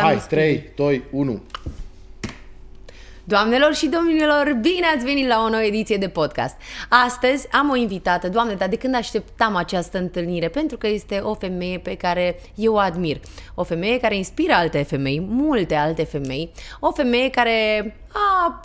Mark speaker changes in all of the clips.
Speaker 1: Hai, 3, 2, 1.
Speaker 2: Doamnelor și domnilor, bine ați venit la o nouă ediție de podcast. Astăzi am o invitată, doamne, dar de când așteptam această întâlnire? Pentru că este o femeie pe care eu o admir. O femeie care inspiră alte femei, multe alte femei. O femeie care a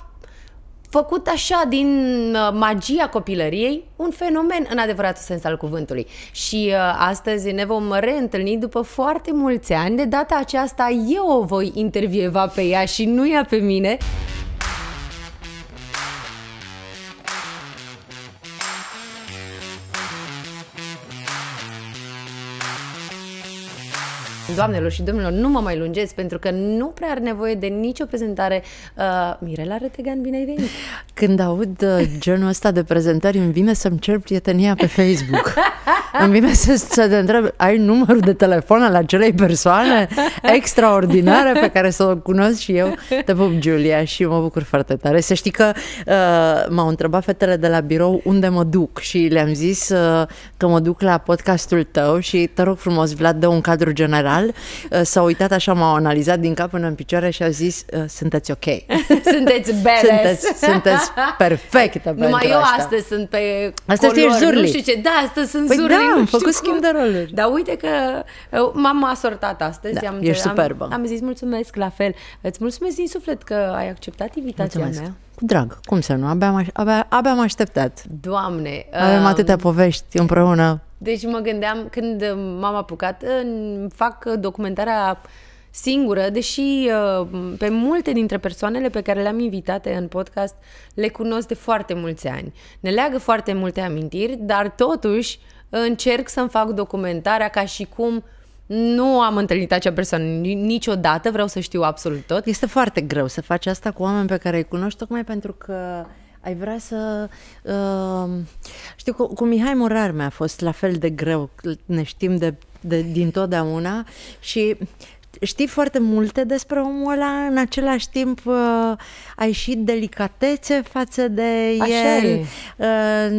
Speaker 2: făcut așa din uh, magia copilăriei un fenomen în adevăratul sens al cuvântului. Și uh, astăzi ne vom reîntâlni după foarte mulți ani. De data aceasta eu o voi intervieva pe ea și nu ea pe mine. Doamnelor și domnilor, nu mă mai lungesc pentru că nu prea are nevoie de nicio prezentare. Uh, Mirela Retegan, bine ai venit!
Speaker 3: Când aud uh, genul ăsta de prezentări, îmi vine să-mi cer prietenia pe Facebook. îmi vine să, să te întreb, ai numărul de telefon al acelei persoane extraordinare pe care să o cunosc și eu? Te pup, Giulia, și mă bucur foarte tare. Să știi că uh, m-au întrebat fetele de la birou unde mă duc și le-am zis uh, că mă duc la podcastul tău și te rog frumos, Vlad, dă un cadru general uh, s-au uitat așa, m-au analizat din cap până în picioare și au zis, uh, sunteți ok.
Speaker 2: Sunteți badass.
Speaker 3: sunteți, sunteți perfectă
Speaker 2: Numai
Speaker 3: pentru
Speaker 2: eu
Speaker 3: asta.
Speaker 2: astăzi sunt pe
Speaker 3: Astăzi
Speaker 2: color,
Speaker 3: ești Zurli.
Speaker 2: nu știu ce. Da, astăzi sunt
Speaker 3: Păi
Speaker 2: Zurli,
Speaker 3: da,
Speaker 2: nu
Speaker 3: am
Speaker 2: știu
Speaker 3: făcut
Speaker 2: cum.
Speaker 3: schimb de roluri.
Speaker 2: Dar uite că uh, m-am asortat astăzi.
Speaker 3: Da,
Speaker 2: am,
Speaker 3: ești
Speaker 2: am,
Speaker 3: superbă.
Speaker 2: Am zis mulțumesc la fel. Îți mulțumesc din suflet că ai acceptat invitația
Speaker 3: Mulțumesc.
Speaker 2: mea.
Speaker 3: Cu drag, cum să nu? Abia am, aș- abia, abia am așteptat.
Speaker 2: Doamne.
Speaker 3: Avem
Speaker 2: um,
Speaker 3: atâtea povești împreună.
Speaker 2: Deci mă gândeam, când uh, m-am apucat, în- fac uh, documentarea singură, deși uh, pe multe dintre persoanele pe care le-am invitate în podcast le cunosc de foarte mulți ani. Ne leagă foarte multe amintiri, dar totuși încerc să-mi fac documentarea ca și cum nu am întâlnit acea persoană ni- niciodată, vreau să știu absolut tot.
Speaker 3: Este foarte greu să faci asta cu oameni pe care îi cunoști, tocmai pentru că ai vrea să... Uh, știu, cu, cu Mihai Morar mi-a fost la fel de greu, ne știm de, de, din totdeauna și știi foarte multe despre omul ăla, în același timp uh, ai și delicatețe față de
Speaker 2: Așa
Speaker 3: el.
Speaker 2: e.
Speaker 3: Uh,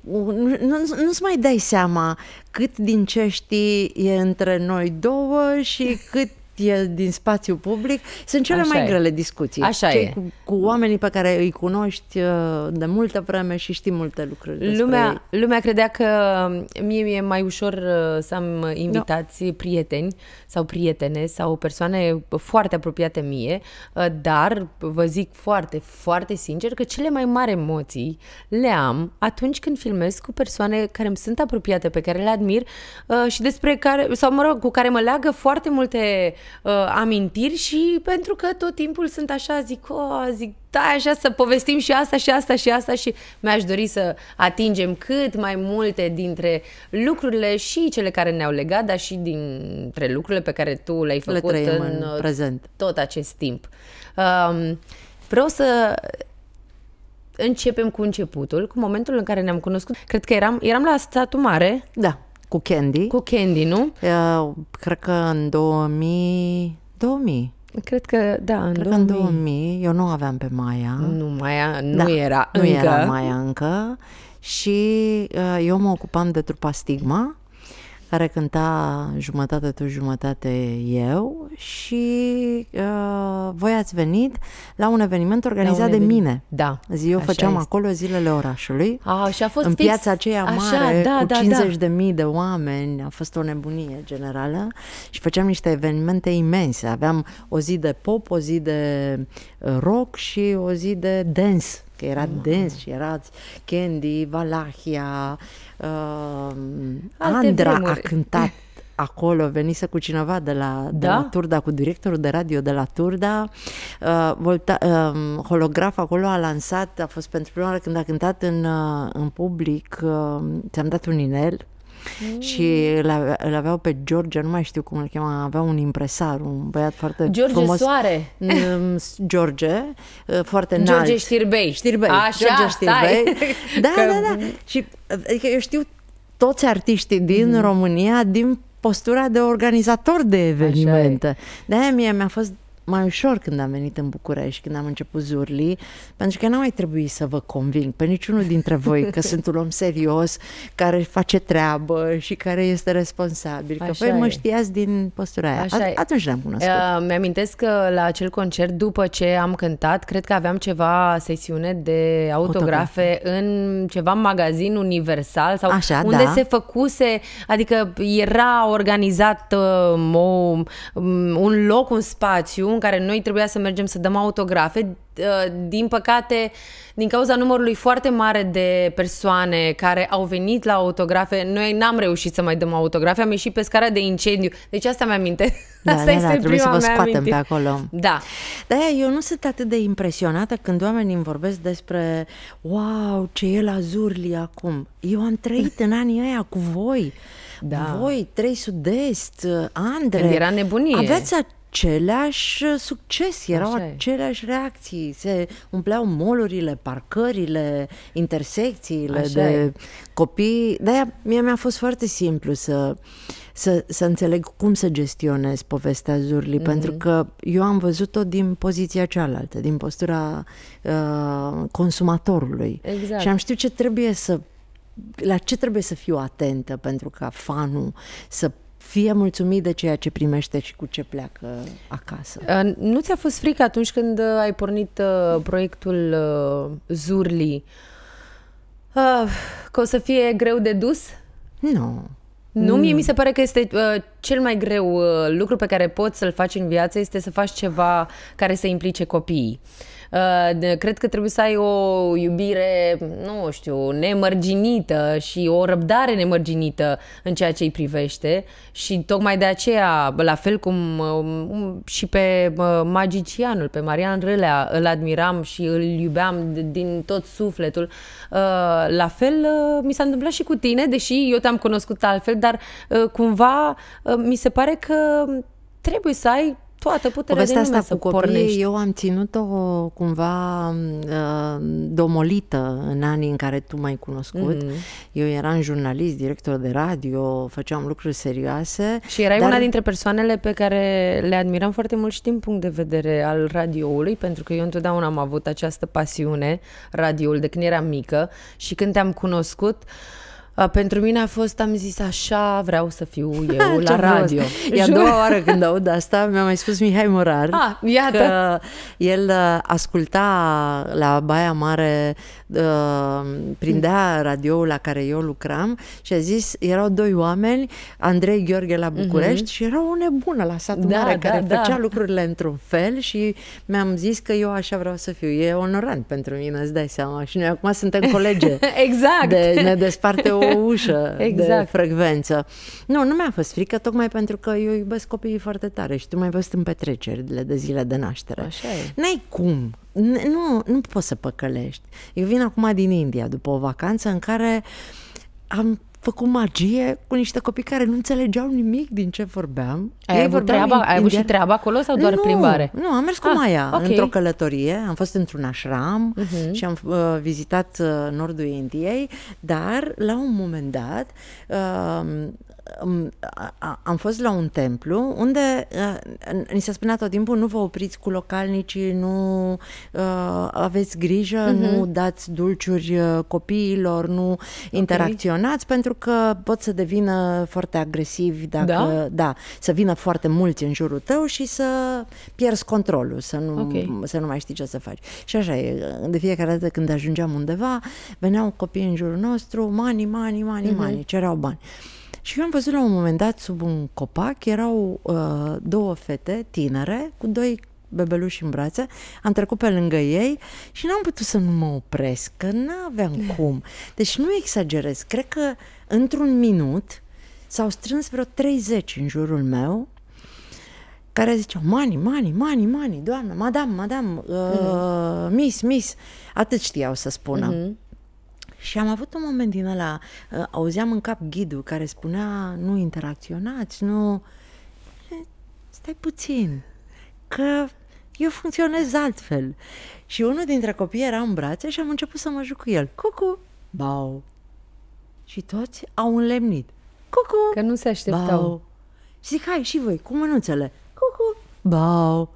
Speaker 3: nu, nu, nu-ți mai dai seama cât din ce știi e între noi două și cât e din spațiu public. Sunt cele
Speaker 2: Așa
Speaker 3: mai
Speaker 2: e.
Speaker 3: grele discuții.
Speaker 2: Așa
Speaker 3: Cei
Speaker 2: e.
Speaker 3: Cu, cu oamenii pe care îi cunoști uh, de multă vreme și știi multe lucruri despre ei.
Speaker 2: Lumea, lumea credea că mie mi-e mai ușor uh, să am invitați prieteni sau prietene sau persoane foarte apropiate mie, uh, dar vă zic foarte, foarte sincer că cele mai mari emoții le am atunci când filmez cu persoane care îmi sunt apropiate, pe care le admir uh, și despre care, sau mă rog, cu care mă leagă foarte multe uh, amintiri și pentru că tot timpul sunt așa, zic, o, zic, da, așa să povestim și asta și asta și asta și mi-aș dori să atingem cât mai multe dintre lucrurile și cele care ne-au legat, dar și dintre lucrurile pe care tu le-ai
Speaker 3: Le
Speaker 2: făcut
Speaker 3: trăim
Speaker 2: în,
Speaker 3: în
Speaker 2: uh,
Speaker 3: prezent.
Speaker 2: tot acest timp. Um, vreau să începem cu începutul, cu momentul în care ne-am cunoscut. Cred că eram, eram la statul mare
Speaker 3: Da, cu Candy.
Speaker 2: cu Candy, nu?
Speaker 3: Uh, cred că în 2000... 2000.
Speaker 2: Cred că, da, în
Speaker 3: Cred că
Speaker 2: 2000.
Speaker 3: în 2000 eu nu aveam pe Maia.
Speaker 2: Nu, mai a, nu
Speaker 3: Da,
Speaker 2: era
Speaker 3: nu
Speaker 2: încă.
Speaker 3: era Maia încă și uh, eu mă ocupam de trupa Stigma care cânta jumătate tu, jumătate eu și uh, voi ați venit la un eveniment organizat
Speaker 2: un
Speaker 3: de
Speaker 2: eveniment.
Speaker 3: mine.
Speaker 2: Da,
Speaker 3: Zi, eu
Speaker 2: așa
Speaker 3: făceam
Speaker 2: este.
Speaker 3: acolo zilele orașului.
Speaker 2: A, și a fost
Speaker 3: în
Speaker 2: fix
Speaker 3: piața aceea
Speaker 2: așa,
Speaker 3: mare,
Speaker 2: da,
Speaker 3: cu
Speaker 2: da,
Speaker 3: 50
Speaker 2: da.
Speaker 3: de mii de oameni, a fost o nebunie generală și făceam niște evenimente imense. Aveam o zi de pop, o zi de uh, rock și o zi de dance, că era dance și erați Candy, Valahia, uh,
Speaker 2: Alte
Speaker 3: Andra
Speaker 2: vremuri.
Speaker 3: a cântat acolo, venise cu cineva de la, de
Speaker 2: Da?
Speaker 3: la Turda, cu directorul de radio de la Turda. Uh, Volta, uh, holograf acolo a lansat, a fost pentru prima oară când a cântat în, uh, în public, uh, ți-am dat un inel
Speaker 2: Mm.
Speaker 3: și îl, avea, îl aveau pe George, nu mai știu cum îl chema, avea un impresar, un băiat foarte
Speaker 2: George
Speaker 3: frumos.
Speaker 2: Soare.
Speaker 3: Mm, George, uh, foarte înalt.
Speaker 2: George Știrbei.
Speaker 3: Știrbei.
Speaker 2: Așa,
Speaker 3: George
Speaker 2: stai.
Speaker 3: Știrbei. Da,
Speaker 2: Că-
Speaker 3: da, da. Și adică eu știu toți artiștii din
Speaker 2: Mhm.
Speaker 3: România din postura de organizator de evenimente. De-aia mie mi-a fost mai ușor când am venit în București, când am început Zurli, pentru că n-a mai trebuit să vă conving pe niciunul dintre voi că sunt un om serios, care face treabă și care este responsabil. Că
Speaker 2: Așa
Speaker 3: voi mă
Speaker 2: e.
Speaker 3: știați din postura aia.
Speaker 2: Așa e.
Speaker 3: Atunci ne-am cunoscut.
Speaker 2: Uh, Mi-amintesc că la acel concert, după ce am cântat, cred că aveam ceva sesiune de autografe în ceva magazin universal sau
Speaker 3: Așa,
Speaker 2: unde
Speaker 3: da.
Speaker 2: se făcuse, adică era organizat uh, o, um, un loc, un spațiu în care noi trebuia să mergem să dăm autografe. Uh, Din păcate, din cauza numărului foarte mare de persoane care au venit la autografe, noi n-am reușit să mai dăm autografe, am ieșit pe scara de incendiu. Deci asta mi-aminte.
Speaker 3: Da,
Speaker 2: Asta
Speaker 3: da,
Speaker 2: este
Speaker 3: da, trebuie să
Speaker 2: prima
Speaker 3: vă
Speaker 2: mea
Speaker 3: scoatem
Speaker 2: amintire.
Speaker 3: pe acolo.
Speaker 2: Da.
Speaker 3: de eu nu sunt atât de impresionată când oamenii îmi vorbesc despre wow, ce e la Zurli acum. Eu am trăit în anii ăia cu voi.
Speaker 2: Da.
Speaker 3: Voi, Trei Sud-Est, Andre.
Speaker 2: Când era nebunie.
Speaker 3: Aveați aceleași succes, erau
Speaker 2: Așa e.
Speaker 3: aceleași reacții, se umpleau molurile, parcările, intersecțiile
Speaker 2: Așa
Speaker 3: de
Speaker 2: e.
Speaker 3: copii. De-aia mie mi-a fost foarte simplu să, să, să înțeleg cum să gestionez povestea Zurli,
Speaker 2: Mhm.
Speaker 3: pentru că eu am văzut-o din poziția cealaltă, din postura uh, consumatorului.
Speaker 2: Exact.
Speaker 3: Și am știut ce trebuie să la ce trebuie să fiu atentă pentru ca fanul să fie mulțumit de ceea ce primește și cu ce pleacă acasă.
Speaker 2: Uh, Nu ți-a fost frică atunci când uh, ai pornit uh, proiectul uh, Zurli uh, că o să fie greu de dus?
Speaker 3: Nu.
Speaker 2: Nu, mie mi se pare că este uh, cel mai greu uh, lucru pe care poți să-l faci în viață este să faci ceva care să implice copiii. Uh, de- cred că trebuie să ai o iubire, nu știu, nemărginită și o răbdare nemărginită în ceea ce îi privește și tocmai de aceea, la fel cum uh, și pe uh, magicianul, pe Marian Râlea, îl admiram și îl iubeam d- din tot sufletul. Uh, La fel uh, mi s-a întâmplat și cu tine, deși eu te-am cunoscut altfel, dar uh, cumva uh, mi se pare că trebuie să ai toată puterea
Speaker 3: Povestea
Speaker 2: din lume
Speaker 3: asta
Speaker 2: să
Speaker 3: cu copiii,
Speaker 2: pornești.
Speaker 3: eu am ținut-o cumva uh, domolită în anii în care tu m-ai cunoscut.
Speaker 2: Mhm.
Speaker 3: Eu eram jurnalist, director de radio, făceam lucruri serioase.
Speaker 2: Și erai
Speaker 3: dar-
Speaker 2: una dintre persoanele pe care le admiram foarte mult și din punct de vedere al radioului, pentru că eu întotdeauna am avut această pasiune, radioul, de când eram mică și când te-am cunoscut, a, pentru mine a fost, am zis, așa vreau să fiu eu
Speaker 3: Ce
Speaker 2: la radio.
Speaker 3: frumos. E a
Speaker 2: Jur.
Speaker 3: doua oară când aud asta, mi-a mai spus Mihai Morar
Speaker 2: Ah, iată.
Speaker 3: că el uh, asculta la Baia Mare, uh, prindea radioul la care eu lucram și a zis, erau doi oameni, Andrei Gheorghe la București și era o nebună la satul
Speaker 2: Mhm. Da,
Speaker 3: mare
Speaker 2: da,
Speaker 3: care
Speaker 2: da.
Speaker 3: făcea lucrurile într-un fel și mi-am zis că eu așa vreau să fiu. E onorant pentru mine, îți dai seama. Și noi acum suntem colege.
Speaker 2: Exact.
Speaker 3: De, ne desparte o ușă de
Speaker 2: Exact.
Speaker 3: frecvență. Nu, nu mi-a fost frică, tocmai pentru că eu iubesc copiii foarte tare și tu m-ai văzut în petrecerile de zile de naștere.
Speaker 2: Așa e.
Speaker 3: N-ai cum. N- Nu, nu poți să păcălești. Eu vin acum din India, după o vacanță în care am făcut magie cu niște copii care nu înțelegeau nimic din ce vorbeam.
Speaker 2: Ai
Speaker 3: Ei
Speaker 2: avut,
Speaker 3: vorbeau
Speaker 2: treaba,
Speaker 3: in-
Speaker 2: ai avut și
Speaker 3: indian-
Speaker 2: treaba acolo sau doar
Speaker 3: nu,
Speaker 2: plimbare?
Speaker 3: Nu, am mers cu
Speaker 2: Ah,
Speaker 3: Maia
Speaker 2: ok.
Speaker 3: într-o călătorie, am fost într-un ashram
Speaker 2: Mhm.
Speaker 3: și am uh, vizitat uh, nordul Indiei, dar la un moment dat uh, um, a- a- am fost la un templu unde uh, ni se spunea tot timpul nu vă opriți cu localnicii, nu uh, aveți grijă,
Speaker 2: Mhm.
Speaker 3: nu dați dulciuri uh, copiilor, nu interacționați pentru că pot să devină foarte agresivi dacă
Speaker 2: Da?
Speaker 3: da, să vină foarte mulți în jurul tău și să pierzi controlul, să nu,
Speaker 2: Ok.
Speaker 3: să nu mai știi ce să faci. Și așa e, de fiecare dată când ajungeam undeva, veneau copii în jurul nostru, mani, mani, mani, mani, cereau bani. Și eu am văzut la un moment dat sub un copac, erau uh, două fete tinere cu doi bebeluși în brațe, am trecut pe lângă ei și n-am putut să nu mă opresc, că n-aveam cum. Deci nu exagerez, cred că într-un minut s-au strâns vreo 30 în jurul meu care ziceau, mani, mani, mani, mani, doamnă, madame, madame, uh, miss, miss, atât știau să spună.
Speaker 2: Mhm.
Speaker 3: Și am avut un moment din ăla, uh, auzeam în cap ghidul care spunea, nu interacționați, nu... E, Stai puțin, că eu funcționez altfel. Și unul dintre copii era în brațe și am început să mă juc cu el. Cucu, bau. Și toți au înlemnit. Cucu,
Speaker 2: Că nu se așteptau.
Speaker 3: Bau. Și zic, hai și voi, cu mânuțele. Cucu, bau.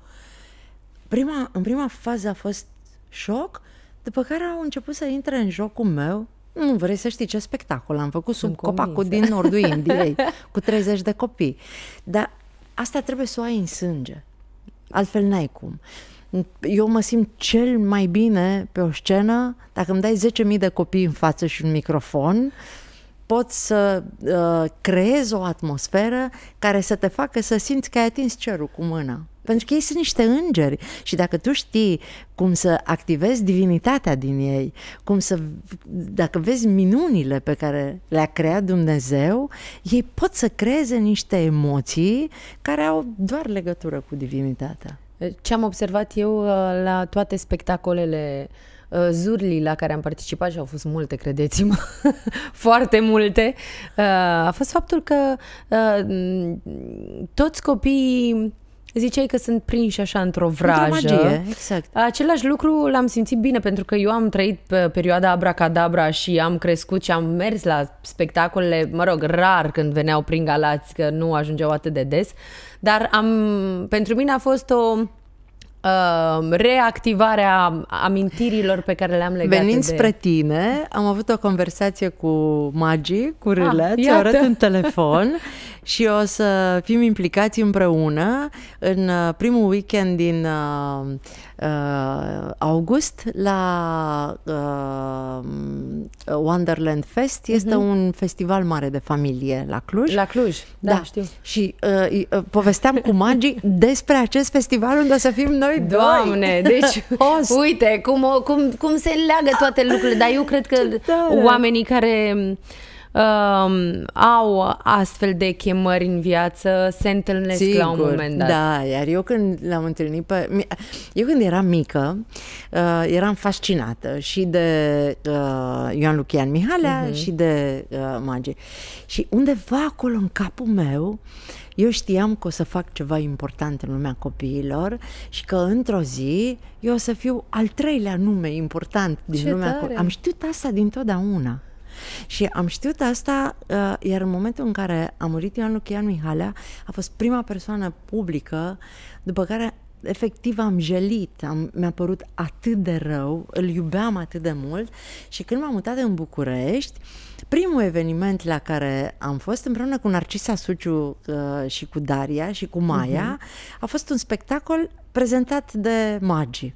Speaker 3: prima, în prima fază a fost șoc, după care au început să intre în jocul meu. Nu vrei să știi ce spectacol am făcut sub
Speaker 2: Sunt
Speaker 3: copacul
Speaker 2: convinsă.
Speaker 3: din nordul Indiei, cu 30 de copii. Dar asta trebuie să o ai în sânge. Altfel n-ai cum. Eu mă simt cel mai bine pe o scenă dacă îmi dai 10.000 de copii în față și un microfon, pot să uh, creez o atmosferă care să te facă să simți că ai atins cerul cu mâna. Pentru că ei sunt niște îngeri și dacă tu știi cum să activezi divinitatea din ei, cum să, dacă vezi minunile pe care le-a creat Dumnezeu, ei pot să creeze niște emoții care au doar legătură cu divinitatea.
Speaker 2: Ce am observat eu uh, la toate spectacolele uh, Zurli la care am participat și au fost multe, credeți-mă, foarte multe, uh, a fost faptul că uh, toți copiii ziceai că sunt prinși așa într-o vrajă.
Speaker 3: Într-o magie, exact.
Speaker 2: Același lucru l-am simțit bine pentru că eu am trăit pe perioada Abracadabra și am crescut și am mers la spectacolele, mă rog, rar când veneau prin Galați, că nu ajungeau atât de des, dar am, pentru mine a fost o uh, reactivare a amintirilor pe care le-am legate
Speaker 3: Venind
Speaker 2: de...
Speaker 3: spre tine, am avut o conversație cu Magi, cu Râlea,
Speaker 2: Ah,
Speaker 3: ți-o arăt
Speaker 2: iată.
Speaker 3: în telefon și o să fim implicați împreună în uh, primul weekend din uh, uh, august la uh, Wonderland Fest. Este un festival mare de familie la Cluj.
Speaker 2: Mhm. La Cluj, da, da știu.
Speaker 3: Și uh, uh, povesteam cu Magi despre acest festival unde o să fim noi doi.
Speaker 2: Doamne, deci
Speaker 3: Host.
Speaker 2: uite cum, o- cum, cum se leagă toate lucrurile, dar eu cred că
Speaker 3: tare!
Speaker 2: oamenii care um, au astfel de chemări în viață se întâlnesc la un moment dat.
Speaker 3: Da, iar eu când l-am întâlnit pe... mi- Eu când eram mică, uh, eram fascinată și de uh, Ioan Lucian Mihalea
Speaker 2: Mhm.
Speaker 3: și de uh, Magi. Și undeva acolo în capul meu, eu știam că o să fac ceva important în lumea copiilor și că într-o zi eu o să fiu al treilea nume important din
Speaker 2: Ce
Speaker 3: lumea
Speaker 2: tare!
Speaker 3: copiilor. Am știut asta dintotdeauna. Și am știut asta, uh, iar în momentul în care a murit Ioan Lucian Mihalea, a fost prima persoană publică, după care efectiv am gelit, am, mi-a părut atât de rău, îl iubeam atât de mult și când m-am mutat în București, primul eveniment la care am fost împreună cu Narcisa Suciu uh, și cu Daria și cu Maia a fost un spectacol prezentat de Magi.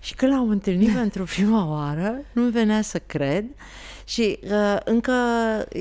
Speaker 3: Și când l-am întâlnit pentru prima oară, nu venea să cred și uh, încă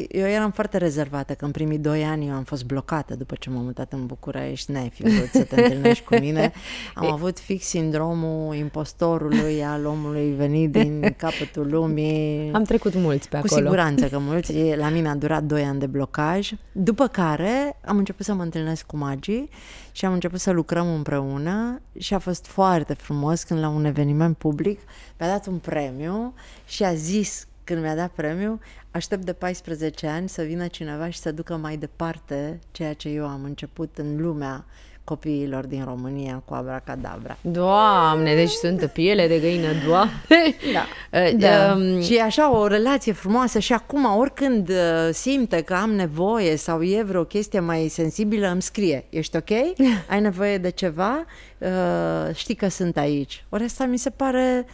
Speaker 3: eu eram foarte rezervată, că în primii doi ani eu am fost blocată după ce m-am mutat în București, n-ai fi vrut să te întâlnești cu mine. Am avut fix sindromul impostorului al omului venit din capătul lumii.
Speaker 2: Am trecut mulți pe
Speaker 3: Cu
Speaker 2: acolo.
Speaker 3: siguranță că mulți, e- la mine a durat 2 ani de blocaj, după care am început să mă întâlnesc cu magii și am început să lucrăm împreună și a fost foarte frumos când la un eveniment public mi-a dat un premiu și a zis când mi-a dat premiu, aștept de 14 ani să vină cineva și să ducă mai departe ceea ce eu am început în lumea copiilor din România cu Abracadabra.
Speaker 2: Doamne, deci sunt piele de găină, doamne.
Speaker 3: Da.
Speaker 2: Uh,
Speaker 3: Da.
Speaker 2: um,
Speaker 3: Și e așa o relație frumoasă și acum oricând uh, simte că am nevoie sau e vreo chestie mai sensibilă, îmi scrie. Ești ok? Ai nevoie de ceva? Uh, știi că sunt aici. Ori asta mi se pare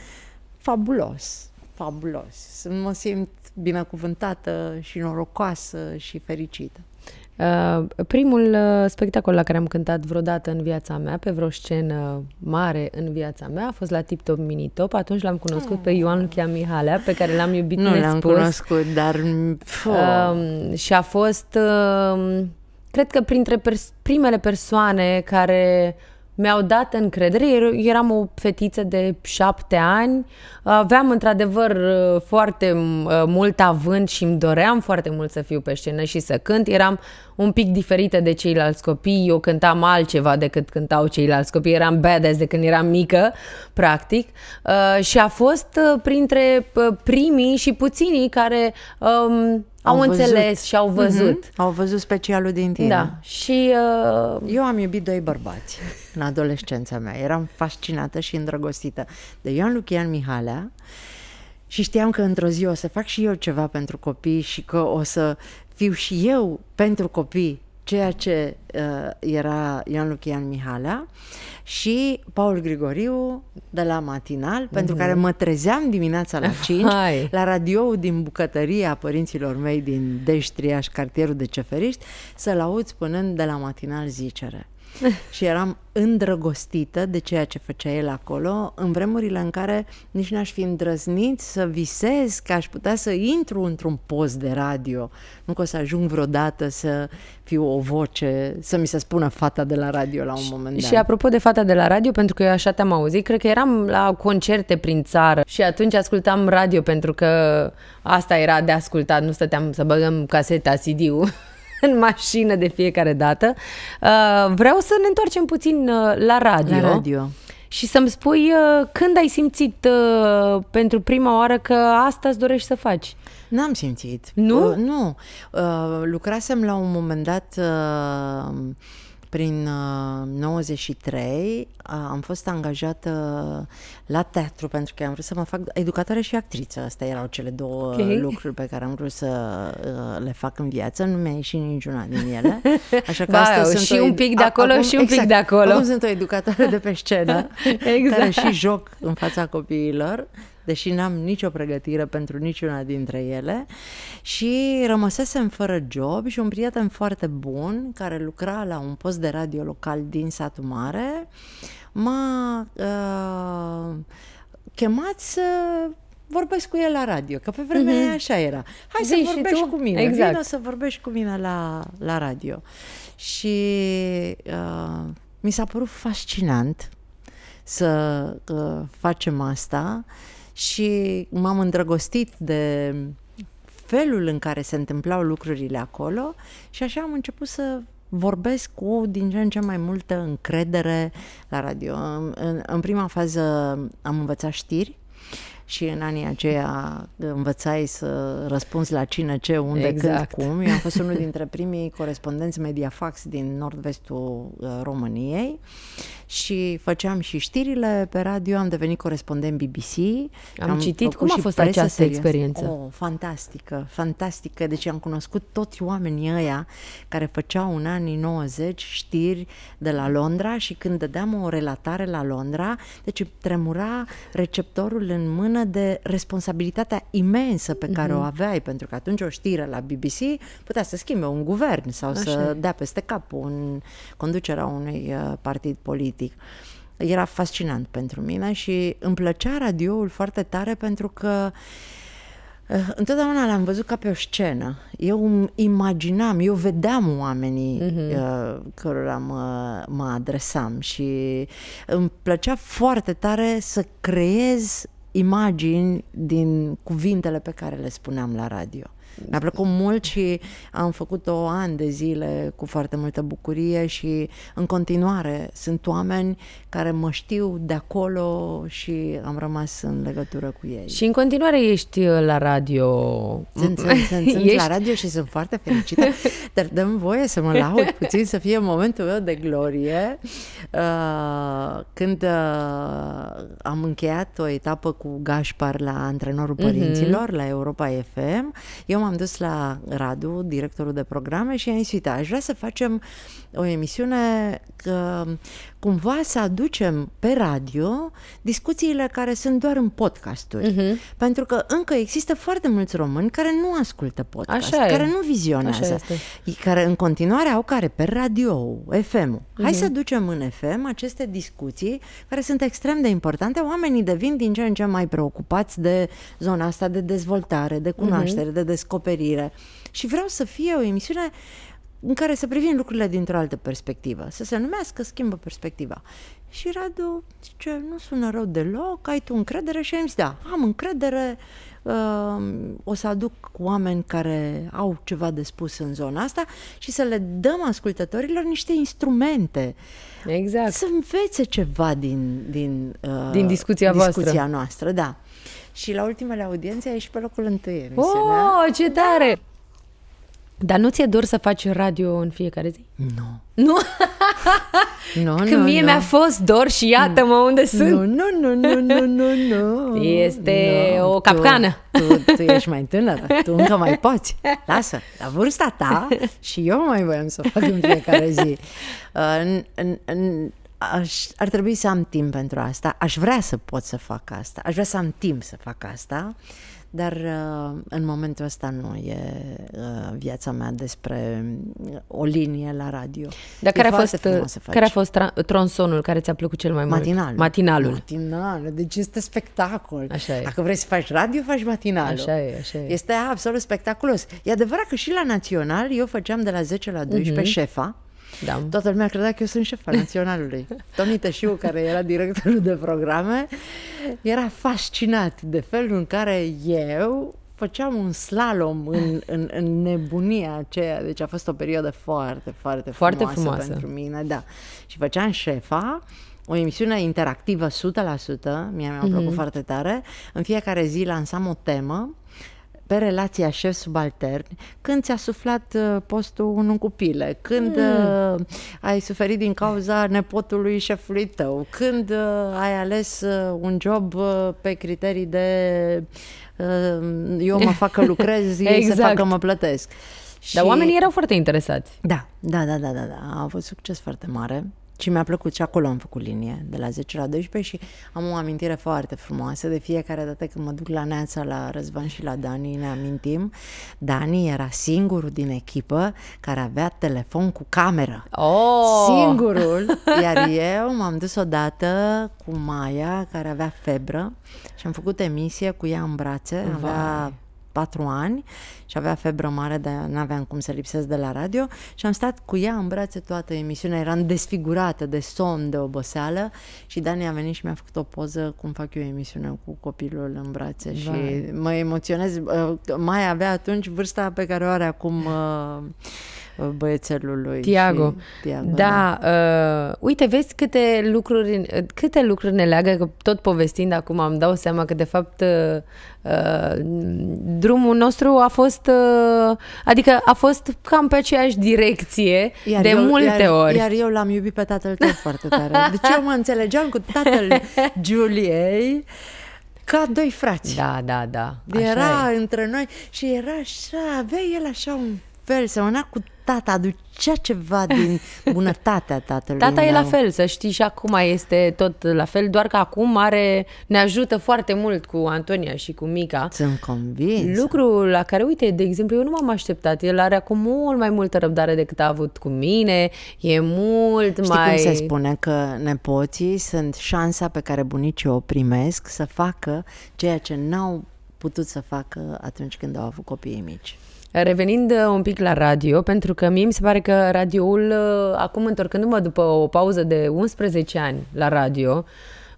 Speaker 3: fabulos. Fabulos. Mă simt binecuvântată și norocoasă și fericită.
Speaker 2: Uh, primul uh, spectacol la care am cântat vreodată în viața mea, pe vreo scenă mare în viața mea, a fost la Tip Top Mini Top. Atunci l-am cunoscut pe Ioan Luchia Mihalea, pe care l-am iubit
Speaker 3: Nu le-am
Speaker 2: nespus.
Speaker 3: cunoscut, dar... Fă,
Speaker 2: Um, și a fost, um, cred că printre pers- primele persoane care mi-au dat încredere. Er- Eram o fetiță de șapte ani, aveam într-adevăr uh, foarte uh, mult avânt și îmi doream foarte mult să fiu pe scenă și să cânt. Eram un pic diferită de ceilalți copii, eu cântam altceva decât cântau ceilalți copii, eram badass de când eram mică, practic, uh, și a fost uh, printre uh, primii și puținii care um, au,
Speaker 3: Au văzut.
Speaker 2: înțeles și au văzut.
Speaker 3: Mhm. Au văzut specialul din tine.
Speaker 2: Da, și uh,
Speaker 3: Eu am iubit doi bărbați în adolescența mea. Eram fascinată și îndrăgostită de Ioan Lucian Mihalea și știam că într-o zi o să fac și eu ceva pentru copii și că o să fiu și eu pentru copii ceea ce uh, era Ioan Lucian Mihalea și Paul Grigoriu de la Matinal, mm-hmm. pentru care mă trezeam dimineața la 5
Speaker 2: Hai.
Speaker 3: la radioul din bucătăria părinților mei din Deștriaș, cartierul de Ceferiști, să-l aud spunând de la Matinal zicere. și eram îndrăgostită de ceea ce făcea el acolo, în vremurile în care nici n-aș fi îndrăznit să visez că aș putea să intru într-un post de radio. Nu că o să ajung vreodată să fiu o voce, să mi se spună fata de la radio la un moment dat.
Speaker 2: Și apropo de fata de la radio, pentru că eu așa te-am auzit, cred că eram la concerte prin țară și atunci ascultam radio pentru că asta era de ascultat, nu stăteam să băgăm caseta, CD-ul în mașină de fiecare dată. Uh, vreau să ne întoarcem puțin uh, la radio.
Speaker 3: La radio.
Speaker 2: Și să-mi spui uh, când ai simțit uh, pentru prima oară că asta îți dorești să faci.
Speaker 3: N-am simțit.
Speaker 2: Nu?
Speaker 3: Uh, nu. Uh, lucrasem la un moment dat uh, prin uh, 93, uh, am fost angajată la teatru pentru că am vrut să mă fac educatoare și actriță. Astea erau cele două
Speaker 2: Ok.
Speaker 3: lucruri pe care am vrut să uh, le fac în viață. Nu mi-a ieșit niciuna din ele. Așa că
Speaker 2: Wow,
Speaker 3: astăzi sunt
Speaker 2: și
Speaker 3: o
Speaker 2: un
Speaker 3: ed-
Speaker 2: pic de
Speaker 3: a-
Speaker 2: acolo
Speaker 3: acum-
Speaker 2: și un pic
Speaker 3: exact.
Speaker 2: de acolo.
Speaker 3: Acum sunt o educatoare de pe scenă
Speaker 2: Exact.
Speaker 3: care și joc în fața copiilor deși n-am nicio pregătire pentru niciuna dintre ele și rămăsesem fără job și un prieten foarte bun care lucra la un post de radio local din satul mare m-a uh, chemat să vorbesc cu el la radio, că pe vremea mm-hmm. așa era. Hai
Speaker 2: Zi
Speaker 3: să
Speaker 2: și
Speaker 3: vorbești
Speaker 2: tu.
Speaker 3: cu mine,
Speaker 2: Exact.
Speaker 3: vină să vorbești cu mine la, la radio. Și uh, mi s-a părut fascinant să uh, facem asta și m-am îndrăgostit de felul în care se întâmplau lucrurile acolo și așa am început să vorbesc cu din ce în ce mai multă încredere la radio. În, în, în prima fază am învățat știri și în anii aceia învățai să răspunzi la cine, ce, unde,
Speaker 2: Exact.
Speaker 3: când, cum. Eu am fost unul dintre primii corespondenți Mediafax din nord-vestul uh, României și făceam și știrile pe radio, am devenit corespondent BBC.
Speaker 2: Am citit.
Speaker 3: făcut
Speaker 2: Cum a
Speaker 3: și
Speaker 2: fost
Speaker 3: presă
Speaker 2: această
Speaker 3: serioasă.
Speaker 2: experiență?
Speaker 3: Oh, fantastică, fantastică. Deci am cunoscut toți oamenii ăia care făceau în anii 90 știri de la Londra și când dădeam o relatare la Londra, deci îmi tremura receptorul în mână de responsabilitatea imensă pe care
Speaker 2: Mhm.
Speaker 3: o aveai, pentru că atunci o știre la BBC putea să schimbe un guvern sau
Speaker 2: Așa
Speaker 3: să
Speaker 2: e.
Speaker 3: dea peste cap un conducerea unui uh, partid politic. Era fascinant pentru mine și îmi plăcea radioul foarte tare pentru că uh, întotdeauna l-am văzut ca pe o scenă. Eu îmi imaginam, eu vedeam oamenii
Speaker 2: Mhm.
Speaker 3: uh, cărora mă, mă adresam și îmi plăcea foarte tare să creez imagini din cuvintele pe care le spuneam la radio. Mi-a plăcut mult și am făcut-o ani de zile cu foarte multă bucurie și în continuare sunt oameni care mă știu de acolo și am rămas în legătură cu ei.
Speaker 2: Și în continuare ești uh, la radio.
Speaker 3: Sunt, sunt, sunt, sunt
Speaker 2: Ești-
Speaker 3: la radio și sunt foarte fericită, dar dăm voie să mă laud puțin, să fie momentul meu de glorie. Uh, când uh, am încheiat o etapă cu Gașpar la antrenorul părinților, la Europa FM, eu m-am dus la Radu, directorul de programe, și i-am zis, uite, aș vrea să facem o emisiune că cumva să aducem pe radio discuțiile care sunt doar în podcasturi. Uh-huh. Pentru că încă există foarte mulți români care nu ascultă podcast,
Speaker 2: Așa e.
Speaker 3: care nu vizionează,
Speaker 2: Așa este.
Speaker 3: care în continuare au care pe radio, FM-ul. Hai să ducem în FM aceste discuții care sunt extrem de importante. Oamenii devin din ce în ce mai preocupați de zona asta de dezvoltare, de cunoaștere, de descoperire. Și vreau să fie o emisiune în care să privim lucrurile dintr-o altă perspectivă, să se numească schimbă perspectiva. Și Radu zice, nu sună rău deloc, ai tu încredere? Și am zis, da, am încredere, uh, o să aduc oameni care au ceva de spus în zona asta și să le dăm ascultătorilor niște instrumente
Speaker 2: Exact.
Speaker 3: să învețe ceva din, din, uh,
Speaker 2: Din discuția voastră.
Speaker 3: discuția noastră. Da. Și la ultimele audiențe a ieșit pe locul întâi emisiunea.
Speaker 2: Oh, ce tare! Dar nu ți-e dor să faci radio în fiecare zi?
Speaker 3: Nu.
Speaker 2: Nu?
Speaker 3: Nu,
Speaker 2: Când
Speaker 3: nu,
Speaker 2: mie
Speaker 3: nu.
Speaker 2: mi-a fost dor și iată-mă unde sunt.
Speaker 3: Nu, nu, nu, nu, nu, nu, nu.
Speaker 2: Este
Speaker 3: Nu,
Speaker 2: o capcană.
Speaker 3: Tu, tu, tu ești mai tânără, tu încă mai poți. Lasă, la vârsta ta și eu mai voiam să o fac în fiecare zi. Uh, în, în, în, aș, ar trebui să am timp pentru asta. Aș vrea să pot să fac asta. Aș vrea să am timp să fac asta. Dar uh, în momentul ăsta nu e uh, viața mea despre o linie la radio.
Speaker 2: Dar
Speaker 3: E
Speaker 2: care a,
Speaker 3: foarte
Speaker 2: fost,
Speaker 3: frumos să faci.
Speaker 2: care a fost tra- tronsonul care ți-a plăcut cel mai mult?
Speaker 3: Matinalul.
Speaker 2: Matinalul.
Speaker 3: Matinalul, deci este spectacol.
Speaker 2: Așa e.
Speaker 3: Dacă vrei să faci radio, faci matinalul.
Speaker 2: Așa e, așa e.
Speaker 3: Este absolut spectaculos. E adevărat că și la Național eu făceam de la 10 la 12
Speaker 2: Mhm.
Speaker 3: șefa.
Speaker 2: Da.
Speaker 3: Toată lumea credea că eu sunt șefa Naționalului. Toni Tășiu, care era directorul de programe, era fascinat de felul în care eu făceam un slalom în, în, în nebunia aceea. Deci a fost o perioadă foarte, foarte,
Speaker 2: Foarte
Speaker 3: frumoasă,
Speaker 2: frumoasă.
Speaker 3: pentru mine. Da. Și făceam șefa, o emisiune interactivă 100%, mie mi-a plăcut foarte tare. În fiecare zi lansam o temă pe relația șef-subaltern, când ți-a suflat uh, postul unul cu pile, când uh, ai suferit din cauza nepotului șefului tău, când uh, ai ales uh, un job uh, pe criterii de uh, eu mă fac că lucrez, ei se
Speaker 2: Exact.
Speaker 3: fac că mă plătesc.
Speaker 2: Dar oamenii erau foarte interesați.
Speaker 3: Da, da, da, da, da, da. A avut succes foarte mare și mi-a plăcut și acolo am făcut linie, de la 10 la 12 și am o amintire foarte frumoasă de fiecare dată când mă duc la Neața, la Răzvan și la Dani, ne amintim. Dani era singurul din echipă care avea telefon cu cameră.
Speaker 2: Oh!
Speaker 3: Singurul, iar eu m-am dus odată cu Maia, care avea febră și am făcut emisie cu ea în brațe, avea patru ani și avea febră mare, dar nu aveam cum să lipsesc de la radio și am stat cu ea în brațe toată emisiunea, eram desfigurată de somn, de oboseală și Dani a venit și mi-a făcut o poză cum fac eu emisiunea cu copilul în brațe și mă emoționez. Uh, Mai avea atunci vârsta pe care o are acum uh, băiețelul lui.
Speaker 2: Tiago.
Speaker 3: Și Tiago
Speaker 2: Da, uh, uite, vezi câte lucruri, câte lucruri ne leagă, că tot povestind acum îmi dau seama că de fapt uh, uh, drumul nostru a fost, uh, adică a fost cam pe aceeași direcție de
Speaker 3: eu,
Speaker 2: multe
Speaker 3: iar,
Speaker 2: ori.
Speaker 3: Iar eu l-am iubit pe tatăl tău foarte tare. Deci eu mă înțelegeam cu tatăl Juliei ca doi frați.
Speaker 2: Da, da, da. Așa
Speaker 3: era
Speaker 2: e.
Speaker 3: între noi și era așa, avea el așa un fel, semăna cu tata, aducea ceva din bunătatea tatălui
Speaker 2: Tata e la
Speaker 3: meu.
Speaker 2: fel, să știi, și acum este tot la fel, doar că acum are, ne ajută foarte mult cu Antonia și cu Mica.
Speaker 3: Sunt convins.
Speaker 2: Lucru la care, uite, de exemplu, eu nu m-am așteptat. El are acum mult mai multă răbdare decât a avut cu mine. E mult
Speaker 3: Știi
Speaker 2: mai...
Speaker 3: cum se spune că nepoții sunt șansa pe care bunicii o primesc să facă ceea ce n-au putut să facă atunci când au avut copiii mici.
Speaker 2: Revenind uh, un pic la radio, pentru că mie mi se pare că radioul, uh, acum întorcându-mă după o pauză de 11 ani la radio,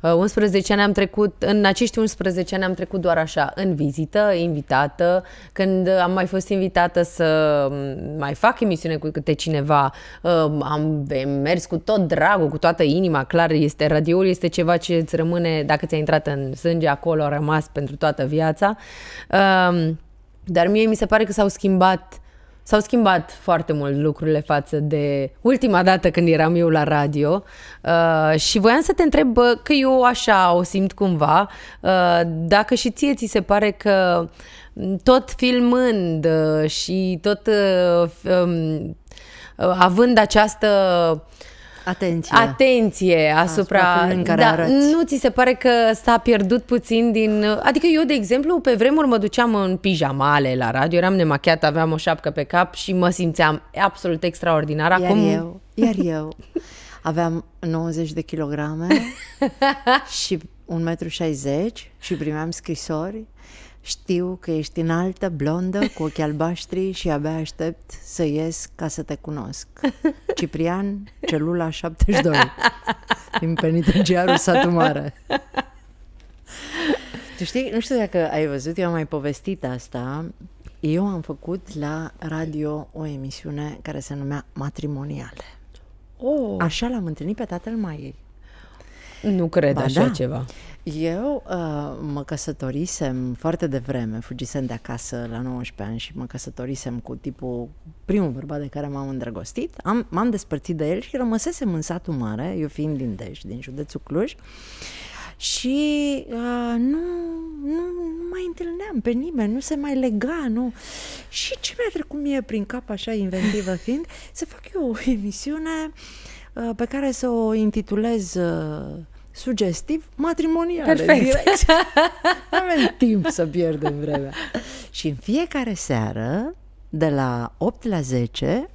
Speaker 2: uh, 11 ani am trecut, în acești 11 ani am trecut doar așa, în vizită, invitată, când am mai fost invitată să m, mai fac emisiune cu câte cineva, uh, am mers cu tot dragul, cu toată inima, clar, este radioul este ceva ce îți rămâne, dacă ți-a intrat în sânge acolo, a rămas pentru toată viața. Um, dar mie mi se pare că s-au schimbat S-au schimbat foarte mult lucrurile față de ultima dată când eram eu la radio. Uh, și voiam să te întreb bă, că eu așa o simt cumva, uh, dacă și ție ți se pare că m, tot filmând uh, și tot uh, f- um, uh, având această
Speaker 3: Atenție!
Speaker 2: atenție asupra...
Speaker 3: Asupra felului în care
Speaker 2: da,
Speaker 3: arăți.
Speaker 2: nu ți se pare că s-a pierdut puțin din... Adică eu, de exemplu, pe vremuri mă duceam în pijamale la radio, eram nemachiată, aveam o șapcă pe cap și mă simțeam absolut extraordinar.
Speaker 3: Iar
Speaker 2: Acum,
Speaker 3: eu, iar eu aveam 90 de kilograme și 1,60 m și primeam scrisori. Știu că ești înaltă, blondă, cu ochi albaștri și abia aștept să ies ca să te cunosc. Ciprian, celula 72, din penitenciarul Satu Mare. Tu știi, nu știu dacă ai văzut, eu am mai povestit asta. Eu am făcut la radio o emisiune care se numea Matrimoniale.
Speaker 2: oh,
Speaker 3: Așa l-am întâlnit pe tatăl Maiei.
Speaker 2: nu cred
Speaker 3: Ba
Speaker 2: așa
Speaker 3: da.
Speaker 2: ceva.
Speaker 3: Eu uh, mă căsătorisem foarte devreme, fugisem de acasă la 19 ani și mă căsătorisem cu tipul, primul bărbat de care m-am îndrăgostit. Am, m-am despărțit de el și rămăsesem în satul mare, eu fiind din Dej, din județul Cluj. Și uh, nu, nu, nu mai întâlneam pe nimeni, nu se mai lega, nu. Și ce mi-a trecut mie prin cap, așa inventivă fiind, să fac eu o emisiune uh, pe care să o intitulez uh, sugestiv matrimoniale.
Speaker 2: Perfect.
Speaker 3: Direct. Nu avem timp să pierdem vremea. Și în fiecare seară, de la 8 la 10,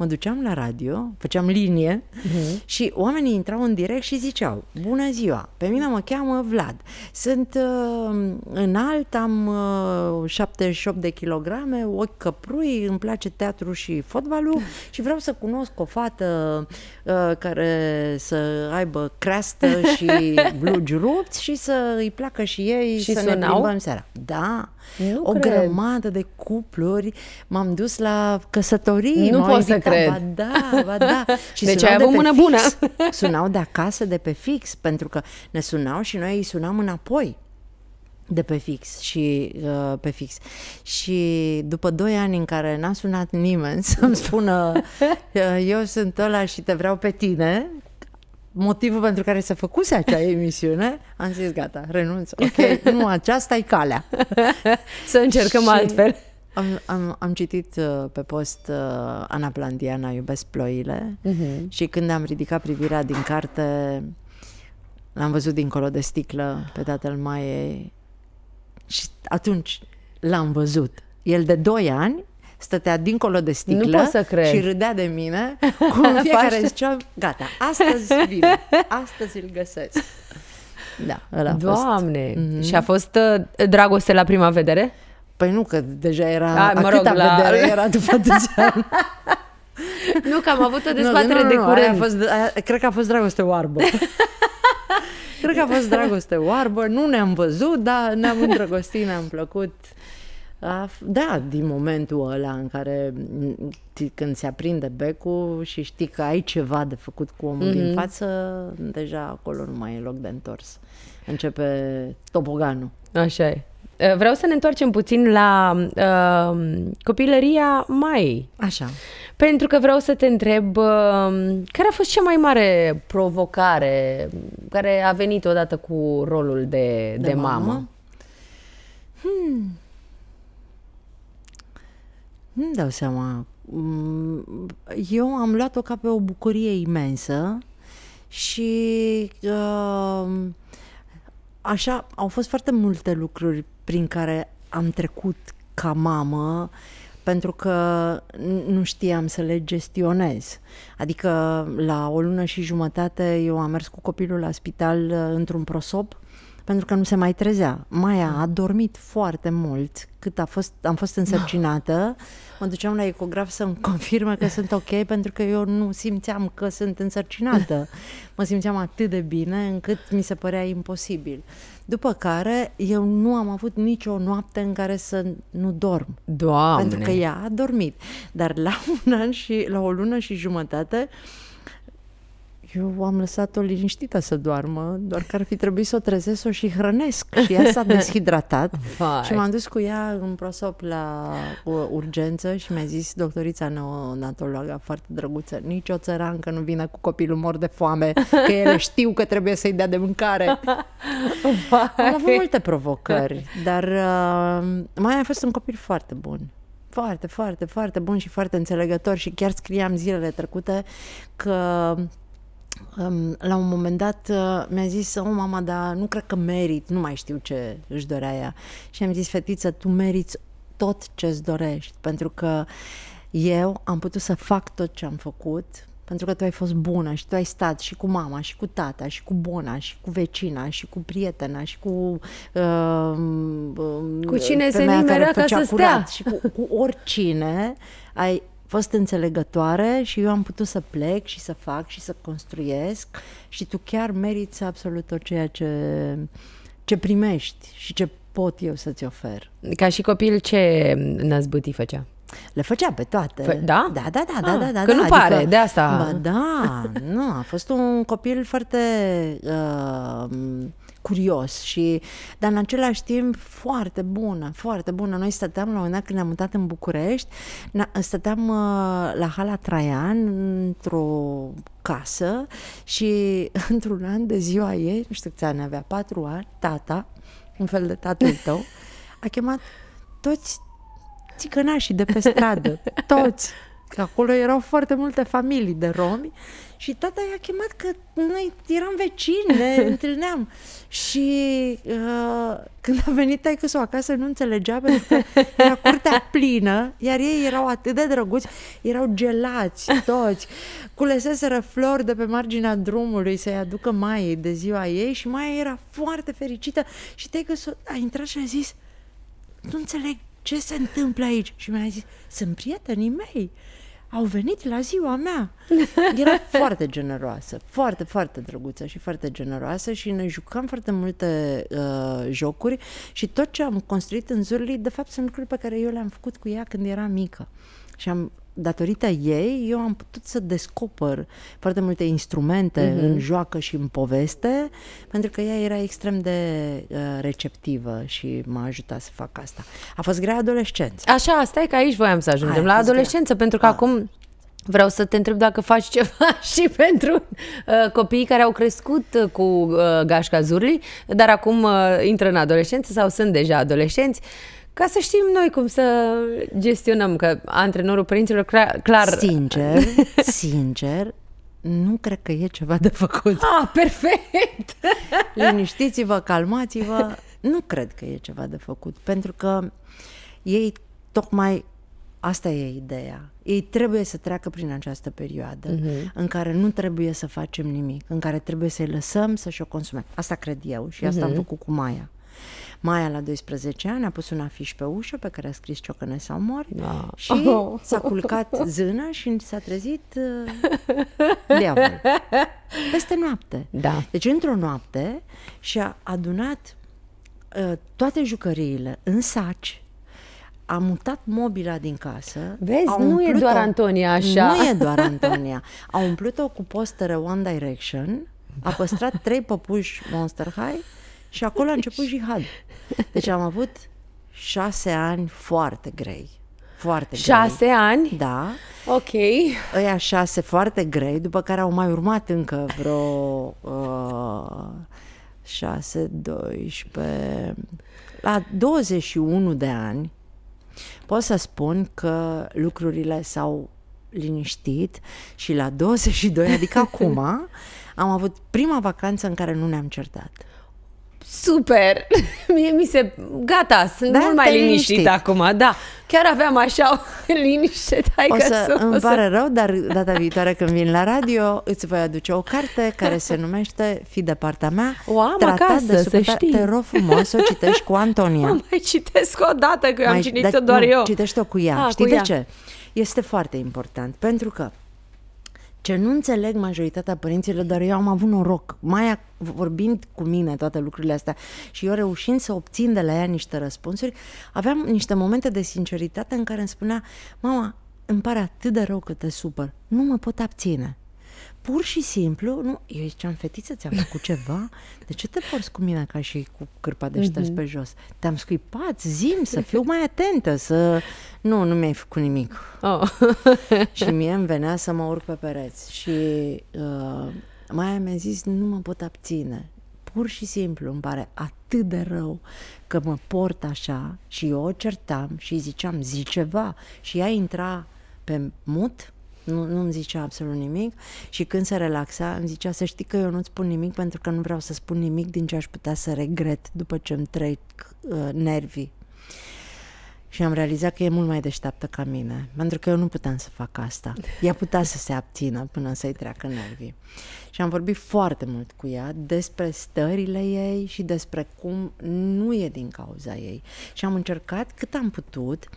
Speaker 3: mă duceam la radio, făceam linie uh-huh. și oamenii intrau în direct și ziceau Bună ziua, pe mine mă cheamă Vlad, sunt uh, înalt, am uh, 78 de kilograme, ochi căprui, îmi place teatru și fotbalul și vreau să cunosc o fată uh, care să aibă creastă și blugi rupți și să îi placă și ei
Speaker 2: Și
Speaker 3: să ne
Speaker 2: sunau?
Speaker 3: plimbăm seara. Da,
Speaker 2: Nu
Speaker 3: o
Speaker 2: cred.
Speaker 3: grămadă de cupluri, m-am dus la căsătorii.
Speaker 2: Nu
Speaker 3: m-au
Speaker 2: pot să
Speaker 3: invitat.
Speaker 2: Cred.
Speaker 3: Ba da, ba da. Și
Speaker 2: Deci
Speaker 3: sunau
Speaker 2: ai
Speaker 3: de
Speaker 2: avut
Speaker 3: pe
Speaker 2: mână
Speaker 3: fix.
Speaker 2: bună.
Speaker 3: Sunau de acasă, de pe fix, pentru că ne sunau și noi îi sunam înapoi de pe fix și uh, pe fix. Și după doi ani în care n-a sunat nimeni să-mi spună uh, eu sunt ăla și te vreau pe tine, motivul pentru care se făcuse acea emisiune, am zis gata, renunț, ok, nu, aceasta e calea.
Speaker 2: Să încercăm
Speaker 3: Și
Speaker 2: altfel.
Speaker 3: Am, am, am citit uh, pe post uh, Ana Plandiana, Iubesc ploile
Speaker 2: Mhm.
Speaker 3: și când am ridicat privirea din carte, l-am văzut dincolo de sticlă pe tatăl Maiei și atunci l-am văzut. El de 2 ani stătea dincolo de sticlă
Speaker 2: Nu pot să cred.
Speaker 3: și râdea de mine cu în fiecare
Speaker 2: Faci-
Speaker 3: ziceam, gata, astăzi vine, astăzi îl găsesc. Da, ăla a fost.
Speaker 2: Doamne! Și a fost uh, dragoste la prima vedere?
Speaker 3: Păi nu, că deja era,
Speaker 2: A, mă
Speaker 3: a
Speaker 2: rog,
Speaker 3: câta
Speaker 2: la-
Speaker 3: vedere era după atâția ani.
Speaker 2: Nu, că am avut o
Speaker 3: Nu,
Speaker 2: dezbatere
Speaker 3: nu,
Speaker 2: de
Speaker 3: nu,
Speaker 2: curând.
Speaker 3: aia a fost, aia, cred că a fost dragoste oarbă. cred că a fost dragoste oarbă, nu ne-am văzut, dar ne-am îndrăgostit, ne-am plăcut. A, f- Da, din momentul ăla în care m, ti- când se aprinde becul și știi că ai ceva de făcut cu omul mm-hmm. din față, deja acolo nu mai e loc de întors. Începe toboganul.
Speaker 2: Așa e. Uh, Vreau să ne întoarcem puțin la uh, copilăria mai.
Speaker 3: Așa.
Speaker 2: Pentru că vreau să te întreb uh, care a fost cea mai mare provocare care a venit odată cu rolul de, de, de mamă?
Speaker 3: mamă? Nu-mi dau seama. Mm, Eu am luat-o ca pe o bucurie imensă și uh, așa au fost foarte multe lucruri prin care am trecut ca mamă pentru că n- nu știam să le gestionez. Adică la o lună și jumătate eu am mers cu copilul la spital uh, într-un prosop pentru că nu se mai trezea. Maia a dormit foarte mult cât a fost, am fost însărcinată. Mă duceam la ecograf să-mi confirme că sunt ok pentru că eu nu simțeam că sunt însărcinată. Mă simțeam atât de bine încât mi se părea imposibil. După care eu nu am avut nicio noapte în care să nu dorm.
Speaker 2: Doamne!
Speaker 3: Pentru că ea a dormit. Dar la un an și la o lună și jumătate eu am lăsat-o liniștită să doarmă, doar că ar fi trebuit să o trezesc o și hrănesc. Și ea s-a deshidratat
Speaker 2: Vai.
Speaker 3: și m-am dus cu ea în prosop la uh, urgență și mi-a zis doctorița neonatologa foarte drăguță, nici o țărancă nu vine cu copilul mor de foame, că ele știu că trebuie să-i dea de mâncare. Am avut multe provocări, dar uh, mai a fost un copil foarte bun. Foarte, foarte, foarte bun și foarte înțelegător și chiar scriam zilele trecute că um, la un moment dat uh, mi-a zis, oh mama, dar nu cred că merit, nu mai știu ce își dorea ea. Și am zis, fetiță, tu meriți tot ce-ți dorești, pentru că eu am putut să fac tot ce am făcut pentru că tu ai fost bună și tu ai stat și cu mama și cu tata și cu bona și cu vecina și cu prietena și cu uh, uh,
Speaker 2: Cu cine se
Speaker 3: femeia care
Speaker 2: nimerea ca
Speaker 3: făcea
Speaker 2: să stea.
Speaker 3: curat și cu, cu oricine ai fost înțelegătoare și eu am putut să plec și să fac și să construiesc și tu chiar meriți absolut tot ceea ce, ce primești și ce pot eu să-ți ofer.
Speaker 2: Ca și copil, ce năzbâtii făcea?
Speaker 3: Le făcea pe toate.
Speaker 2: Fă- da?
Speaker 3: Da, da, da, da,
Speaker 2: Ah,
Speaker 3: da, da.
Speaker 2: că nu
Speaker 3: da,
Speaker 2: pare, de asta.
Speaker 3: Ba da, nu, a fost un copil foarte uh, curios și, dar în același timp foarte bună, foarte bună. Noi stăteam la un moment dat când ne-am mutat în București, stăteam uh, la Hala Traian într-o casă și într-un an de ziua ei, nu știu câți ani avea, patru ani, tata, un fel de tatăl tău, a chemat toți țicănașii de pe stradă, toți. Că acolo erau foarte multe familii de romi și tata i-a chemat că noi eram vecini, ne întâlneam. Și uh, când a venit taică o acasă nu înțelegea pentru că era curtea plină, iar ei erau atât de drăguți, erau gelați toți, culeseseră flori de pe marginea drumului să-i aducă Maiei de ziua ei și Maia era foarte fericită și taică a intrat și a zis nu înțeleg ce se întâmplă aici? Și mi-a zis, sunt prietenii mei au venit la ziua mea. Era foarte generoasă, foarte, foarte drăguță și foarte generoasă și ne jucam foarte multe uh, jocuri și tot ce am construit în Zurli, de fapt, sunt lucruri pe care eu le-am făcut cu ea când era mică. Și am datorită ei, eu am putut să descoper foarte multe instrumente uh-huh. în joacă și în poveste, pentru că ea era extrem de uh, receptivă și m-a ajutat să fac asta. A fost grea adolescență.
Speaker 2: Așa, stai că aici voiam să ajungem, Aia la adolescență, grea. pentru că A. acum Vreau să te întreb dacă faci ceva și pentru uh, copiii care au crescut cu uh, gașca Zurli, dar acum uh, intră în adolescență sau sunt deja adolescenți. Uh, ca să știm noi cum să gestionăm, că antrenorul părinților clar... clar...
Speaker 3: Sincer, sincer, nu cred că e ceva de făcut.
Speaker 2: Ah, perfect!
Speaker 3: Liniștiți-vă, calmați-vă. Nu cred că e ceva de făcut, pentru că ei tocmai Asta e ideea. Ei trebuie să treacă prin această perioadă uh-huh. în care nu trebuie să facem nimic, în care trebuie să-i lăsăm să-și o consume. Asta cred eu și asta uh-huh. am mhm. făcut cu Maia. Maia la 12 ani a pus un afiș pe ușă pe care a scris Ciocăne sau mori da. și oh. s-a culcat zână și s-a trezit uh, diavol. Peste noapte.
Speaker 2: Da.
Speaker 3: Deci într-o noapte și-a adunat uh, toate jucăriile în saci, a mutat mobila din casă.
Speaker 2: Vezi, nu e doar Antonia așa.
Speaker 3: Nu e doar Antonia. A umplut-o cu postere One Direction, a păstrat trei păpuși Monster High și acolo a început jihad. Deci am avut șase ani foarte grei. Foarte
Speaker 2: șase
Speaker 3: grei.
Speaker 2: ani?
Speaker 3: Da.
Speaker 2: Ok.
Speaker 3: Ăia șase foarte grei, după care au mai urmat încă vreo uh, șase, doisprezece... La 21 de ani pot să spun că lucrurile s-au liniștit și la 22, adică acum, am avut prima vacanță în care nu ne-am certat.
Speaker 2: Super! Mie mi se... Gata, sunt da? mult mai liniștit, liniștit acum, da. Chiar aveam așa o liniște, tai
Speaker 3: o să, să îmi pare rău, dar data viitoare când vin la radio îți voi aduce o carte care se numește Fi de partea mea.
Speaker 2: O am acasă, de să știi.
Speaker 3: Te rog frumos să o citești cu Antonia.
Speaker 2: O mai citesc o dată, că eu am citit-o doar nu, eu.
Speaker 3: Citește-o cu ea. A, Știi cu de ea. ce? Este foarte important, pentru că ce nu înțeleg majoritatea părinților, dar eu am avut noroc, mai vorbind cu mine toate lucrurile astea și eu reușind să obțin de la ea niște răspunsuri, aveam niște momente de sinceritate în care îmi spunea, mama, îmi pare atât de rău că te supăr, nu mă pot abține pur și simplu, nu, eu ziceam, fetiță, ți-am făcut ceva? De ce te porți cu mine ca și cu cârpa de șters mm-hmm. pe jos? Te-am scuipat, zim, să fiu mai atentă, să... Nu, nu mi-ai făcut nimic. Oh. și mie îmi venea să mă urc pe pereți. Și uh, Maia mi-a zis, nu mă pot abține. Pur și simplu îmi pare atât de rău că mă port așa și eu o certam și ziceam, zi ceva. Și ea intra pe mut nu, nu îmi zicea absolut nimic și când se relaxa îmi zicea să știi că eu nu-ți spun nimic pentru că nu vreau să spun nimic din ce aș putea să regret după ce îmi trec uh, nervii. Și am realizat că e mult mai deșteaptă ca mine, pentru că eu nu puteam să fac asta. Ea putea să se abțină până să-i treacă nervii. Și am vorbit foarte mult cu ea despre stările ei și despre cum nu e din cauza ei. Și am încercat cât am putut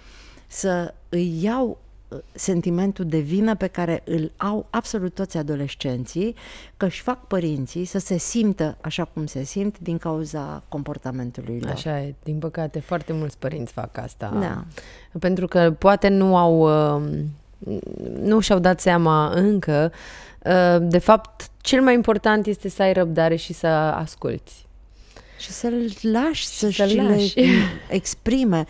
Speaker 3: să îi iau sentimentul de vină pe care îl au absolut toți adolescenții, că își fac părinții să se simtă așa cum se simt din cauza comportamentului lor.
Speaker 2: Așa e, din păcate, foarte mulți părinți fac asta.
Speaker 3: Da.
Speaker 2: Pentru că poate nu au, um, nu și-au dat seama încă. Uh, de fapt, cel mai important este să ai răbdare și să asculți.
Speaker 3: Și să-l lași să-și
Speaker 2: să-l
Speaker 3: le
Speaker 2: lași.
Speaker 3: exprime.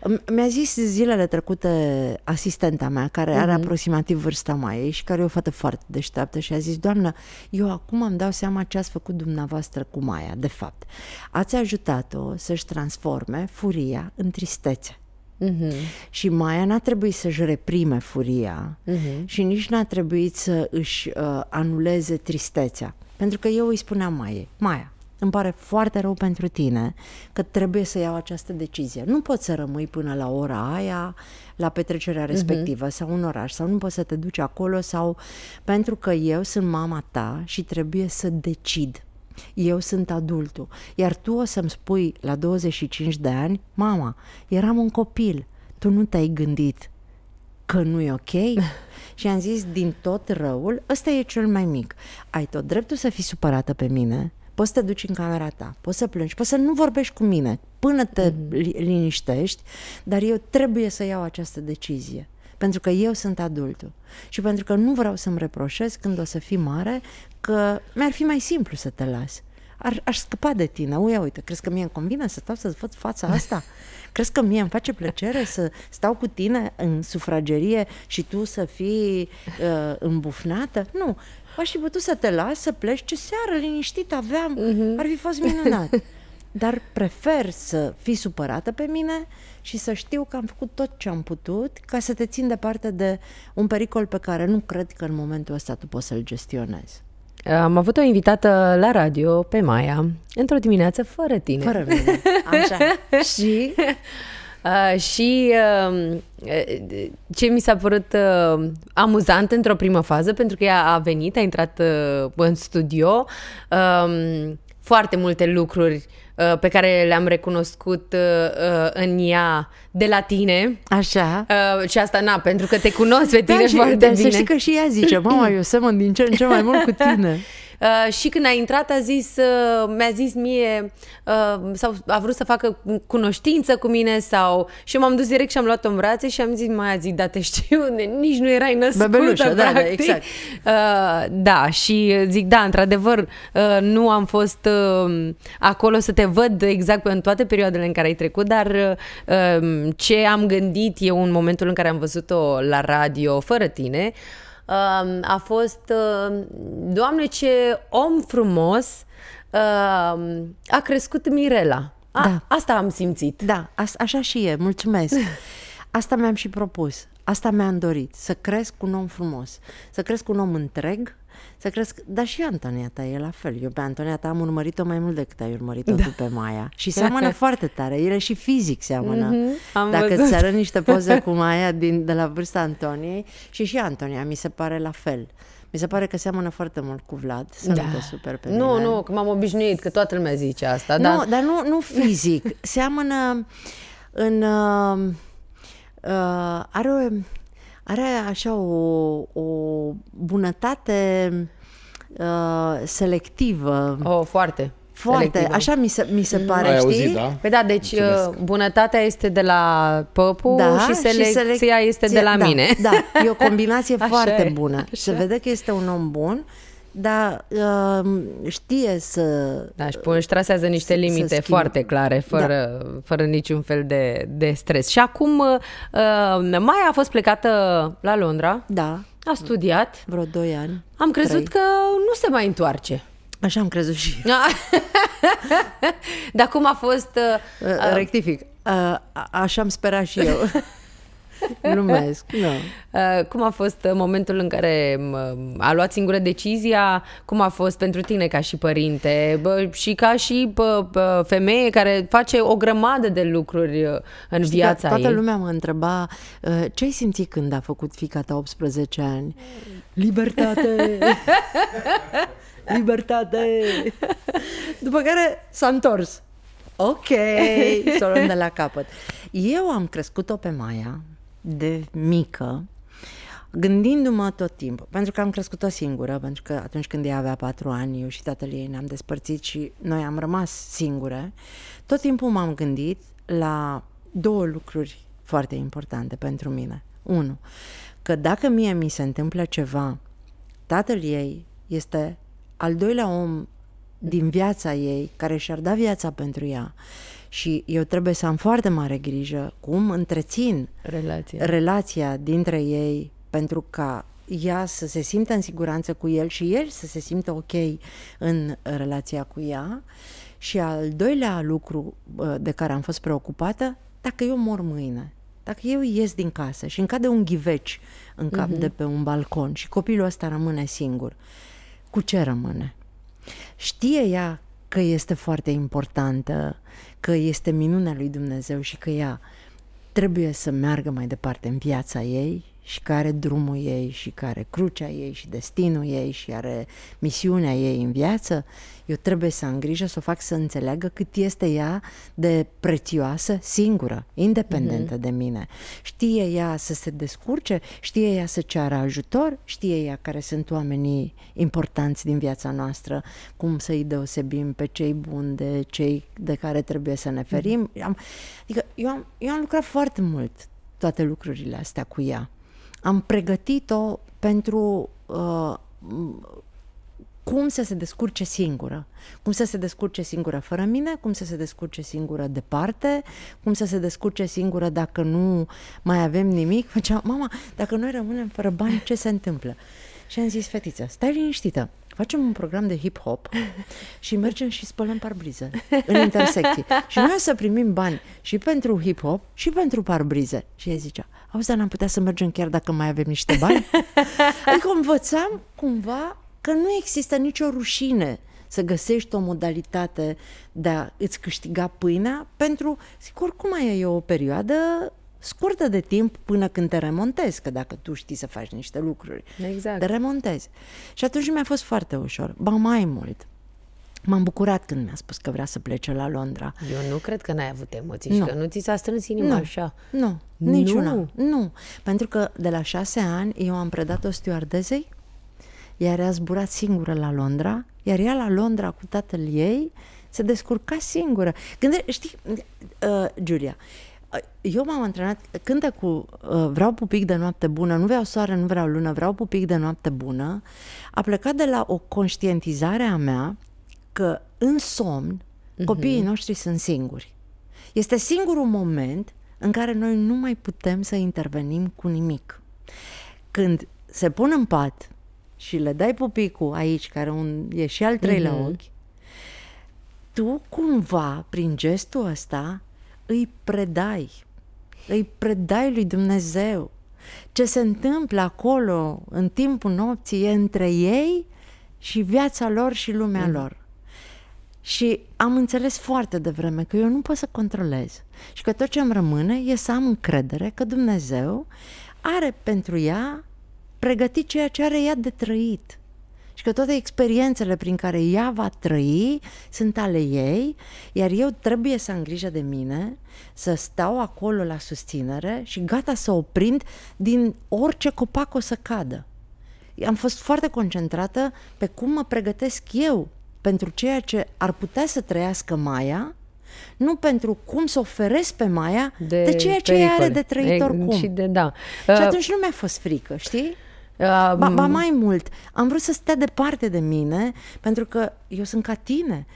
Speaker 3: M- Mi-a zis zilele trecute asistenta mea, care are aproximativ vârsta mai și care e o fată foarte deșteaptă și a zis, doamnă, eu acum îmi dau seama ce ați făcut dumneavoastră cu Maia, de fapt. Ați ajutat-o să-și transforme furia în tristețe.
Speaker 2: Mhm.
Speaker 3: Și Maia n-a trebuit să-și reprime furia și nici n-a trebuit să își uh, anuleze tristețea. Pentru că eu îi spuneam Maiei, Maia, îmi pare foarte rău pentru tine că trebuie să iau această decizie. Nu poți să rămâi până la ora aia, la petrecerea respectivă uh-huh. sau în oraș, sau nu poți să te duci acolo, sau pentru că eu sunt mama ta și trebuie să decid. Eu sunt adultul, iar tu o să-mi spui la 25 de ani, mama, eram un copil, tu nu te-ai gândit că nu e ok? și am zis, din tot răul, ăsta e cel mai mic. Ai tot dreptul să fii supărată pe mine, poți să te duci în camera ta, poți să plângi, poți să nu vorbești cu mine până te li- liniștești, dar eu trebuie să iau această decizie. Pentru că eu sunt adultul și pentru că nu vreau să-mi reproșez când o să fii mare că mi-ar fi mai simplu să te las. Ar, aș scăpa de tine. Uite, uite, crezi că mie îmi convine să stau să-ți văd fața asta? Crezi că mie îmi face plăcere să stau cu tine în sufragerie și tu să fii uh, îmbufnată? Nu. Aș fi putut să te las, să pleci, ce seară liniștit aveam, ar fi fost minunat. Dar prefer să fii supărată pe mine și să știu că am făcut tot ce am putut ca să te țin departe de un pericol pe care nu cred că în momentul ăsta tu poți să-l gestionezi.
Speaker 2: Am avut o invitată la radio, pe Maia, într-o dimineață fără tine.
Speaker 3: Fără mine. Așa. și
Speaker 2: Uh, și uh, uh, ce mi s-a părut uh, amuzant într-o primă fază, pentru că ea a venit, a intrat uh, în studio, uh, foarte multe lucruri uh, pe care le-am recunoscut uh, uh, în ea de la tine.
Speaker 3: așa.
Speaker 2: Uh, și asta, na, pentru că te cunosc pe tine
Speaker 3: Da, și,
Speaker 2: foarte
Speaker 3: dar
Speaker 2: bine.
Speaker 3: să știi că și ea zice, mama, eu semăn din ce în ce mai mult cu tine.
Speaker 2: Uh, și când a intrat a zis, uh, mi-a zis mie uh, sau a vrut să facă cunoștință cu mine sau și eu m-am dus direct și am luat-o în brațe și am zis, mai zi, da te știu, nici nu erai născută,
Speaker 3: Bebelușă, da, da,
Speaker 2: practic.
Speaker 3: exact.
Speaker 2: Uh, da, și zic, da, într-adevăr, uh, nu am fost uh, acolo să te văd exact în toate perioadele în care ai trecut, dar uh, ce am gândit eu în momentul în care am văzut-o la radio fără tine, uh, a fost, uh, Doamne, ce om frumos uh, a crescut Mirela. A,
Speaker 3: Da.
Speaker 2: Asta am simțit.
Speaker 3: Da, a, așa și e, mulțumesc. Asta mi-am și propus, asta mi-am dorit, să cresc un om frumos, să cresc un om întreg, să cresc, dar și Antoniata e la fel. Eu pe Antoniata am urmărit-o mai mult decât ai urmărit-o da. tu pe Maia. Și seamănă foarte tare, ele și fizic seamănă.
Speaker 2: Mm-hmm, am
Speaker 3: Dacă
Speaker 2: văzut.
Speaker 3: îți arăt niște poze cu Maia din, de la vârsta Antoniei și și Antonia mi se pare la fel. Mi se pare că seamănă foarte mult cu Vlad, să nu te super pe
Speaker 2: Nu,
Speaker 3: mine.
Speaker 2: nu, că m-am obișnuit, că toată lumea zice asta.
Speaker 3: Nu,
Speaker 2: Dar...
Speaker 3: dar nu, nu fizic. Seamănă în... Uh, uh, are, o, are așa o, o bunătate uh, selectivă.
Speaker 2: Oh, foarte.
Speaker 3: Foarte,
Speaker 2: selectivă.
Speaker 3: așa mi se, mi se pare,
Speaker 1: Ai
Speaker 3: știi?
Speaker 1: auzit, da?
Speaker 2: Păi da, deci
Speaker 1: Mulțumesc.
Speaker 2: uh, bunătatea este de la Păpu
Speaker 3: Da,
Speaker 2: și selecția este de la
Speaker 3: da,
Speaker 2: mine.
Speaker 3: Da, e o combinație
Speaker 2: Așa
Speaker 3: foarte
Speaker 2: e,
Speaker 3: bună. Se vede că este un om bun, dar uh, știe să...
Speaker 2: Da, și până își trasează niște
Speaker 3: să- să
Speaker 2: limite
Speaker 3: schimbe.
Speaker 2: foarte clare, fără, da. fără niciun fel de, de stres. Și acum uh, Maia a fost plecată la Londra,
Speaker 3: Da,
Speaker 2: a studiat,
Speaker 3: vreo doi ani.
Speaker 2: am crezut
Speaker 3: trei.
Speaker 2: că nu se mai întoarce.
Speaker 3: Așa am crezut și eu.
Speaker 2: Dar cum a fost... Uh,
Speaker 3: Uh, rectific. Uh, a- așa am sperat și eu. Glumesc. Nu.
Speaker 2: Uh, cum a fost uh, momentul în care um, a luat singură decizia? Cum a fost pentru tine ca și părinte bă, și ca și bă, bă, femeie care face o grămadă de lucruri uh, în
Speaker 3: Știi că
Speaker 2: viața
Speaker 3: toată
Speaker 2: ei?
Speaker 3: lumea mă întreba uh, ce ai simțit când a făcut fica ta 18 ani? Libertate! Libertate! După care s-a întors. Ok, să o luăm de la capăt. Eu am crescut-o pe Maia de mică, gândindu-mă tot timpul, pentru că am crescut-o singură, pentru că atunci când ea avea patru ani, eu și tatăl ei ne-am despărțit și noi am rămas singure, tot timpul m-am gândit la două lucruri foarte importante pentru mine. Unu, că dacă mie mi se întâmplă ceva, tatăl ei este al doilea om din viața ei, care și-ar da viața pentru ea. Și eu trebuie să am foarte mare grijă cum întrețin
Speaker 2: Relația.
Speaker 3: relația dintre ei pentru ca ea să se simtă în siguranță cu el și el să se simtă ok în relația cu ea. Și al doilea lucru bă, de care am fost preocupată, dacă eu mor mâine, dacă eu ies din casă și îmi cade un ghiveci în cap de pe un balcon și copilul ăsta rămâne singur, cu ce rămâne? Știe ea că este foarte importantă, că este minunea lui Dumnezeu și că ea trebuie să meargă mai departe în viața ei și care are drumul ei și care are crucea ei și destinul ei și are misiunea ei în viață, eu trebuie să am grijă să o fac să înțeleagă cât este ea de prețioasă, singură, independentă mm-hmm. de mine. Știe ea să se descurce, știe ea să ceară ajutor, știe ea care sunt oamenii importanți din viața noastră, cum să-i deosebim pe cei buni de cei de care trebuie să ne ferim. Mm-hmm. Am, adică eu am, eu am lucrat foarte mult toate lucrurile astea cu ea am pregătit-o pentru uh, cum să se descurce singură. Cum să se descurce singură fără mine, cum să se descurce singură departe, cum să se descurce singură dacă nu mai avem nimic. Făcea, mama, dacă noi rămânem fără bani, ce se întâmplă? Și am zis, fetiță, stai liniștită, facem un program de hip-hop și mergem și spălăm parbrize în intersecții. și noi o să primim bani și pentru hip-hop și pentru parbrize. Și ea zicea, auzi, dar n-am putea să mergem chiar dacă mai avem niște bani? adică învățam cumva că nu există nicio rușine să găsești o modalitate de a îți câștiga pâinea pentru, zic, oricum mai e o perioadă scurtă de timp până când te remontezi, că dacă tu știi să faci niște lucruri,
Speaker 2: Exact.
Speaker 3: te remontezi. Și atunci mi-a fost foarte ușor. Ba mai mult, m-am bucurat când mi-a spus că vrea să plece la Londra.
Speaker 2: Eu nu cred că n-ai avut emoții
Speaker 3: Nu.
Speaker 2: și că nu ți s-a strâns inima
Speaker 3: Nu.
Speaker 2: așa.
Speaker 3: Nu,
Speaker 2: Nu?
Speaker 3: niciuna. Nu, pentru că de la șase ani eu am predat-o stewardezei, iar ea a zburat singură la Londra, iar ea la Londra cu tatăl ei se descurca singură. Gânde, știi, uh, Giulia, uh, eu m-am antrenat, cântă cu uh, vreau pupic de noapte bună, nu vreau soare, nu vreau lună, vreau pupic de noapte bună, a plecat de la o conștientizare a mea că în somn copiii noștri sunt singuri. Este singurul moment în care noi nu mai putem să intervenim cu nimic. Când se pun în pat și le dai pupicul aici, care un, e și al treilea
Speaker 2: Mhm.
Speaker 3: ochi, tu cumva, prin gestul ăsta, îi predai. Îi predai lui Dumnezeu. Ce se întâmplă acolo în timpul nopții e între ei și viața lor și lumea
Speaker 2: Mhm.
Speaker 3: lor. Și am înțeles foarte devreme că eu nu pot să controlez și că tot ce îmi rămâne e să am încredere că Dumnezeu are pentru ea pregătit ceea ce are ea de trăit. Și că toate experiențele prin care ea va trăi sunt ale ei, iar eu trebuie să am grijă de mine, să stau acolo la susținere și gata să o prind din orice copac o să cadă. Am fost foarte concentrată pe cum mă pregătesc eu pentru ceea ce ar putea să trăiască Maia, nu pentru cum să oferesc pe Maia de, de ceea ce ea are
Speaker 2: pericole.
Speaker 3: de trăit
Speaker 2: E-
Speaker 3: oricum.
Speaker 2: Și de, da.
Speaker 3: Și
Speaker 2: Uh,
Speaker 3: atunci nu mi-a fost frică, știi?
Speaker 2: uh,
Speaker 3: Ba, ba mai mult, am vrut să stea departe de mine pentru că eu sunt ca tine.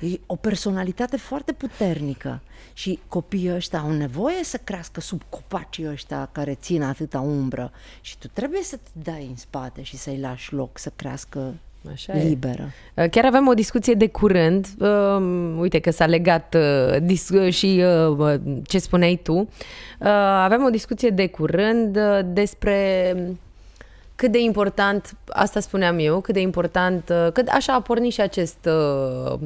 Speaker 3: E o personalitate foarte puternică și copiii ăștia au nevoie să crească sub copacii ăștia care țin atâta umbră și tu trebuie să te dai în spate și să-i lași loc să crească
Speaker 2: Așa e.
Speaker 3: liberă.
Speaker 2: Uh, Chiar aveam o discuție de curând, uh, uite că s-a legat uh, dis- uh, și uh, uh, ce spuneai tu. Uh, aveam o discuție de curând uh, despre cât de important, asta spuneam eu, cât de important, uh, cât așa a pornit și acest uh,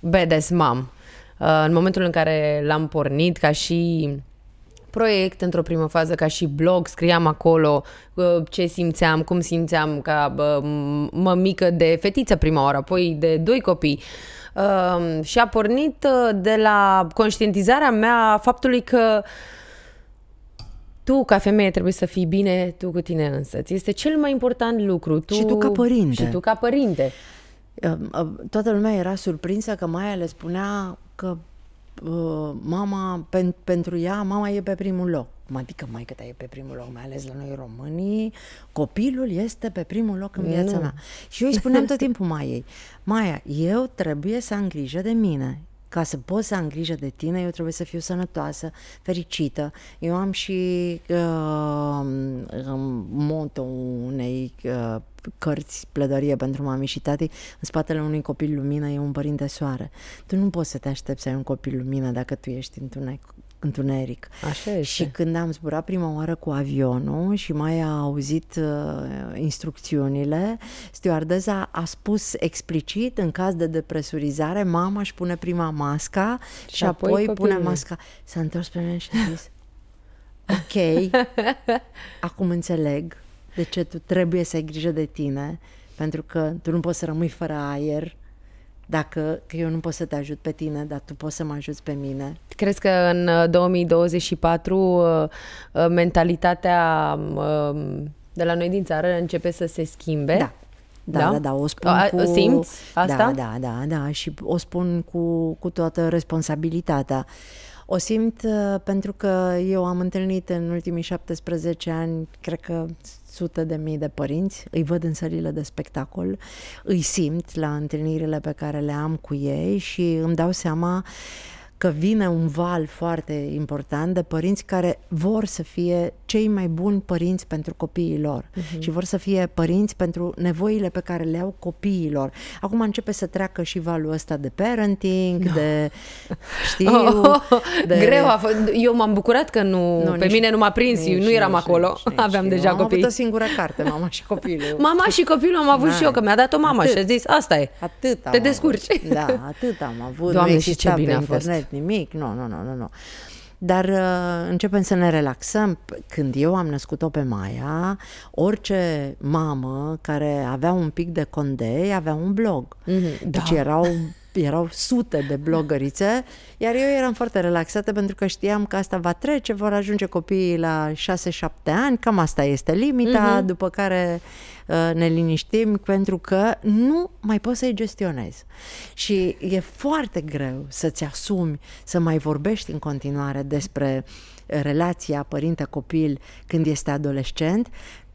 Speaker 2: badass mom. Uh, în momentul în care l-am pornit ca și proiect într-o primă fază ca și blog, scriam acolo uh, ce simțeam, cum simțeam ca uh, mămică de fetiță prima oară, apoi de doi copii. Uh, și a pornit uh, de la conștientizarea mea a faptului că tu, ca femeie, trebuie să fii bine tu cu tine însă. Este cel mai important lucru. Tu,
Speaker 3: Și tu ca părinte.
Speaker 2: Și tu ca părinte.
Speaker 3: Uh, uh, Toată lumea era surprinsă că Maia le spunea că uh, mama, pen, pentru ea, mama e pe primul loc. Adică mai ta e pe primul loc, mai ales la noi românii, copilul este pe primul loc în viața
Speaker 2: Nu.
Speaker 3: mea. Și eu îi spuneam tot timpul Maiei, Maia, eu trebuie să am grijă de mine. Ca să pot să am grijă de tine, eu trebuie să fiu sănătoasă, fericită. Eu am și uh, moto unei uh, cărți, plădărie pentru mami și tati, în spatele unui copil lumină e un părinte soare. Tu nu poți să te aștepți să ai un copil lumină dacă tu ești întunec, întuneric.
Speaker 2: Așa este.
Speaker 3: Și când am zburat prima oară cu avionul și mai a auzit uh, instrucțiunile, stewardesa a spus explicit, în caz de depresurizare, mama își pune prima masca și, și apoi,
Speaker 2: apoi
Speaker 3: pune
Speaker 2: copilul.
Speaker 3: masca. S-a întors pe mine și a zis, ok, acum înțeleg de ce tu trebuie să ai grijă de tine, pentru că tu nu poți să rămâi fără aer, dacă că eu nu pot să te ajut pe tine, dar tu poți să mă ajuți pe mine.
Speaker 2: Crezi că în uh, 2024 uh, uh, mentalitatea uh, de la noi din țară începe să se schimbe?
Speaker 3: Da. Da,
Speaker 2: Da?
Speaker 3: da, da, o spun
Speaker 2: A-
Speaker 3: cu...
Speaker 2: simți asta?
Speaker 3: Da, da, da, da, și o spun cu, cu toată responsabilitatea. O simt uh, pentru că eu am întâlnit în ultimii 17 ani, cred că sute de mii de părinți, îi văd în sălile de spectacol, îi simt la întâlnirile pe care le am cu ei și îmi dau seama că vine un val foarte important de părinți care vor să fie cei mai buni părinți pentru copiii lor uh-huh. și vor să fie părinți pentru nevoile pe care le au copiilor. Acum începe să treacă și valul ăsta de parenting, de știu,
Speaker 2: Oh,
Speaker 3: de
Speaker 2: Greu a fost. Eu m-am bucurat că nu,
Speaker 3: Nu,
Speaker 2: pe
Speaker 3: nici-
Speaker 2: mine nu m-a prins, eu
Speaker 3: nici-
Speaker 2: nu eram
Speaker 3: nici-
Speaker 2: acolo,
Speaker 3: nici- nici
Speaker 2: aveam
Speaker 3: eu.
Speaker 2: deja
Speaker 3: am
Speaker 2: copii.
Speaker 3: avut o singură carte, mama și copilul.
Speaker 2: Mama și copilul am avut
Speaker 3: Da.
Speaker 2: și eu, că mi-a dat o mama
Speaker 3: Atât.
Speaker 2: și a zis, asta e.
Speaker 3: Atât am
Speaker 2: Te descurci.
Speaker 3: Avut. Da, atât am avut.
Speaker 2: Doamne,
Speaker 3: nu
Speaker 2: și ce
Speaker 3: exista
Speaker 2: bine
Speaker 3: pe
Speaker 2: a fost.
Speaker 3: internet nimic. Nu, nu, nu, nu, nu. Dar uh, începem să ne relaxăm. Când eu am născut-o pe Maia, orice mamă care avea un pic de condei avea un blog.
Speaker 2: Mhm, da.
Speaker 3: Deci erau erau sute de blogărițe, iar eu eram foarte relaxată pentru că știam că asta va trece, vor ajunge copiii la 6-7 ani, cam asta este limita,
Speaker 2: Mhm.
Speaker 3: după care uh, ne liniștim pentru că nu mai poți să-i gestionezi. Și e foarte greu să-ți asumi să mai vorbești în continuare despre relația părinte-copil când este adolescent,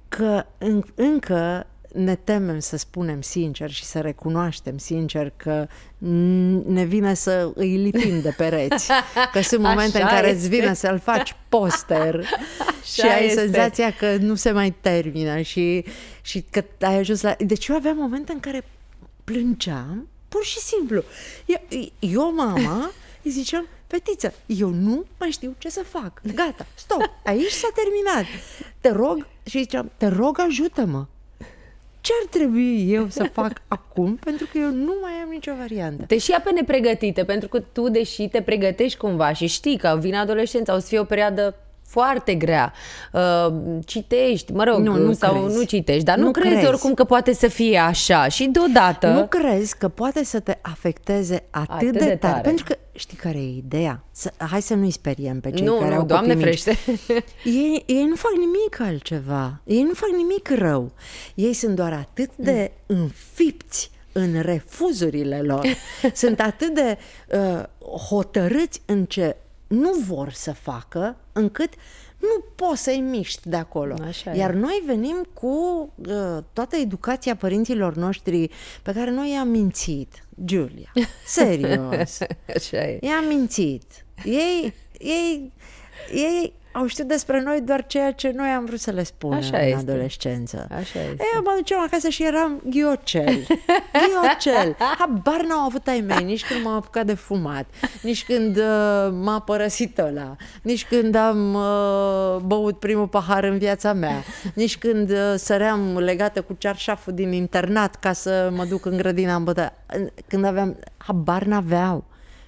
Speaker 3: că în, încă ne temem să spunem sincer și să recunoaștem sincer că n- ne vine să îi lipim de pereți. Că sunt momente în
Speaker 2: Așa
Speaker 3: care
Speaker 2: este.
Speaker 3: îți vine să-l faci poster și ai
Speaker 2: este.
Speaker 3: senzația că nu se mai termină și, și că ai ajuns la... Deci eu aveam momente în care plângeam, pur și simplu. Eu, eu mama, îi ziceam, fetiță, eu nu mai știu ce să fac. Gata, stop, aici s-a terminat. Te rog, și ziceam, te rog, ajută-mă. Ce ar trebui eu să fac acum? Pentru că eu nu mai am nicio variantă.
Speaker 2: Te și ia pe nepregătite, pentru că tu, deși te pregătești cumva și știi că vine adolescența, o să fie o perioadă foarte grea. Uh, citești, mă rog,
Speaker 3: Nu, nu
Speaker 2: sau
Speaker 3: crezi.
Speaker 2: nu citești, dar nu,
Speaker 3: Nu
Speaker 2: crezi,
Speaker 3: crezi.
Speaker 2: oricum că poate să fie așa. Și deodată...
Speaker 3: Nu crezi că poate să te afecteze atât,
Speaker 2: Atât
Speaker 3: de,
Speaker 2: de
Speaker 3: tare?
Speaker 2: tare.
Speaker 3: Pentru că știi care e ideea? Să, hai să nu-i speriem pe cei
Speaker 2: Nu,
Speaker 3: care
Speaker 2: nu,
Speaker 3: au
Speaker 2: Doamne
Speaker 3: copii mici.
Speaker 2: frește.
Speaker 3: Ei, ei nu fac nimic altceva. Ei nu fac nimic rău. Ei sunt doar atât de înfipți în refuzurile lor. Sunt atât de uh, hotărâți în ce nu vor să facă, încât nu poți să-i miști de acolo.
Speaker 2: Așa e.
Speaker 3: Iar noi venim cu uh, toată educația părinților noștri pe care noi i-am mințit. Giulia, serios.
Speaker 2: Așa e.
Speaker 3: I-am mințit. Ei, ei, ei au știut despre noi doar ceea ce noi am vrut să le spunem
Speaker 2: Așa
Speaker 3: în
Speaker 2: este.
Speaker 3: adolescență.
Speaker 2: Așa este.
Speaker 3: Eu mă duceam acasă și eram ghiocel. Ghiocel. Habar n-au avut ai mei, nici când m-am apucat de fumat, nici când uh, m-a părăsit ăla, nici când am uh, băut primul pahar în viața mea, nici când uh, săream legată cu cearșaful din internat ca să mă duc în grădina în bătă. Când aveam, habar n-aveau.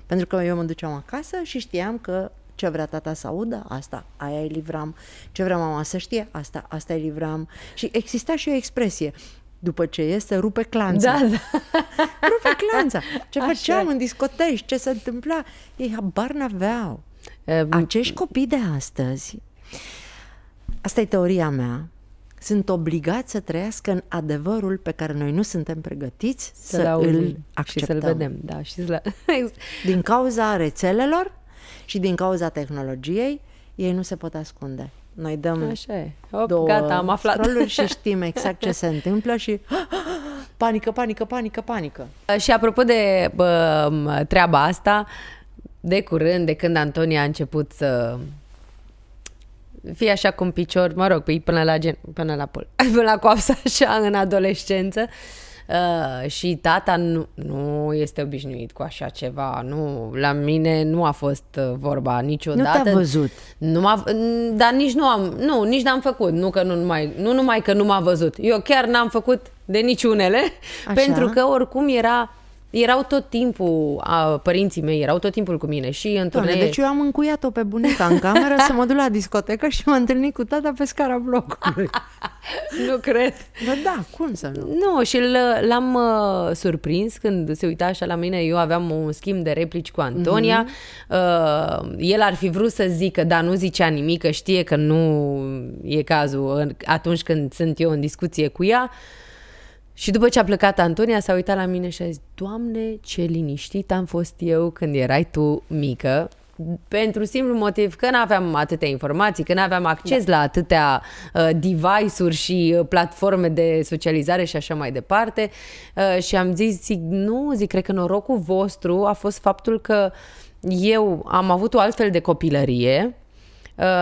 Speaker 3: Pentru că eu mă duceam acasă și știam că ce vrea tata să audă, asta, aia îi livram. Ce vrea mama să știe, asta, asta îi livram. Și exista și o expresie. După ce este, rupe clanța.
Speaker 2: Da, da.
Speaker 3: Rupe clanța. Ce
Speaker 2: Așa.
Speaker 3: făceam în discoteci, ce se întâmpla. Ei habar n-aveau.
Speaker 2: Uh,
Speaker 3: Acești copii de astăzi, asta e teoria mea, sunt obligați să trăiască în adevărul pe care noi nu suntem pregătiți să,
Speaker 2: Să-l
Speaker 3: îl
Speaker 2: auzim
Speaker 3: acceptăm.
Speaker 2: și să-l vedem. Da, și să
Speaker 3: Din cauza rețelelor și din cauza tehnologiei, ei nu se pot ascunde. Noi dăm
Speaker 2: Așa e. Hop,
Speaker 3: două
Speaker 2: gata, am aflat.
Speaker 3: scrolluri și știm exact ce se întâmplă și panică, panică, panică, panică.
Speaker 2: Și apropo de bă, treaba asta, de curând, de când Antonia a început să fie așa cu un picior, mă rog, până la, gen, până la pol, până la coapsă așa în adolescență, Uh, și tata nu, nu este obișnuit cu așa ceva. Nu, la mine nu a fost uh, vorba niciodată.
Speaker 3: Nu te-a văzut.
Speaker 2: Nu m-a, n- dar nici nu am, nu, nici n-am făcut. Nu, că nu, numai, nu numai că nu m-a văzut. Eu chiar n-am făcut de niciunele,
Speaker 3: Așa.
Speaker 2: pentru că oricum era erau tot timpul, a, părinții mei erau tot timpul cu mine și în
Speaker 3: Doamne,
Speaker 2: turnee.
Speaker 3: deci eu am încuiat-o pe bunica în cameră să mă duc la discotecă și m-am întâlnit cu tata pe scara blocului.
Speaker 2: nu cred.
Speaker 3: Bă, da, cum să nu?
Speaker 2: Nu, și l- l-am uh, surprins când se uita așa la mine. Eu aveam un schimb de replici cu Antonia. Uh, el ar fi vrut să zică, dar nu zicea nimic, că știe că nu e cazul în- atunci când sunt eu în discuție cu ea. Și după ce a plecat Antonia, s-a uitat la mine și a zis, Doamne, ce liniștit am fost eu când erai tu mică, pentru simplu motiv că nu aveam atâtea informații, că nu aveam acces da. la atâtea uh, device-uri și uh, platforme de socializare și așa mai departe. Uh, și am zis, zic, nu, zic, cred că norocul vostru a fost faptul că eu am avut o altfel de copilărie, uh,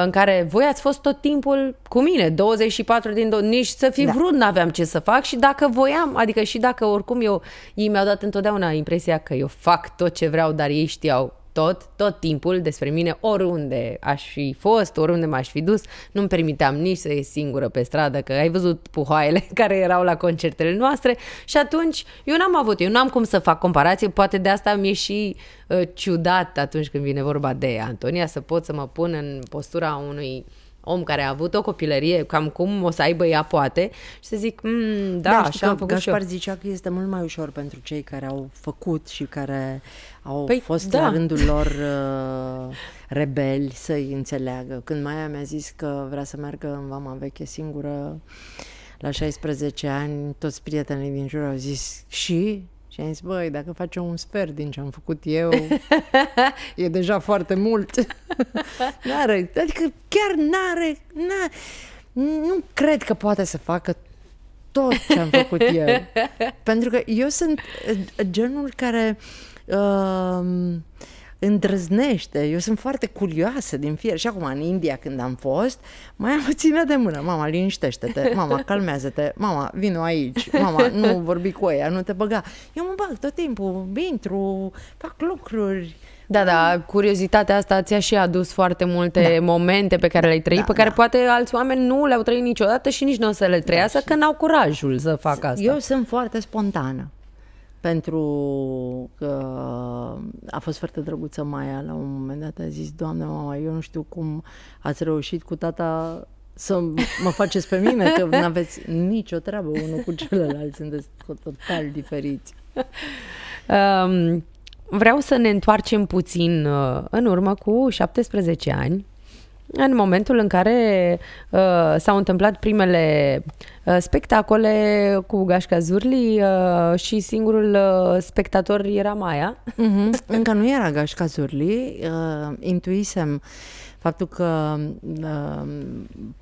Speaker 2: în care voi ați fost tot timpul cu mine, 24 din 2, nici să fi da.
Speaker 3: Da.
Speaker 2: vrut n-aveam ce să fac și dacă voiam, adică și dacă oricum eu, ei mi-au dat întotdeauna impresia că eu fac tot ce vreau, dar ei știau tot, tot timpul despre mine, oriunde aș fi fost, oriunde m-aș fi dus, nu-mi permiteam nici să ies singură pe stradă, că ai văzut puhoaiele care erau la concertele noastre și atunci eu n-am avut, eu n-am cum să fac comparație, poate de asta mi-e și uh, ciudat atunci când vine vorba de Antonia să pot să mă pun în postura unui om care a avut o copilărie, cam cum o să aibă ea poate, și să zic, mm, da,
Speaker 3: știi
Speaker 2: așa
Speaker 3: că
Speaker 2: am făcut și eu.
Speaker 3: Gaspar zicea că este mult mai ușor pentru cei care au făcut și care au
Speaker 2: Păi,
Speaker 3: păi, fost
Speaker 2: da.
Speaker 3: la rândul lor uh, rebeli să-i înțeleagă. Când Maia mi-a zis că vrea să meargă în Vama Veche singură la 16 ani, toți prietenii din jur au zis și? Și am zis, băi, dacă facem un sfert din ce am făcut eu, e deja foarte mult. n-are, adică chiar n-are, n-are, nu cred că poate să facă tot ce am făcut eu. Pentru că eu sunt uh, genul care uh, îndrăznește. Eu sunt foarte curioasă din fier. Și acum în India când am fost, mai am ține de mână. Mama, liniștește-te. Mama, calmează-te. Mama, vino aici. Mama, nu vorbi cu ea, nu te băga. Eu mă bag tot timpul, intru, fac lucruri.
Speaker 2: Da, da, curiozitatea asta ți-a și adus foarte multe da. momente pe care le-ai trăit,
Speaker 3: Da,
Speaker 2: pe care
Speaker 3: da.
Speaker 2: poate alți oameni nu le-au trăit niciodată și nici nu o să le trăiască, că n-au curajul să facă asta.
Speaker 3: Eu sunt foarte spontană. Pentru că a fost foarte drăguță Maia la un moment dat, a zis, Doamne, mama, eu nu știu cum ați reușit cu tata să mă faceți pe mine, că nu aveți nicio treabă unul cu celălalt, sunteți total diferiți.
Speaker 2: Um, vreau să ne întoarcem puțin uh, în urmă cu 17 ani, în momentul în care uh, s-au întâmplat primele uh, spectacole cu Gașca Zurli uh, și singurul uh, spectator era Maia.
Speaker 3: Uh-huh. Încă nu era Gașca Zurli, uh, intuisem faptul că uh,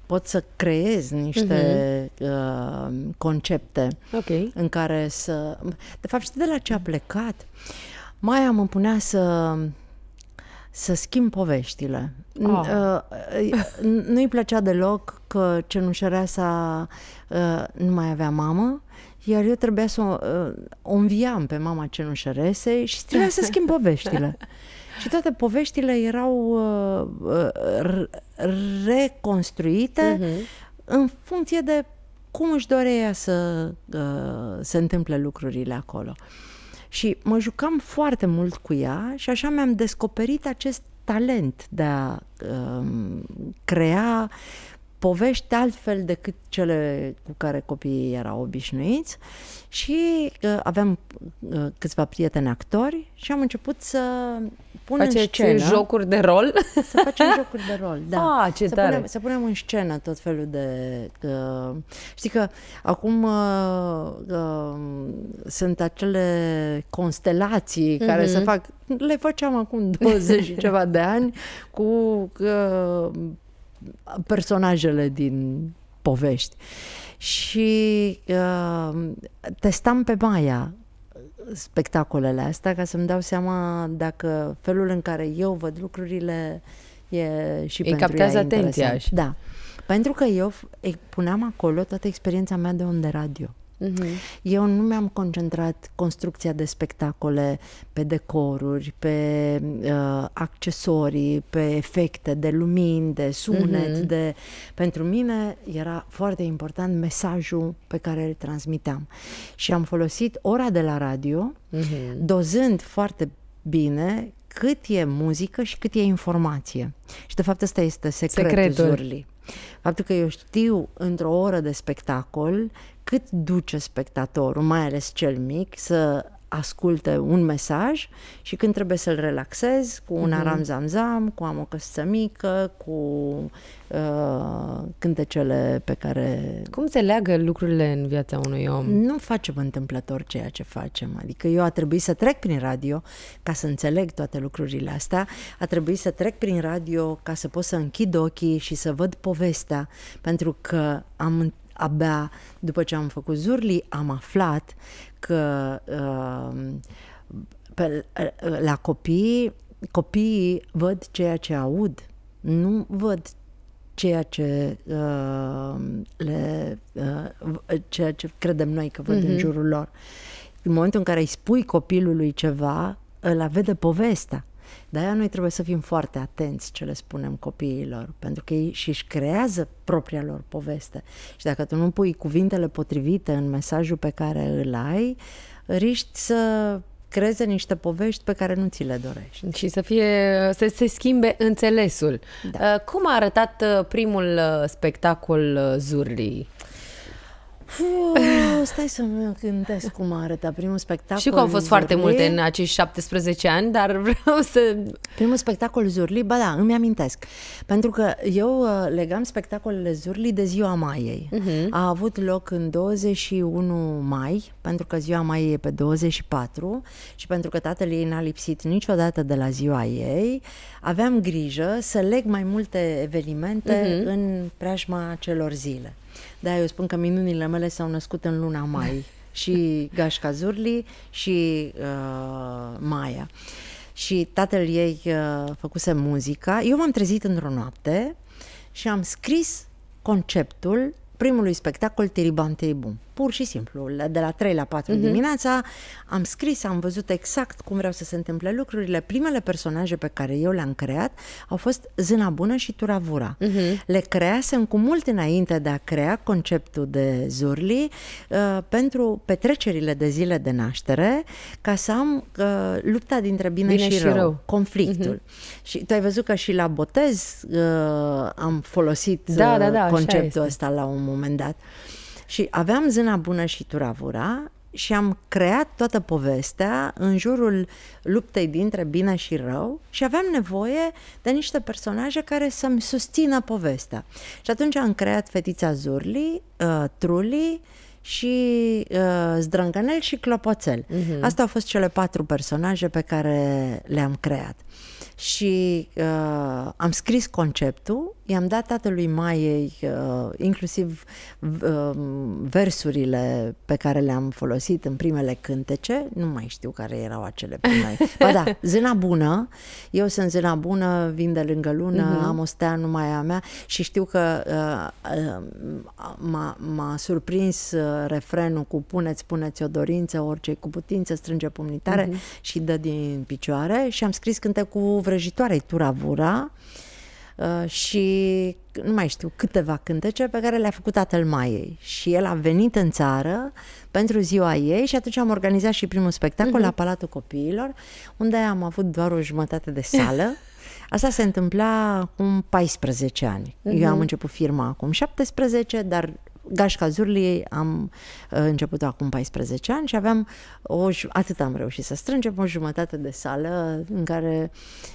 Speaker 3: pot să creez niște uh-huh. uh, concepte
Speaker 2: Ok.
Speaker 3: în care să... De fapt, știi de la ce a plecat? Maia mă punea să să schimb poveștile.
Speaker 2: Ah.
Speaker 3: Uh, Nu-i plăcea deloc că cenușăreasa uh, nu mai avea mamă, iar eu trebuia să o, uh, o înviam pe mama cenușăresei și trebuia să schimb poveștile. Și toate poveștile erau uh, uh, r- reconstruite
Speaker 2: Mhm.
Speaker 3: în funcție de cum își dorea ea să uh, se întâmple lucrurile acolo. Și mă jucam foarte mult cu ea și așa mi-am descoperit acest talent de a um, crea povești altfel decât cele cu care copiii erau obișnuiți și uh, aveam uh, câțiva prieteni actori și am început să pun
Speaker 2: Faceți
Speaker 3: în scenă...
Speaker 2: jocuri de rol?
Speaker 3: Să facem jocuri de rol, da.
Speaker 2: Ah, ce
Speaker 3: să,
Speaker 2: tare.
Speaker 3: Punem, să punem în scenă tot felul de... Uh, știi că acum uh, uh, sunt acele constelații mm-hmm. care se fac... Le făceam acum 20 și ceva de ani cu uh, personajele din povești. Și uh, testam pe Maia spectacolele astea ca să-mi dau seama dacă felul în care eu văd lucrurile e și
Speaker 2: Îi
Speaker 3: pentru
Speaker 2: captează
Speaker 3: ea
Speaker 2: atenția
Speaker 3: interesant.
Speaker 2: și-
Speaker 3: Da. Pentru că eu f- e- puneam acolo toată experiența mea de on de radio.
Speaker 2: Mm-hmm.
Speaker 3: Eu nu mi-am concentrat construcția de spectacole pe decoruri, pe uh, accesorii, pe efecte de lumini, de sunet,
Speaker 2: Mhm.
Speaker 3: de... Pentru mine era foarte important mesajul pe care îl transmiteam. Și am folosit ora de la radio,
Speaker 2: Mm-hmm.
Speaker 3: dozând foarte bine cât e muzică și cât e informație. Și de fapt ăsta este secretul,
Speaker 2: Secretul.
Speaker 3: Zurli. Faptul că eu știu într-o oră de spectacol cât duce spectatorul, mai ales cel mic, să asculte un mesaj și când trebuie să-l relaxez cu un aram zam-zam, cu am o căsuță mică, cu uh, cântecele pe care
Speaker 2: Cum se leagă lucrurile în viața unui om?
Speaker 3: nu facem întâmplător ceea ce facem. Adică eu a trebuit să trec prin radio ca să înțeleg toate lucrurile astea, a trebuit să trec prin radio ca să pot să închid ochii și să văd povestea, pentru că am abia după ce am făcut Zurli, am aflat că uh, pe, uh, la copii, copiii văd ceea ce aud, nu văd ceea ce uh, le uh, ceea ce credem noi că văd mm-hmm. în jurul lor. În momentul în care îi spui copilului ceva, ăla vede povestea. De-aia noi trebuie să fim foarte atenți ce le spunem copiilor, pentru că ei și-și creează propria lor poveste. Și dacă tu nu pui cuvintele potrivite în mesajul pe care îl ai, riști să creeze niște povești pe care nu ți le dorești.
Speaker 2: Și să fie, să se schimbe înțelesul.
Speaker 3: Da.
Speaker 2: Uh, Cum a arătat uh, primul uh, spectacol uh, Zurli?
Speaker 3: Uf, stai să-mi gândesc cum a arătat primul spectacol.
Speaker 2: Știu că au fost foarte
Speaker 3: Zurli.
Speaker 2: multe în acești 17 ani, dar vreau să...
Speaker 3: Primul spectacol Zurli, ba da, îmi amintesc. Pentru că eu uh, legam spectacolele Zurli de ziua Maiei. Uh-huh. A avut loc în 21 mai, pentru că ziua Maiei e pe 24 și pentru că tatăl ei n-a lipsit niciodată de la ziua ei, aveam grijă să leg mai multe evenimente uh-huh. în preajma celor zile. Da, eu spun că minunile mele s-au născut în luna mai. și Gașca Zurli și uh, Maia. Și tatăl ei uh, făcuse muzica. Eu m-am trezit într-o noapte și am scris conceptul primului spectacol Tiriban Tiribum. Pur și simplu, la- de la 3 la 4 uh-huh. dimineața, am scris, am văzut exact cum vreau să se întâmple lucrurile. Primele personaje pe care eu le-am creat au fost Zâna Bună și Turavura. Uh-huh. Le creasem cu mult înainte de a crea conceptul de Zurli uh, pentru petrecerile de zile de naștere, ca să am uh, lupta dintre bine,
Speaker 2: Bine
Speaker 3: și,
Speaker 2: și
Speaker 3: rău,
Speaker 2: rău.
Speaker 3: conflictul. Uh-huh. Și tu ai văzut că și la botez uh, am folosit
Speaker 2: Da,
Speaker 3: uh,
Speaker 2: da, da, așa
Speaker 3: conceptul
Speaker 2: este.
Speaker 3: ăsta la un moment dat. Și aveam Zâna Bună și Turavura și am creat toată povestea în jurul luptei dintre bine și rău și aveam nevoie de niște personaje care să-mi susțină povestea. Și atunci am creat fetița Zurli, uh, Truli și uh, Zdrângănel și Clopoțel. Uh-huh. Astea au fost cele patru personaje pe care le-am creat. Și uh, am scris conceptul, i-am dat tatălui Maiei uh, inclusiv uh, versurile pe care le-am folosit în primele cântece, nu mai știu care erau acele prime. Ba da, Zâna Bună, eu sunt Zâna Bună, vin de lângă lună, uh-huh. am o stea numai a mea și știu că uh, uh, m-a, m-a surprins uh, refrenul cu puneți, puneți o dorință, orice cu putință, strânge pumnitare uh-huh. și dă din picioare și am scris cânte cu vrăjitoarei Turavura uh, și nu mai știu câteva cântece pe care le-a făcut tatăl Maiei și el a venit în țară pentru ziua ei și atunci am organizat și primul spectacol uh-huh. la Palatul Copiilor unde am avut doar o jumătate de sală Asta se întâmpla acum 14 ani. Uh-huh. Eu am început firma acum 17, dar Gașca Zurliei am uh, început acum 14 ani și aveam o, atât am reușit să strângem o jumătate de sală în care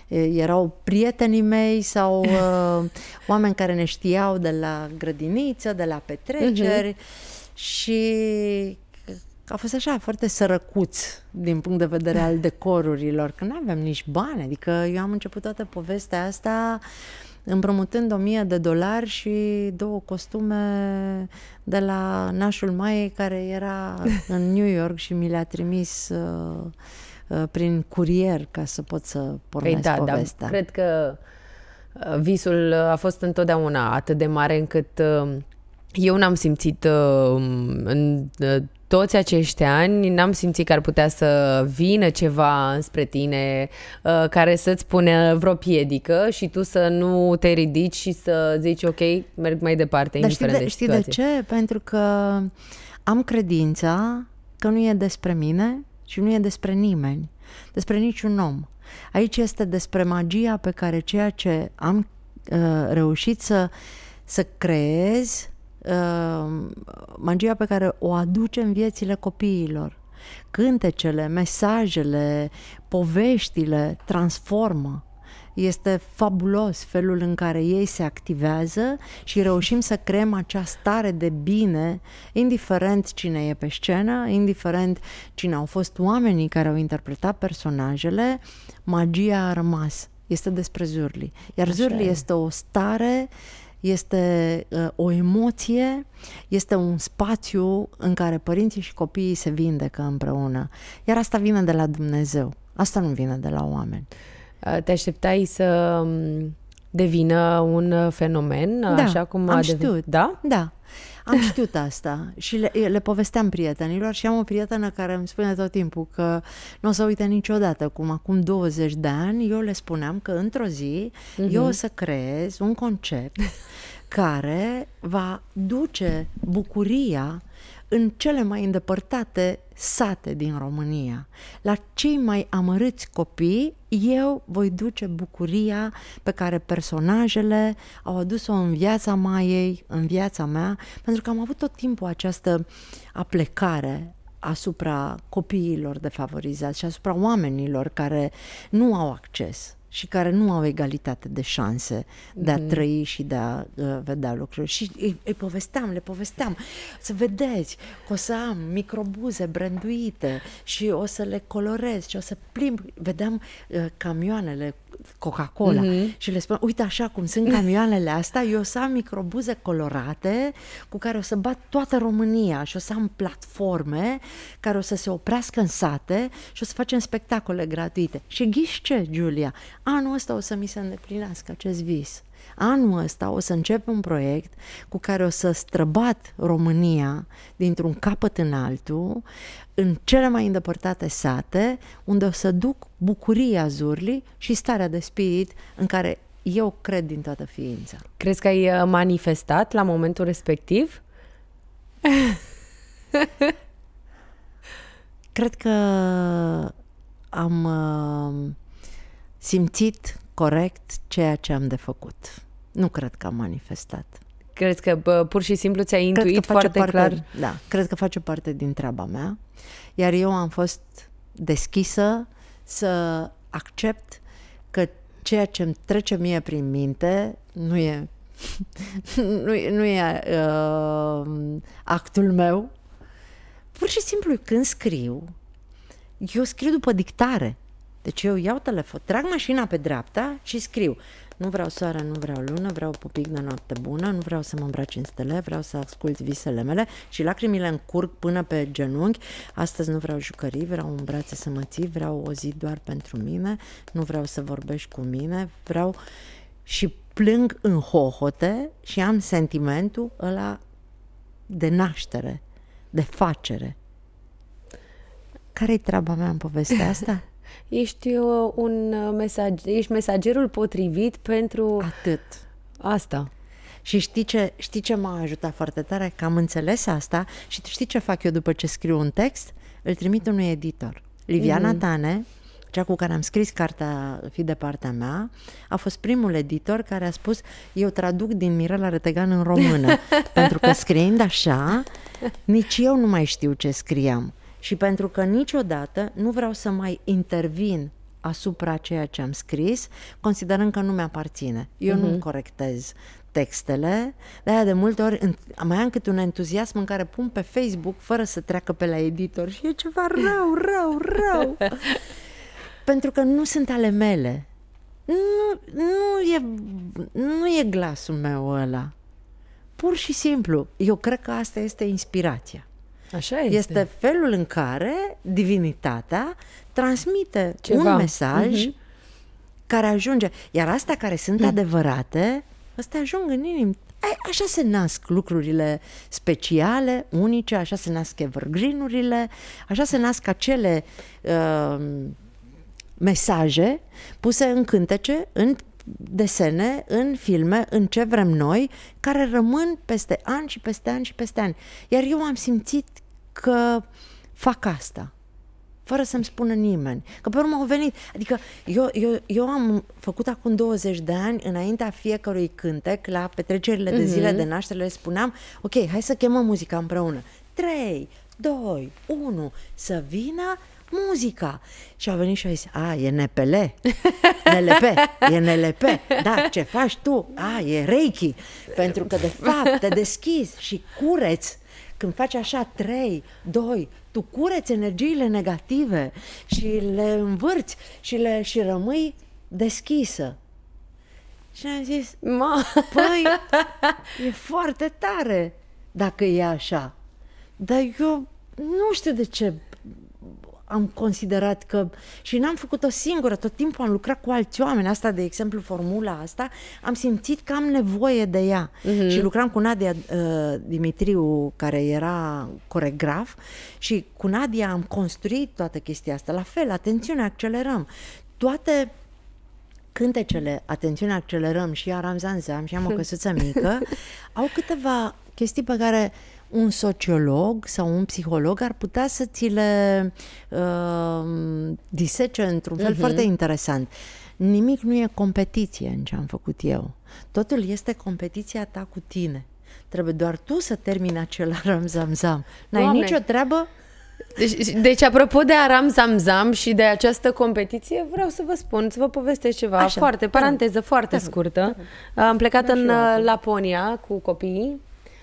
Speaker 3: uh, erau prietenii mei sau uh, oameni care ne știau de la grădiniță, de la petreceri uh-huh. și a fost așa foarte sărăcuț din punct de vedere al decorurilor, că nu aveam nici bani, adică eu am început toată povestea asta împrumutând o mie de dolari și două costume de la nașul Maiei care era în New York și mi le-a trimis uh, uh, prin curier ca să pot să pornesc păi da, povestea.
Speaker 2: Da, cred că uh, visul a fost întotdeauna atât de mare încât uh, eu n-am simțit uh, în uh, toți acești ani n-am simțit că ar putea să vină ceva înspre tine uh, care să-ți pune vreo piedică și tu să nu te ridici și să zici ok, merg mai departe,
Speaker 3: Dar știi de, de știi de ce? Pentru că am credința că nu e despre mine și nu e despre nimeni, despre niciun om. Aici este despre magia pe care ceea ce am uh, reușit să, să creez uh, magia pe care o aduce în viețile copiilor. Cântecele, mesajele, poveștile transformă. Este fabulos felul în care ei se activează și reușim să creăm acea stare de bine, indiferent cine e pe scenă, indiferent cine au fost oamenii care au interpretat personajele, magia a rămas. Este despre Zurli. Iar Așa Zurli e. este o stare uh, este uh, o emoție, este un spațiu în care părinții și copiii se vindecă împreună. Iar asta vine de la Dumnezeu. Asta nu vine de la oameni.
Speaker 2: Uh, te așteptai să um, devină un fenomen,
Speaker 3: da,
Speaker 2: așa cum
Speaker 3: am
Speaker 2: a
Speaker 3: știut.
Speaker 2: Da?
Speaker 3: Da. Am știut asta și le, le povesteam prietenilor și am o prietenă care îmi spune tot timpul că nu o să uite niciodată cum acum 20 de ani eu le spuneam că într-o zi uh-huh. eu o să creez un concept care va duce bucuria în cele mai îndepărtate sate din România. La cei mai amărâți copii, eu voi duce bucuria pe care personajele au adus-o în viața Maiei, în viața mea, pentru că am avut tot timpul această aplecare asupra copiilor defavorizați și asupra oamenilor care nu au acces și care nu au egalitate de șanse de a mm. trăi și de a uh, vedea lucruri. Și îi, îi povesteam, le povesteam, să vedeți că o să am microbuze branduite și o să le colorez și o să plimb. Vedeam uh, camioanele Coca-Cola mm-hmm. și le spun, uite așa cum sunt camioanele astea, eu o să am microbuze colorate cu care o să bat toată România și o să am platforme care o să se oprească în sate și o să facem spectacole gratuite. Și ghiși ce, Giulia? Anul ăsta o să mi se îndeplinească acest vis. Anul ăsta o să încep un proiect cu care o să străbat România dintr-un capăt în altul, în cele mai îndepărtate sate, unde o să duc bucuria Zurli și starea de spirit în care eu cred din toată ființa.
Speaker 2: Crezi că ai uh, manifestat la momentul respectiv?
Speaker 3: cred că am uh, simțit corect ceea ce am de făcut. Nu cred că am manifestat.
Speaker 2: Crezi că bă, pur și simplu ți-ai intuit foarte
Speaker 3: parte,
Speaker 2: clar?
Speaker 3: Da, cred că face parte din treaba mea. Iar eu am fost deschisă să accept că ceea ce îmi trece mie prin minte nu e, nu, e, nu e uh, actul meu. Pur și simplu, când scriu, eu scriu după dictare. Deci eu iau telefon, trag mașina pe dreapta și scriu nu vreau soare, nu vreau lună, vreau pupic de noapte bună, nu vreau să mă îmbraci în stele, vreau să ascult visele mele și lacrimile încurg până pe genunchi. Astăzi nu vreau jucării, vreau un brațe să mă ții, vreau o zi doar pentru mine, nu vreau să vorbești cu mine, vreau și plâng în hohote și am sentimentul ăla de naștere, de facere. Care-i treaba mea în povestea asta?
Speaker 2: Ești uh, un uh, mesaj, ești mesagerul potrivit pentru
Speaker 3: atât
Speaker 2: asta.
Speaker 3: Și știi ce, știi ce m-a ajutat foarte tare? Că am înțeles asta și știi ce fac eu după ce scriu un text? Îl trimit unui editor. Liviana mm-hmm. Tane cea cu care am scris cartea Fi de partea mea, a fost primul editor care a spus eu traduc din Mirela Retegan în română, pentru că scriind așa, nici eu nu mai știu ce scriam. Și pentru că niciodată nu vreau să mai intervin asupra ceea ce am scris, considerând că nu mi-aparține. Eu uh-huh. nu corectez textele, de-aia de multe ori mai am câte un entuziasm în care pun pe Facebook fără să treacă pe la editor și e ceva rău, rău, rău. Pentru că nu sunt ale mele. Nu, nu, e, nu e glasul meu ăla. Pur și simplu. Eu cred că asta este inspirația.
Speaker 2: Așa este.
Speaker 3: Este felul în care divinitatea transmite Ceva. un mesaj uh-huh. care ajunge. Iar astea care sunt uh. adevărate, astea ajung în inim. Așa se nasc lucrurile speciale, unice, așa se nasc evergreen-urile, așa se nasc acele uh, mesaje puse în cântece, în desene, în filme, în ce vrem noi, care rămân peste ani și peste ani și peste ani. Iar eu am simțit că fac asta fără să-mi spună nimeni. Că pe urmă au venit. Adică eu, eu, eu am făcut acum 20 de ani, înaintea fiecărui cântec, la petrecerile de zile mm-hmm. de naștere, le spuneam, ok, hai să chemăm muzica împreună. 3, 2, 1, să vină muzica. Și a venit și a zis, a, e NPL, NLP, e NLP, da, ce faci tu? A, e Reiki, pentru că de fapt te deschizi și cureți când faci așa, 3, 2, tu cureți energiile negative și le învârți și, le, și rămâi deschisă. Și am zis, Ma. păi, e foarte tare dacă e așa. Dar eu nu știu de ce am considerat că și n-am făcut-o singură, tot timpul am lucrat cu alți oameni, asta de exemplu formula asta, am simțit că am nevoie de ea. Uh-huh. și lucram cu Nadia uh, Dimitriu care era coregraf și cu Nadia am construit toată chestia asta, la fel, atențiune, accelerăm. Toate cântecele, atențiune, accelerăm și Aram Zanzam și am o căsuță mică, au câteva chestii pe care un sociolog sau un psiholog ar putea să ți le uh, disece într-un fel uh-huh. foarte interesant. Nimic nu e competiție în ce am făcut eu. Totul este competiția ta cu tine. Trebuie doar tu să termini acel aram zam-zam. N-ai Doamne. nicio treabă
Speaker 2: deci, deci, apropo de Aram Zamzam și de această competiție, vreau să vă spun, să vă povestesc ceva Așa, foarte, paranteză foarte scurtă. Am plecat în uh, Laponia cu copiii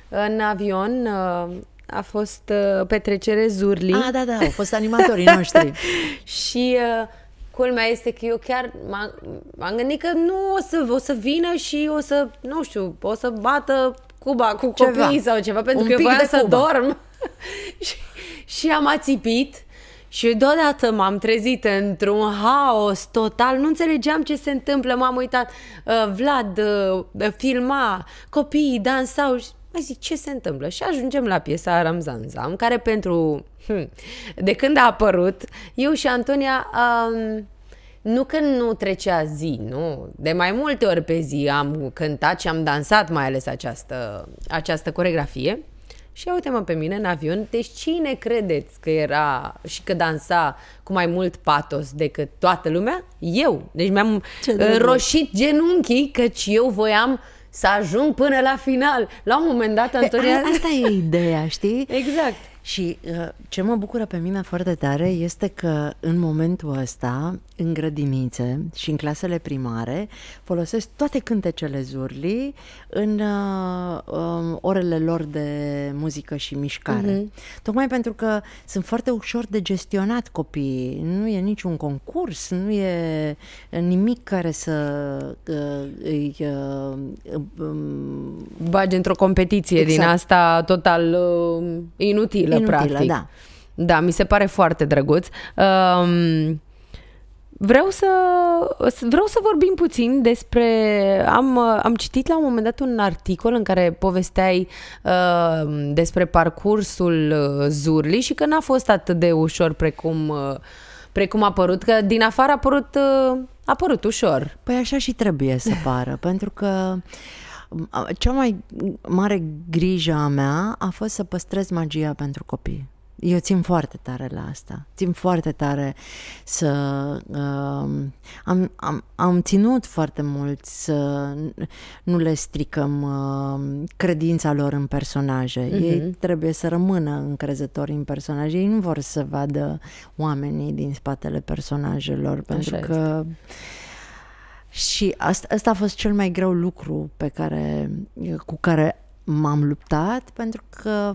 Speaker 2: în avion uh, a fost uh, petrecere Zurli.
Speaker 3: Ah, da, da, au fost animatorii noștri.
Speaker 2: și uh, culmea este că eu chiar m-am, m-am gândit că nu o să, o să vină și o să, nu știu, o să bată Cuba cu copiii ceva. sau ceva, pentru Un că eu voiam să Cuba. dorm. și, și am ațipit și deodată m-am trezit într-un haos total, nu înțelegeam ce se întâmplă, m-am uitat, uh, Vlad uh, filma, copiii dansau și mai zic, ce se întâmplă? Și ajungem la piesa Aram Zanzam, care pentru... Hm, de când a apărut, eu și Antonia... Um, nu că nu trecea zi, nu. De mai multe ori pe zi am cântat și am dansat mai ales această, această coregrafie. Și uite-mă pe mine în avion, deci cine credeți că era și că dansa cu mai mult patos decât toată lumea? Eu. Deci mi-am roșit genunchii căci eu voiam uh, să ajung până la final. La un moment dat, Antonia...
Speaker 3: Asta e ideea, știi?
Speaker 2: Exact.
Speaker 3: Și uh, ce mă bucură pe mine foarte tare este că în momentul ăsta, în grădinițe și în clasele primare, folosesc toate cântecele zurli în uh, uh, orele lor de muzică și mișcare. Uh-huh. Tocmai pentru că sunt foarte ușor de gestionat copiii. Nu e niciun concurs, nu e nimic care să uh, îi... Uh,
Speaker 2: um, Bagi într-o competiție exact. din asta total uh, inutilă inutilă, practic. da. Da, mi se pare foarte drăguț. Um, Vreau să, vreau să vorbim puțin despre... Am, am citit la un moment dat un articol în care povesteai uh, despre parcursul uh, Zurli și că n-a fost atât de ușor precum, uh, precum a părut, că din afară a părut, uh, a părut ușor.
Speaker 3: Păi așa și trebuie să pară, pentru că cea mai mare grijă a mea a fost să păstrez magia pentru copii. Eu țin foarte tare la asta. Țin foarte tare să... Uh, am, am, am ținut foarte mult să nu le stricăm uh, credința lor în personaje. Mm-hmm. Ei trebuie să rămână încrezători în personaje. Ei nu vor să vadă oamenii din spatele personajelor, pentru
Speaker 2: Așa
Speaker 3: că... Și asta, asta a fost cel mai greu lucru pe care, cu care m-am luptat pentru că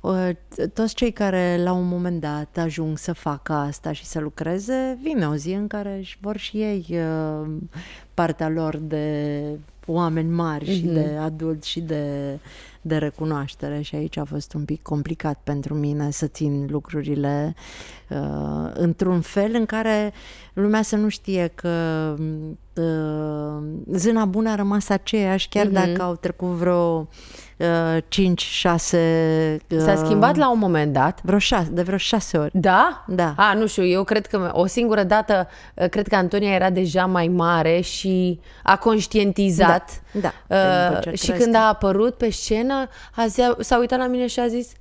Speaker 3: uh, toți cei care la un moment dat ajung să facă asta și să lucreze, vine o zi în care își vor și ei uh, partea lor de oameni mari mm-hmm. și
Speaker 2: Mhm.
Speaker 3: de adulți și de, de recunoaștere și aici a fost un pic complicat pentru mine să țin lucrurile uh, într-un fel în care lumea să nu știe că uh, zâna bună a rămas aceeași chiar
Speaker 2: Mhm.
Speaker 3: mm-hmm. dacă au trecut vreo uh, 5, 6 uh,
Speaker 2: S-a schimbat la un moment dat.
Speaker 3: vreo șase, de vreo șase ori.
Speaker 2: Da?
Speaker 3: Da.
Speaker 2: A, nu știu, eu cred că o singură dată, uh, cred că Antonia era deja mai mare și a conștientizat.
Speaker 3: Da, da.
Speaker 2: Uh,
Speaker 3: După ce
Speaker 2: și
Speaker 3: cresc.
Speaker 2: când a apărut pe scenă, a zis, s-a uitat la mine și a zis,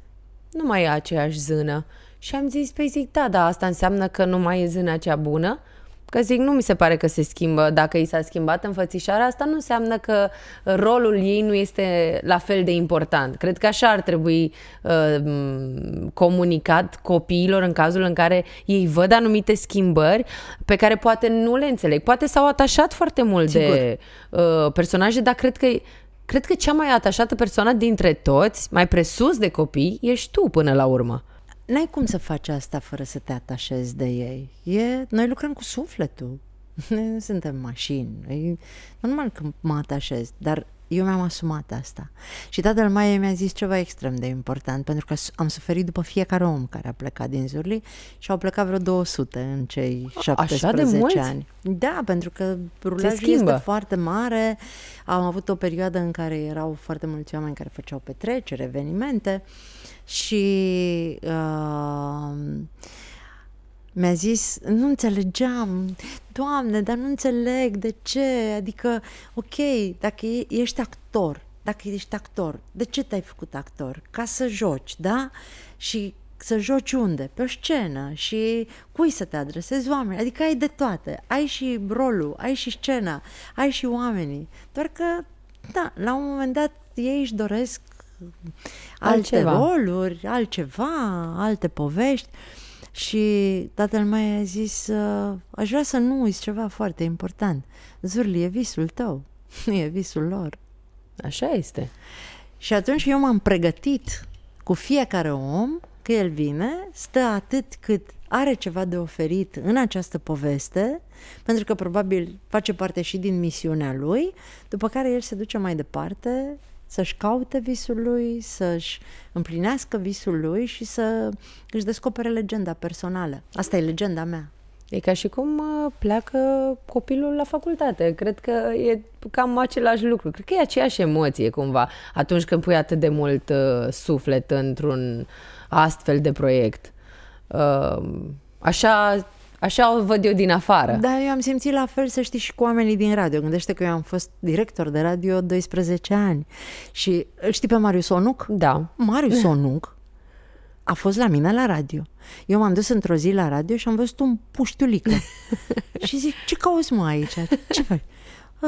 Speaker 2: nu mai e aceeași zână. Și am zis, păi zic, da, da, asta înseamnă că nu mai e zâna cea bună. Că zic, nu mi se pare că se schimbă. Dacă i s-a schimbat înfățișarea, asta nu înseamnă că rolul ei nu este la fel de important. Cred că așa ar trebui uh, m, comunicat copiilor în cazul în care ei văd anumite schimbări pe care poate nu le înțeleg. Poate s-au atașat foarte mult de uh, personaje, dar cred că Cred că cea mai atașată persoană dintre toți, mai presus de copii, ești tu până la urmă.
Speaker 3: N-ai cum să faci asta fără să te atașezi de ei. E, noi lucrăm cu sufletul. Noi nu suntem mașini. E normal că mă atașez, dar eu mi-am asumat asta. Și tatăl mai mi-a zis ceva extrem de important, pentru că am suferit după fiecare om care a plecat din Zurli și au plecat vreo 200 în cei 17
Speaker 2: mulți?
Speaker 3: ani. Da, pentru că rulajul
Speaker 2: schimbă.
Speaker 3: este foarte mare. Am avut o perioadă în care erau foarte mulți oameni care făceau petreceri, evenimente și uh, mi-a zis, nu înțelegeam, Doamne, dar nu înțeleg de ce, adică, ok, dacă e- ești actor, dacă ești actor, de ce te-ai făcut actor? Ca să joci, da? Și să joci unde? Pe o scenă. Și cui să te adresezi? Oameni, adică ai de toate, ai și rolul, ai și scena, ai și oamenii, doar că, da, la un moment dat ei își doresc alte
Speaker 2: Altceva.
Speaker 3: roluri, altceva, alte povești și tatăl mai a zis uh, aș vrea să nu uiți ceva foarte important. Zurli, e visul tău, nu e visul lor.
Speaker 2: Așa este.
Speaker 3: Și atunci eu m-am pregătit cu fiecare om că el vine, stă atât cât are ceva de oferit în această poveste, pentru că probabil face parte și din misiunea lui, după care el se duce mai departe să-și caute visul lui, să-și împlinească visul lui și să își descopere legenda personală. Asta e legenda mea.
Speaker 2: E ca și cum uh, pleacă copilul la facultate. Cred că e cam același lucru. Cred că e aceeași emoție cumva atunci când pui atât de mult uh, suflet într-un astfel de proiect. Uh, așa, așa o văd eu din afară.
Speaker 3: Da, eu am simțit la fel, să știi, și cu oamenii din radio. Gândește că eu am fost director de radio 12 ani. Și îl știi pe Marius Onuc?
Speaker 2: Da.
Speaker 3: Marius Onuc a fost la mine la radio. Eu m-am dus într-o zi la radio și am văzut un puștiulică. și zic, ce cauți mă aici? Ce faci? "A,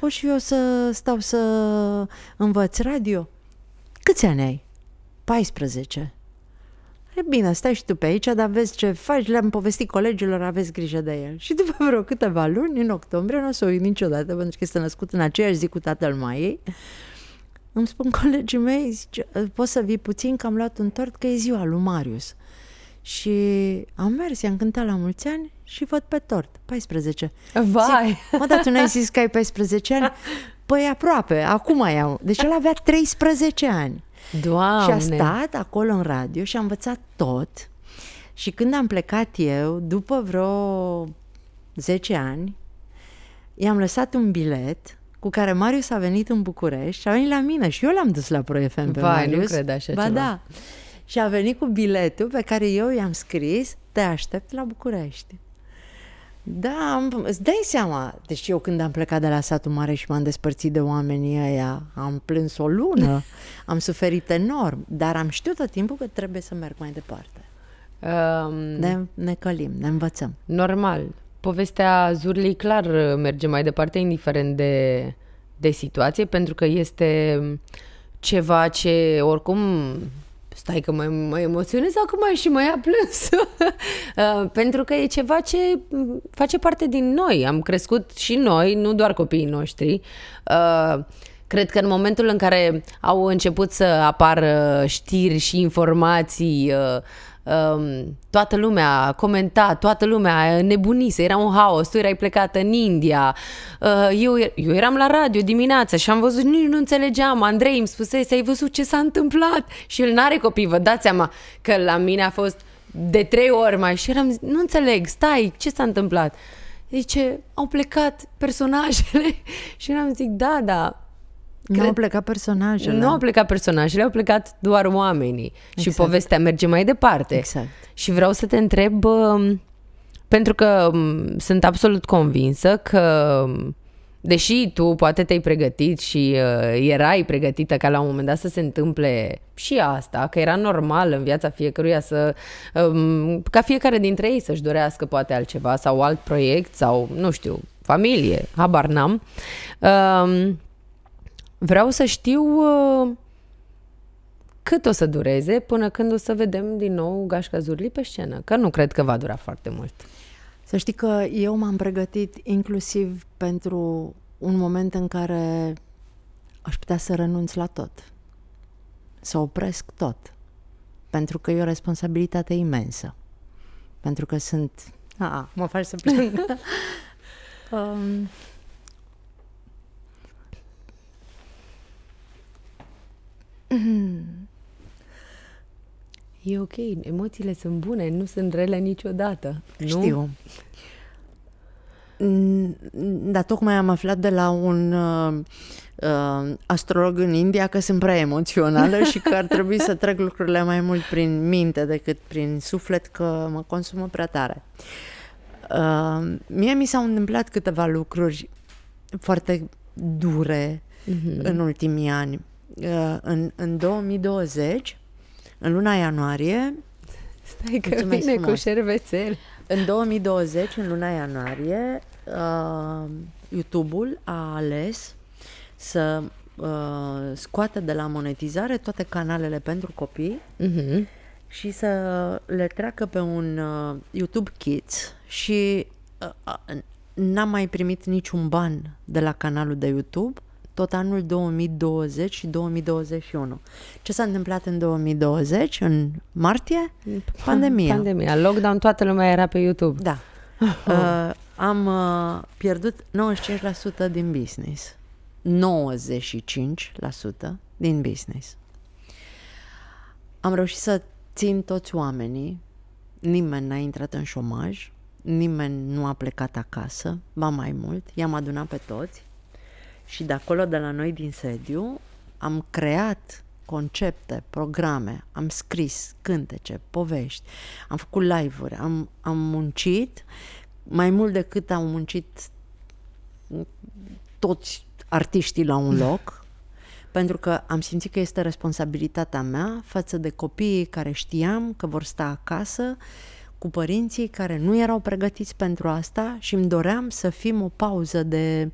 Speaker 3: Pot și eu să stau să învăț radio? Câți ani ai? 14. E bine, stai și tu pe aici, dar vezi ce faci, le-am povestit colegilor, aveți grijă de el. Și după vreo câteva luni, în octombrie, nu o să o uit niciodată, pentru că este născut în aceeași zi cu tatăl Maiei, îmi spun colegii mei, zice, poți să vii puțin că am luat un tort, că e ziua lui Marius. Și am mers, i-am cântat la mulți ani și văd pe tort, 14.
Speaker 2: Vai!
Speaker 3: Zic, mă, dar tu n-ai zis că ai 14 ani? Păi aproape, acum i-am. Deci el avea 13 ani.
Speaker 2: Doamne!
Speaker 3: Și a stat acolo în radio și a învățat tot. Și când am plecat eu, după vreo 10 ani, i-am lăsat un bilet cu care Marius a venit în București și a venit la mine și eu l-am dus la Pro FM pe
Speaker 2: Vai, nu
Speaker 3: Marius.
Speaker 2: cred așa
Speaker 3: ba
Speaker 2: ceva.
Speaker 3: da. Și a venit cu biletul pe care eu i-am scris te aștept la București. Da, am, îți dai seama. Deci eu când am plecat de la satul mare și m-am despărțit de oamenii ăia, am plâns o lună, am suferit enorm, dar am știut tot timpul că trebuie să merg mai departe.
Speaker 2: Um,
Speaker 3: Ne, ne călim, ne învățăm.
Speaker 2: Normal. Povestea Zurlii clar merge mai departe, indiferent de, de situație, pentru că este ceva ce oricum stai că mă, mă emoționez acum și mă ia plâns. Uh, pentru că e ceva ce face parte din noi. Am crescut și noi, nu doar copiii noștri. Uh, Cred că în momentul în care au început să apară știri și informații, uh, um, toată lumea a comentat, toată lumea nebunise, era un haos, tu erai plecată în India, uh, eu, eu eram la radio dimineața și am văzut, nici nu înțelegeam, Andrei îmi spusese, ai văzut ce s-a întâmplat? Și el n-are copii, vă dați seama că la mine a fost de trei ori mai și eram, nu înțeleg, stai, ce s-a întâmplat? Zice, au plecat personajele și eram zic, da, da,
Speaker 3: Nu au plecat personajele.
Speaker 2: nu au plecat personajele, au plecat doar oamenii. Și povestea merge mai departe.
Speaker 3: Exact.
Speaker 2: Și vreau să te întreb, um, pentru că um, sunt absolut convinsă că, um, deși tu poate te-ai pregătit și uh, erai pregătită ca la un moment dat să se întâmple și asta, că era normal în viața fiecăruia să, um, ca fiecare dintre ei să-și dorească poate altceva sau alt proiect sau, nu știu, familie, habar n-am. Um, Vreau să știu uh, cât o să dureze până când o să vedem din nou Gașca Zurli pe scenă, că nu cred că va dura foarte mult.
Speaker 3: Să știi că eu m-am pregătit inclusiv pentru un moment în care aș putea să renunț la tot. Să opresc tot. Pentru că e o responsabilitate imensă. Pentru că sunt... A, mă faci să plâng. um,
Speaker 2: E ok, emoțiile sunt bune, nu sunt rele niciodată. Nu?
Speaker 3: Știu. Mm, Dar tocmai am aflat de la un uh, uh, astrolog în India că sunt prea emoțională și că ar trebui să trec lucrurile mai mult prin minte decât prin suflet, că mă consumă prea tare. Uh, mie mi s-au întâmplat câteva lucruri foarte dure mm-hmm. în ultimii ani. Uh, în, în 2020, în luna ianuarie,
Speaker 2: Stai că
Speaker 3: Mulțumesc
Speaker 2: vine cu
Speaker 3: frumos.
Speaker 2: șervețel.
Speaker 3: în 2020, în luna ianuarie, uh, YouTube-ul a ales să uh, scoată de la monetizare toate canalele pentru copii
Speaker 2: Mhm.
Speaker 3: și să le treacă pe un uh, YouTube Kids și uh, uh, n-am mai primit niciun ban de la canalul de YouTube tot anul 2020 și 2021. Ce s-a întâmplat în 2020, în martie? Pandemia.
Speaker 2: Pandemia. Lockdown, toată lumea era pe YouTube.
Speaker 3: Da. Uh, am uh, pierdut 95% din business. 95% din business. Am reușit să țin toți oamenii, nimeni n-a intrat în șomaj, nimeni nu a plecat acasă, ba mai mult, i-am adunat pe toți și de acolo, de la noi din sediu, am creat concepte, programe, am scris cântece, povești, am făcut live-uri, am, am muncit. Mai mult decât au muncit toți artiștii la un loc, pentru că am simțit că este responsabilitatea mea față de copiii care știam că vor sta acasă, cu părinții care nu erau pregătiți pentru asta și îmi doream să fim o pauză de,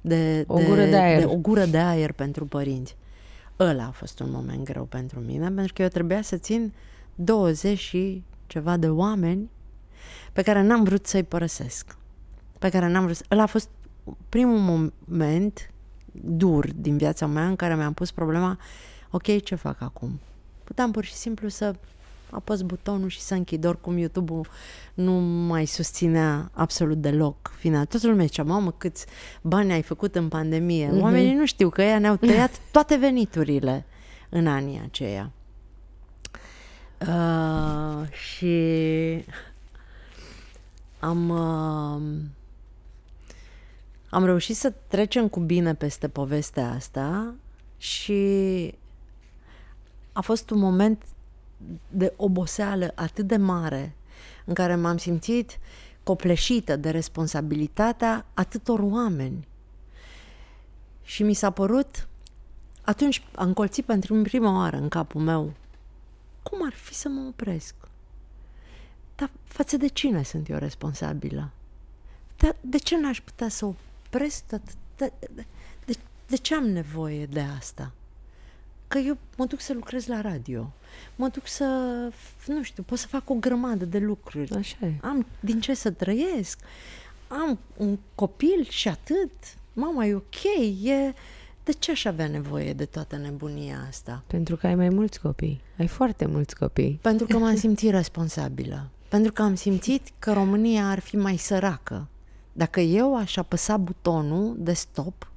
Speaker 3: de,
Speaker 2: O gură de aer.
Speaker 3: de o gură de aer pentru părinți. Ăla a fost un moment greu pentru mine, pentru că eu trebuia să țin 20 și ceva de oameni pe care n-am vrut să-i părăsesc. Pe care n-am vrut să... Ăla a fost primul moment dur din viața mea în care mi-am pus problema ok, ce fac acum? Puteam pur și simplu să apăs butonul și să închid. Oricum YouTube-ul nu mai susținea absolut deloc final. Toată lumea zicea, mamă, câți bani ai făcut în pandemie. Mm-hmm. Oamenii nu știu că ea ne-au tăiat toate veniturile în anii aceia. Uh, și am uh, am reușit să trecem cu bine peste povestea asta și a fost un moment de oboseală atât de mare în care m-am simțit copleșită de responsabilitatea atâtor oameni. Și mi s-a părut, atunci am colțit pentru prima oară în capul meu, cum ar fi să mă opresc? dar față de cine sunt eu responsabilă? Dar de ce n-aș putea să opresc tot, de, de, de, de ce am nevoie de asta? Că eu mă duc să lucrez la radio, mă duc să, nu știu, pot să fac o grămadă de lucruri.
Speaker 2: Așa e.
Speaker 3: Am din ce să trăiesc, am un copil și atât, mama e ok, e... De ce aș avea nevoie de toată nebunia asta?
Speaker 2: Pentru că ai mai mulți copii. Ai foarte mulți copii.
Speaker 3: Pentru că m-am simțit responsabilă. Pentru că am simțit că România ar fi mai săracă. Dacă eu aș apăsa butonul de stop,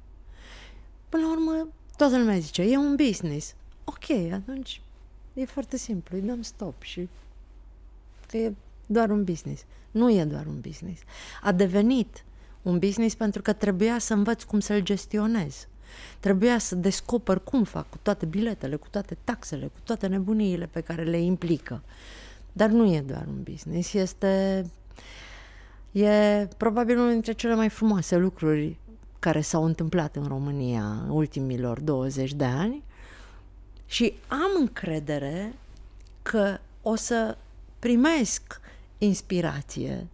Speaker 3: până la urmă toată lumea zice, e un business. Ok, atunci e foarte simplu, îi dăm stop și că e doar un business. Nu e doar un business. A devenit un business pentru că trebuia să învăț cum să-l gestionez. Trebuia să descoper cum fac cu toate biletele, cu toate taxele, cu toate nebuniile pe care le implică. Dar nu e doar un business, este e probabil unul dintre cele mai frumoase lucruri care s-au întâmplat în România în ultimilor 20 de ani și am încredere că o să primesc inspirație,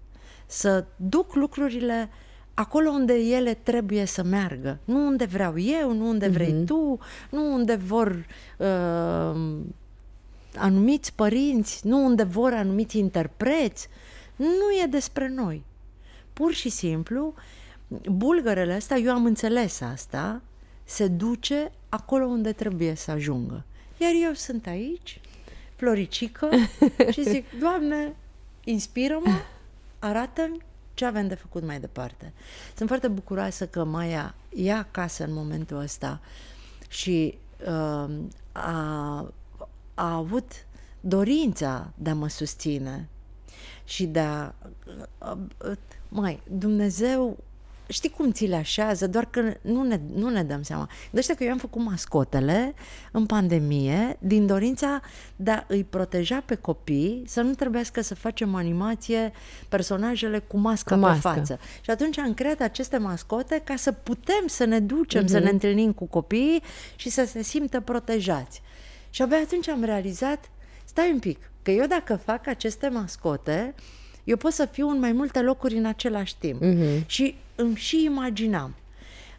Speaker 3: să duc lucrurile acolo unde ele trebuie să meargă. Nu unde vreau eu, nu unde vrei uh-huh. tu, nu unde vor uh, anumiți părinți, nu unde vor anumiți interpreți. Nu e despre noi. Pur și simplu, bulgărele astea, eu am înțeles asta, se duce acolo unde trebuie să ajungă. Iar eu sunt aici, floricică, și zic, Doamne, inspiră-mă, arată-mi ce avem de făcut mai departe. Sunt foarte bucuroasă că Maia e acasă în momentul ăsta și uh, a, a avut dorința de a mă susține și de a... Uh, uh, mai, Dumnezeu știi cum ți le așează, doar că nu ne, nu ne dăm seama. Deci că eu am făcut mascotele în pandemie din dorința de a îi proteja pe copii, să nu trebuiască să facem animație personajele cu mască, cu mască. pe față. Și atunci am creat aceste mascote ca să putem să ne ducem, uh-huh. să ne mhm. întâlnim cu copiii și să se simtă protejați. Și abia atunci am realizat, stai un pic, că eu dacă fac aceste mascote, eu pot să fiu în mai multe locuri în același timp. Uh-huh. Și îmi și imaginam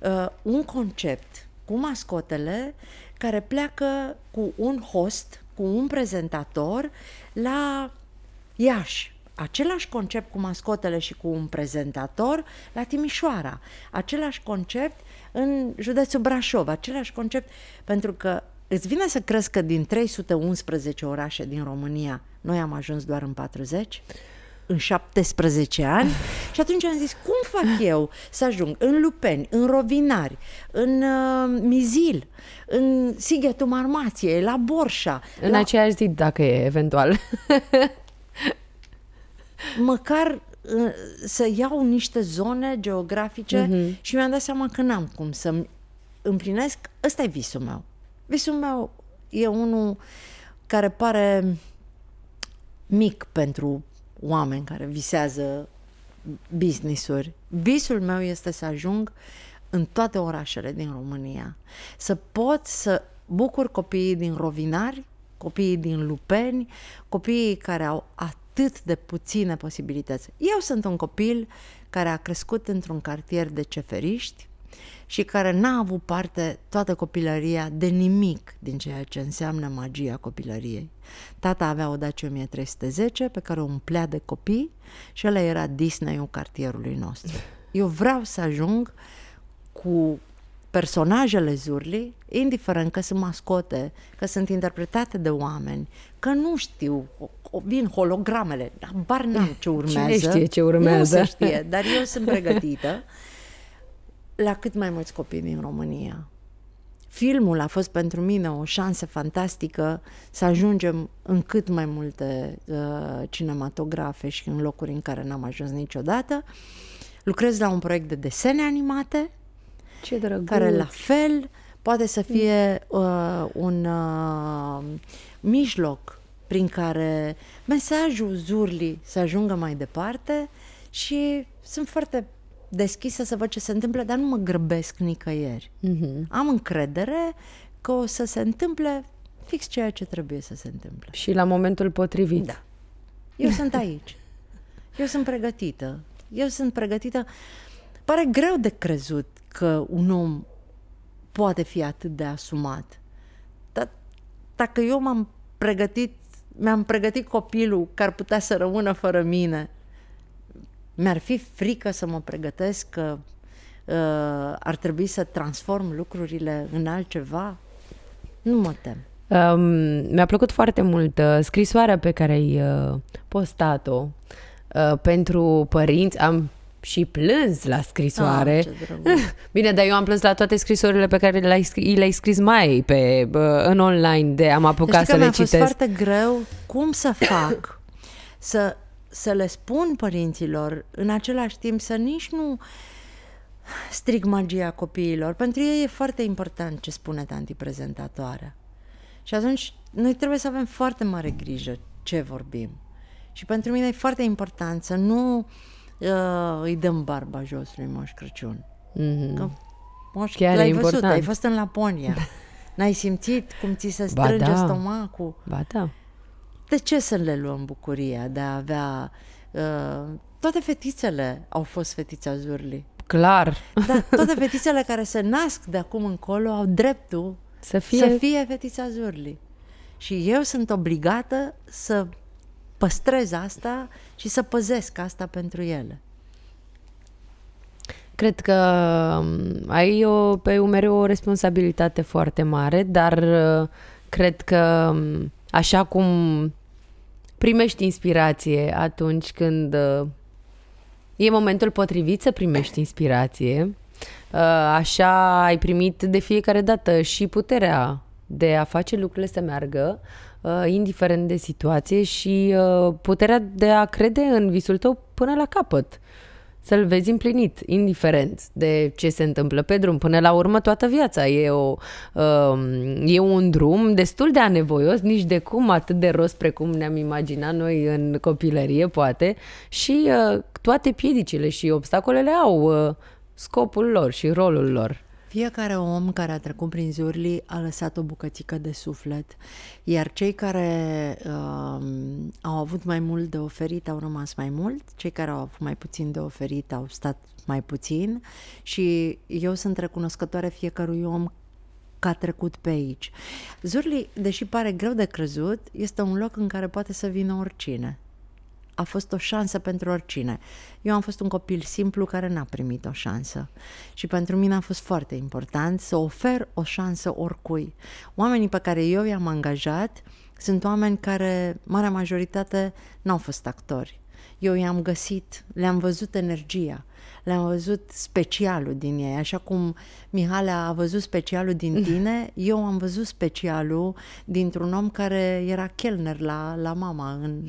Speaker 3: uh, un concept cu mascotele care pleacă cu un host, cu un prezentator la Iași. Același concept cu mascotele și cu un prezentator la Timișoara. Același concept în județul Brașov. Același concept pentru că îți vine să crezi că din 311 orașe din România noi am ajuns doar în 40? În 17 ani și atunci am zis, cum fac eu să ajung în Lupeni, în Rovinari, în uh, Mizil, în Sighetul Marmației, la Borșa.
Speaker 2: În
Speaker 3: la...
Speaker 2: aceeași zi, dacă e, eventual.
Speaker 3: Măcar uh, să iau niște zone geografice uh-huh. și mi-am dat seama că n-am cum să împlinesc. Ăsta e visul meu. Visul meu e unul care pare mic pentru oameni care visează business-uri. Visul meu este să ajung în toate orașele din România. Să pot să bucur copiii din Rovinari, copiii din Lupeni, copiii care au atât de puține posibilități. Eu sunt un copil care a crescut într-un cartier de ceferiști, și care n-a avut parte toată copilăria de nimic din ceea ce înseamnă magia copilăriei. Tata avea o Dacia 1310 pe care o umplea de copii și ăla era Disney-ul cartierului nostru. Eu vreau să ajung cu personajele Zurli, indiferent că sunt mascote, că sunt interpretate de oameni, că nu știu, vin hologramele, bar n-am ce urmează. Cine
Speaker 2: știe ce urmează?
Speaker 3: Nu se știe, dar eu sunt pregătită la cât mai mulți copii din România. Filmul a fost pentru mine o șansă fantastică să ajungem în cât mai multe uh, cinematografe și în locuri în care n-am ajuns niciodată. Lucrez la un proiect de desene animate,
Speaker 2: Ce drăguț.
Speaker 3: care la fel poate să fie uh, un uh, mijloc prin care mesajul Zurli să ajungă mai departe și sunt foarte deschisă să văd ce se întâmplă, dar nu mă grăbesc nicăieri. Uh-huh. Am încredere că o să se întâmple fix ceea ce trebuie să se întâmple.
Speaker 2: Și la momentul potrivit.
Speaker 3: Da. Eu sunt aici. Eu sunt pregătită. Eu sunt pregătită. Pare greu de crezut că un om poate fi atât de asumat. Dar dacă eu m-am pregătit, mi-am pregătit copilul care ar putea să rămână fără mine, mi-ar fi frică să mă pregătesc că uh, ar trebui să transform lucrurile în altceva? Nu mă tem.
Speaker 2: Um, mi-a plăcut foarte mult uh, scrisoarea pe care ai uh, postat-o uh, pentru părinți. Am și plâns la scrisoare.
Speaker 3: Ah, ce drăguț.
Speaker 2: Bine, dar eu am plâns la toate scrisorile pe care le-ai, scris, le-ai scris mai pe, uh, în online de am apucat
Speaker 3: Deci
Speaker 2: să
Speaker 3: că
Speaker 2: le
Speaker 3: mi-a fost
Speaker 2: citesc.
Speaker 3: foarte greu cum să fac să, să le spun părinților, în același timp să nici nu strig magia copiilor. Pentru ei e foarte important ce spune tanti prezentatoarea. Și atunci noi trebuie să avem foarte mare grijă ce vorbim. Și pentru mine e foarte important să nu uh, îi dăm barba jos lui Moș Crăciun.
Speaker 2: Mhm.
Speaker 3: Că Moș,
Speaker 2: Chiar e
Speaker 3: l-ai văzut,
Speaker 2: important.
Speaker 3: ai fost în Laponia. N-ai simțit cum ți se
Speaker 2: Ba
Speaker 3: strânge
Speaker 2: da.
Speaker 3: stomacul?
Speaker 2: Ba da.
Speaker 3: De ce să le luăm bucuria de a avea... Uh, toate fetițele au fost fetița Zurli.
Speaker 2: Clar.
Speaker 3: Dar toate fetițele care se nasc de acum încolo au dreptul
Speaker 2: Să fie...
Speaker 3: să fie fetița Zurli. Și eu sunt obligată să păstrez asta și să păzesc asta pentru ele.
Speaker 2: Cred că um, ai o, pe umeri o responsabilitate foarte mare, dar uh, cred că um, așa cum primești inspirație atunci când uh, e momentul potrivit să primești inspirație, uh, așa ai primit de fiecare dată și puterea de a face lucrurile să meargă, uh, indiferent de situație și uh, puterea de a crede în visul tău până la capăt să-l vezi împlinit, indiferent de ce se întâmplă pe drum. Până la urmă, toată viața e, o, um, e un drum destul de anevoios, nici de cum atât de rost precum ne-am imaginat noi în copilărie, poate, și uh, toate piedicile și obstacolele au uh, scopul lor și rolul lor.
Speaker 3: Fiecare om care a trecut prin Zurli a lăsat o bucățică de suflet, iar cei care uh, au avut mai mult de oferit au rămas mai mult, cei care au avut mai puțin de oferit au stat mai puțin și eu sunt recunoscătoare fiecărui om că a trecut pe aici. Zurli, deși pare greu de crezut, este un loc în care poate să vină oricine. A fost o șansă pentru oricine. Eu am fost un copil simplu care n-a primit o șansă. Și pentru mine a fost foarte important să ofer o șansă oricui. Oamenii pe care eu i-am angajat sunt oameni care, marea majoritate, n-au fost actori. Eu i-am găsit, le-am văzut energia, le-am văzut specialul din ei. Așa cum Mihale a văzut specialul din tine, eu am văzut specialul dintr-un om care era chelner la, la mama în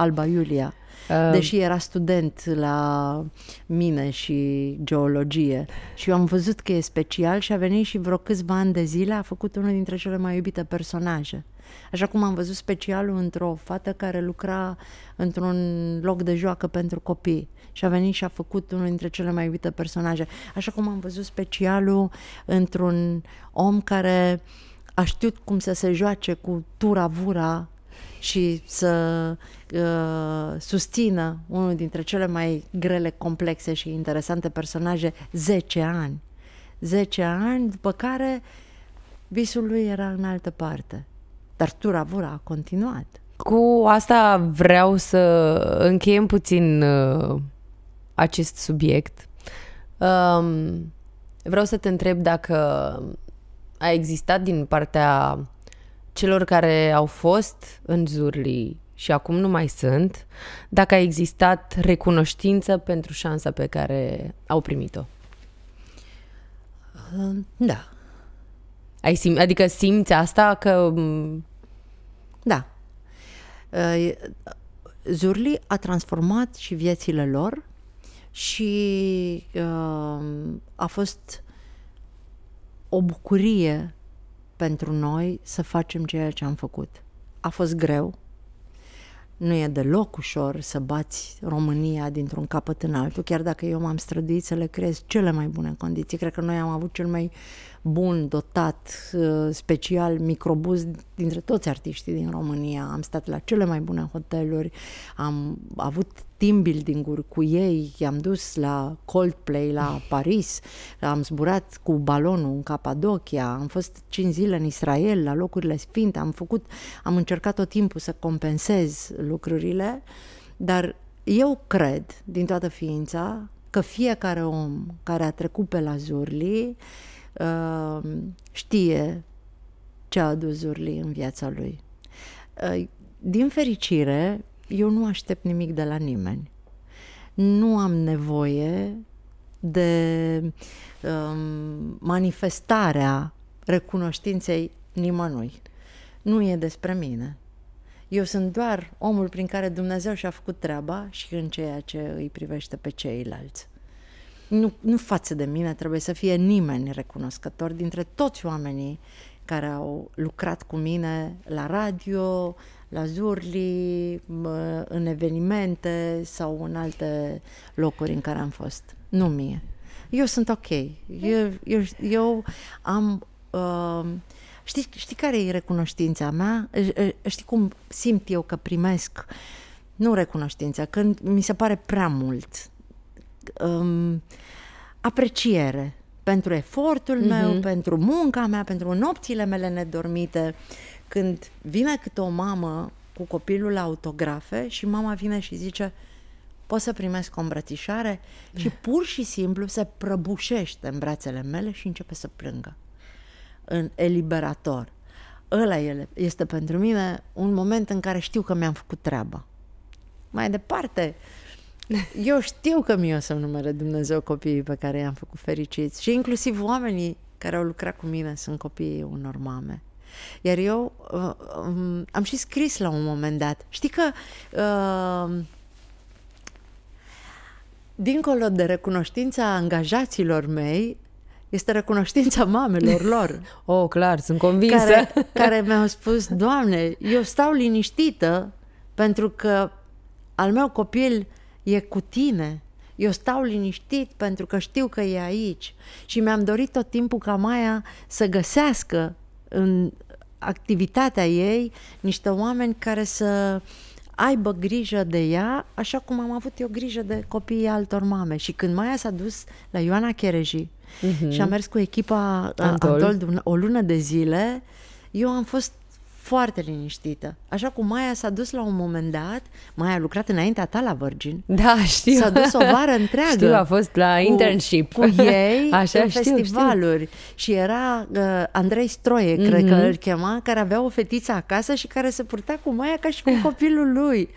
Speaker 3: Alba Iulia.
Speaker 2: Uh,
Speaker 3: Deși era student la mine și geologie și eu am văzut că e special și a venit și vreo câțiva ani de zile a făcut unul dintre cele mai iubite personaje. Așa cum am văzut specialul într-o fată care lucra într-un loc de joacă pentru copii și a venit și a făcut unul dintre cele mai iubite personaje. Așa cum am văzut specialul într-un om care a știut cum să se joace cu tura-vura și să uh, susțină unul dintre cele mai grele, complexe și interesante personaje 10 ani. 10 ani, după care visul lui era în altă parte. Dar Turavura a continuat.
Speaker 2: Cu asta vreau să încheiem puțin uh, acest subiect. Um, vreau să te întreb dacă a existat din partea celor care au fost în Zurli și acum nu mai sunt, dacă a existat recunoștință pentru șansa pe care au primit-o.
Speaker 3: Uh, da,
Speaker 2: Ai sim- adică simți asta că m,
Speaker 3: da. Uh, Zurli a transformat și viețile lor și uh, a fost o bucurie pentru noi să facem ceea ce am făcut. A fost greu, nu e deloc ușor să bați România dintr-un capăt în altul, chiar dacă eu m-am străduit să le creez cele mai bune condiții. Cred că noi am avut cel mai bun, dotat, uh, special microbuz dintre toți artiștii din România. Am stat la cele mai bune hoteluri, am avut team building-uri cu ei, i-am dus la Coldplay la Paris, am zburat cu balonul în Capadocia, am fost 5 zile în Israel, la locurile sfinte, am făcut, am încercat tot timpul să compensez lucrurile, dar eu cred, din toată ființa, că fiecare om care a trecut pe la Zurli uh, știe ce a adus Zurli în viața lui. Uh, din fericire, eu nu aștept nimic de la nimeni. Nu am nevoie de um, manifestarea recunoștinței nimănui. Nu e despre mine. Eu sunt doar omul prin care Dumnezeu și-a făcut treaba și în ceea ce îi privește pe ceilalți. Nu, nu față de mine trebuie să fie nimeni recunoscător dintre toți oamenii care au lucrat cu mine la radio, la Zurli, în evenimente sau în alte locuri în care am fost. Nu mie. Eu sunt ok. Eu, eu, eu am... Uh, știi, știi care e recunoștința mea? Știi cum simt eu că primesc nu recunoștința, când mi se pare prea mult. Um, apreciere pentru efortul mm-hmm. meu, pentru munca mea, pentru nopțile mele nedormite, când vine câte o mamă cu copilul la autografe și mama vine și zice pot să primesc o îmbrățișare? Și pur și simplu se prăbușește în brațele mele și începe să plângă. În eliberator. Ăla este pentru mine un moment în care știu că mi-am făcut treaba. Mai departe, eu știu că mie o să-mi numere Dumnezeu copiii pe care i-am făcut fericiți și inclusiv oamenii care au lucrat cu mine sunt copiii unor mame. Iar eu uh, um, am și scris la un moment dat. Știi că uh, dincolo de recunoștința angajaților mei, este recunoștința mamelor lor.
Speaker 2: oh, clar, sunt convinsă.
Speaker 3: Care, care mi-au spus, Doamne, eu stau liniștită pentru că al meu copil e cu tine. Eu stau liniștit pentru că știu că e aici. Și mi-am dorit tot timpul ca Maia să găsească în activitatea ei niște oameni care să aibă grijă de ea, așa cum am avut eu grijă de copiii altor mame. Și când Maia s-a dus la Ioana Chereji uh-huh. și a mers cu echipa Antol. Antol o lună de zile, eu am fost foarte liniștită. Așa cum Maia s-a dus la un moment dat, Maia a lucrat înaintea ta la Virgin.
Speaker 2: Da, știu.
Speaker 3: S-a dus o vară întreagă.
Speaker 2: Știu, a fost la cu, internship.
Speaker 3: Cu ei Așa, în știu, festivaluri. Știu. Și era uh, Andrei Stroie, mm-hmm. cred că mhm. îl chema, care avea o fetiță acasă și care se purta cu Maia ca și cu copilul lui.